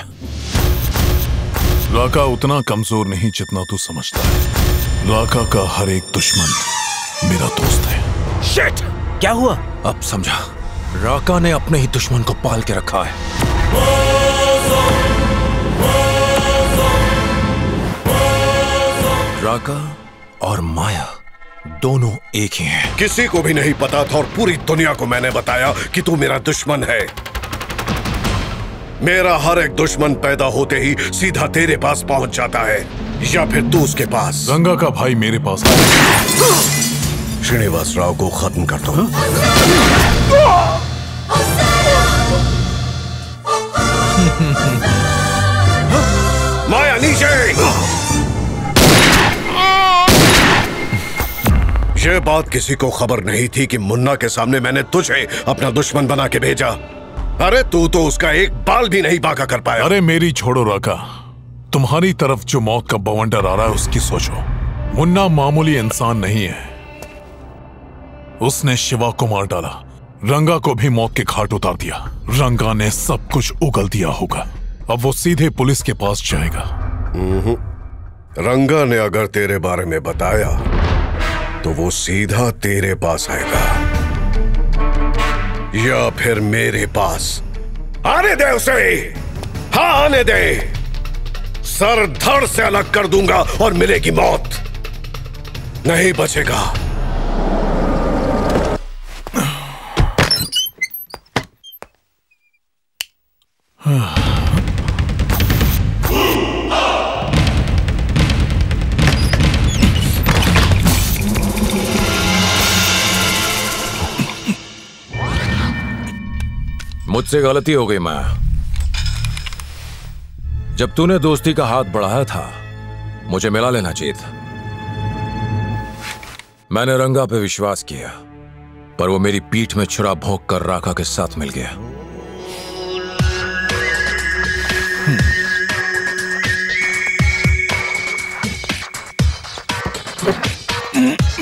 राका उतना कमज़ोर नहीं जितना तू समझता है। राका का हर एक दुश्मन मेरा दोस्त है। शिट क्या हुआ? अब समझा। राका ने अपने ही दुश्मन को पाल के रखा है। राका और माया दोनों एक ही हैं। किसी को भी नहीं पता था और पूरी दुनिया को मैंने बताया कि तू मेरा दुश्मन है। मेरा हर एक दुश्मन पैदा होते ही सीधा तेरे पास पहुँच जाता है या फिर तू उसके पास। गंगा का भाई मेरे पास श्रीनिवास राव को खत्म कर दो। माया ये बात किसी को खबर नहीं थी कि मुन्ना के सामने मैंने तुझे अपना दुश्मन बना के भेजा। अरे तू तो उसका एक बाल भी नहीं बाका कर पाया। अरे मेरी छोड़ो राका। तुम्हारी तरफ़ जो मौत का बवंडर आ रहा है उसकी सोचो। मुन्ना मामूली इंसान नहीं है। उसने शिवा को मार डाला। रंगा को भी मौत के घाट उतार दिया। रंगा ने सब कुछ उगल दिया होगा। अब वो सीधे पुलिस के पास जाएगा। हम्म। रंगा ने अगर तेरे बारे में बताया तो वो सीधा तेरे पास आएगा। या फिर मेरे पास। आने दे उसे। हाँ आने दे। सर धड़ से अलग कर दूँगा और मिलेगी मौत। नहीं बचेगा। मुझसे गलती हो गई, मैं। जब तूने दोस्ती का हाथ बढ़ाया था, मुझे मिला लेना चाहिए मैंने रंगा पे विश्वास किया, पर वो मेरी पीठ में छुरा भोंक कर राका के साथ मिल गया।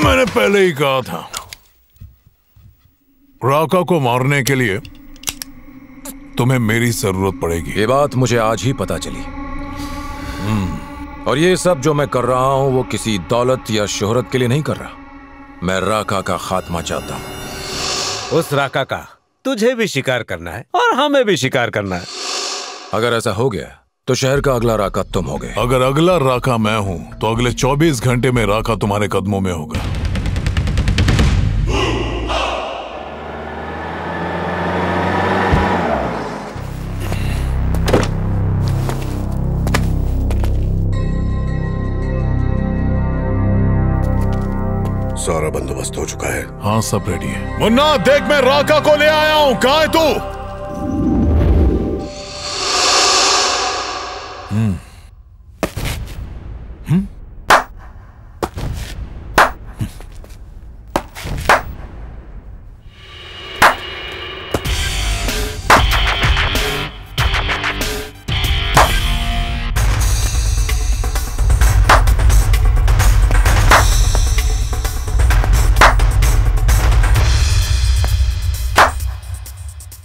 मैंने पहले ही कहा था राका को मारने के लिए तुम्हें मेरी ज़रूरत पड़ेगी। ये बात मुझे आज ही पता चली। और ये सब जो मैं कर रहा हूँ वो किसी दौलत या शोहरत के लिए नहीं कर रहा। मैं राका का खात्मा चाहता हूँ। उस राका का तुझे भी शिकार करना है और हमें भी शिकार करना है। अगर ऐसा हो गया तो शहर का अगला राका तुम हो गए। अगर अगला राका मैं हूँ तो अगले 24 घंटे में राका तुम्हारे कदमों में होगा। बंदोबस्त हो चुका है। हाँ सब रेडी है। मुन्ना देख मैं राका को ले आया हूँ। कहा है तू?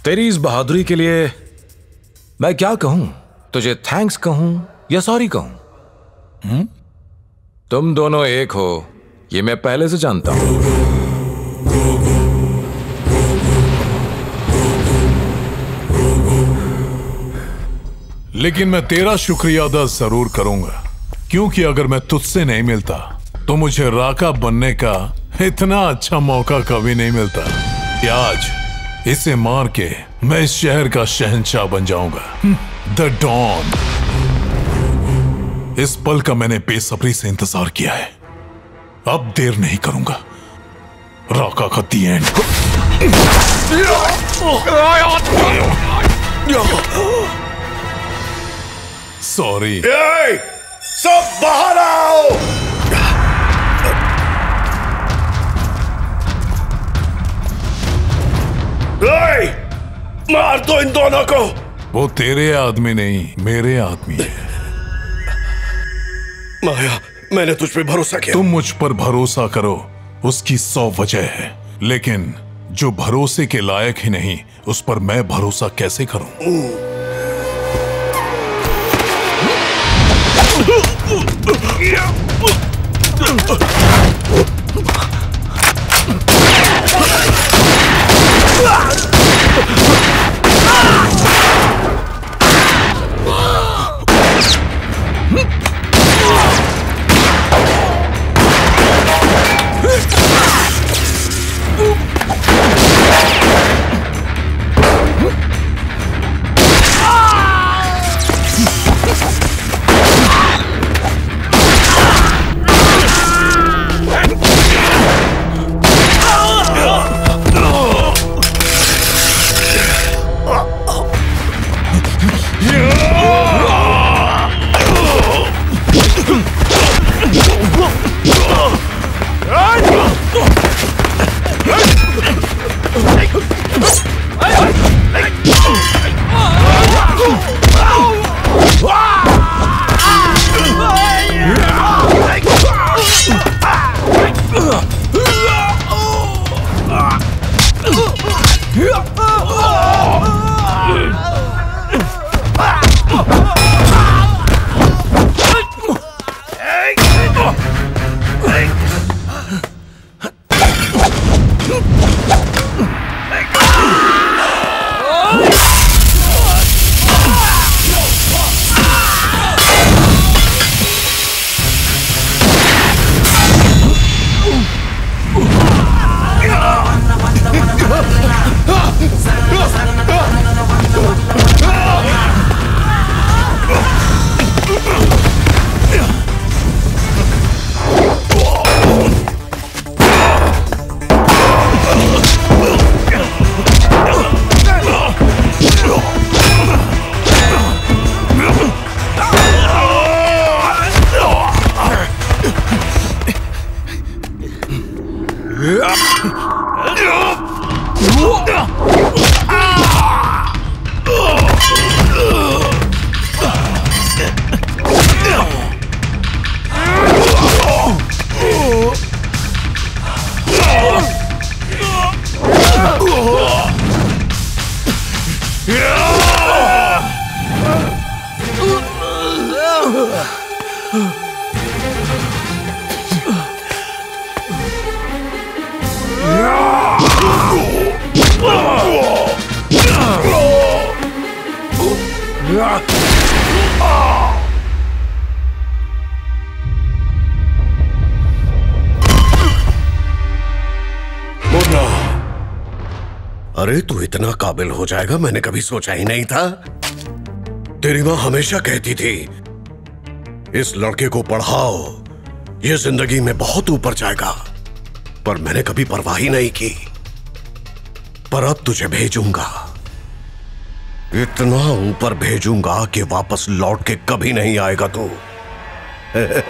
तेरी इस बहादुरी के लिए मैं क्या कहूँ? तुझे थैंक्स कहूँ या सॉरी कहूँ? हम्म? तुम दोनों एक हो ये मैं पहले से जानता हूँ। लेकिन मैं तेरा शुक्रिया अदा ज़रूर करूँगा क्योंकि अगर मैं तुझसे नहीं मिलता तो मुझे राका बनने का इतना अच्छा मौका कभी नहीं मिलता। आज इसे मार के मैं इस शहर का शहंशाह बन जाऊँगा। द डॉन इस पल का मैंने बेसब्री से इंतज़ार किया है। अब देर नहीं करूँगा। राका का दी एंड। सॉरी सब बाहर आओ! मार दो इन दोनों को। वो तेरे आदमी नहीं मेरे आदमी है। माया मैंने तुझ पर भरोसा किया। तुम मुझ पर भरोसा करो उसकी सौ वजह है। लेकिन जो भरोसे के लायक ही नहीं उस पर मैं भरोसा कैसे करूँ? Yeah! जाएगा मैंने कभी सोचा ही नहीं था। तेरी माँ हमेशा कहती थी, इस लड़के को पढ़ाओ, ये ज़िंदगी में बहुत ऊपर जाएगा। पर मैंने कभी परवाह ही नहीं की। पर अब तुझे भेजूँगा। इतना ऊपर भेजूँगा कि वापस लौट के कभी नहीं आएगा तू।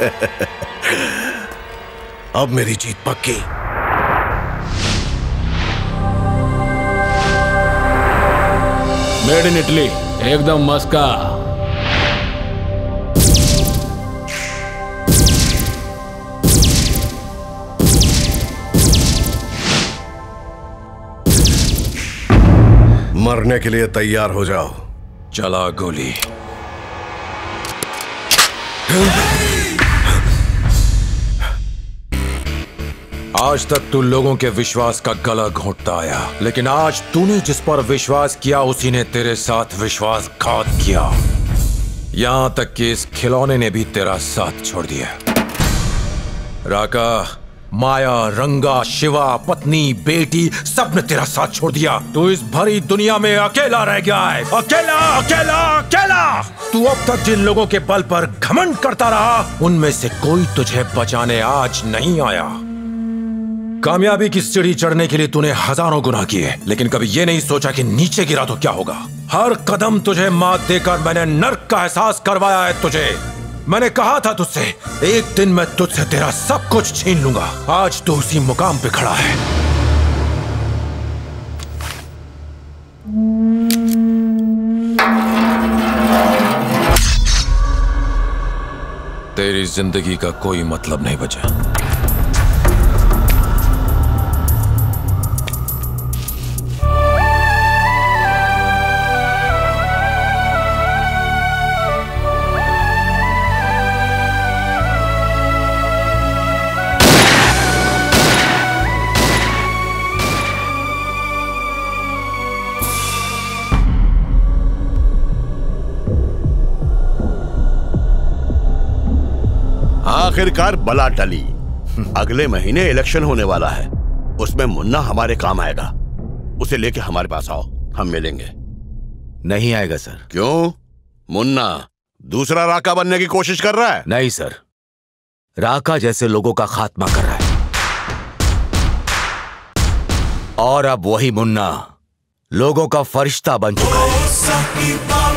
अब मेरी जीत पक्की। मेड इन इटली एकदम मस्का. मरने के लिए तैयार हो जाओ। चला गोली। आज तक तू लोगों के विश्वास का गला घोटता आया। लेकिन आज तूने जिस पर विश्वास किया, उसी ने तेरे साथ विश्वासघात किया। यहाँ तक कि इस खिलौने ने भी तेरा साथ छोड़ दिया। राका, माया, रंगा, शिवा, पत्नी, बेटी, सबने तेरा साथ छोड़ दिया। तू इस भरी दुनिया में अकेला रह गया है। अकेला अकेला अकेला! तू अब तक जिन लोगों के बल पर घमंड करता रहा, उनमें से कोई तुझे बचाने आज नहीं आया। कामयाबी की सीढ़ी चढ़ने के लिए तूने हज़ारों गुना किए, लेकिन कभी ये नहीं सोचा कि नीचे गिरा तो क्या होगा। हर कदम तुझे मात देकर मैंने नर्क का एहसास करवाया है तुझे। मैंने कहा था तुझसे, एक दिन मैं तुझसे तेरा सब कुछ छीन लूँगा। आज तू उसी मुकाम पे खड़ा है। तेरी ज़िंदगी का कोई मतलब नहीं बचा। आखिरकार बला टली। अगले महीने इलेक्शन होने वाला है। उसमें मुन्ना हमारे काम आएगा। उसे लेके हमारे पास आओ। हम मिलेंगे। नहीं आएगा सर। क्यों? मुन्ना दूसरा राका बनने की कोशिश कर रहा है? नहीं सर। राका जैसे लोगों का खात्मा कर रहा है। और अब वही मुन्ना लोगों का फरिश्ता बन चुका है।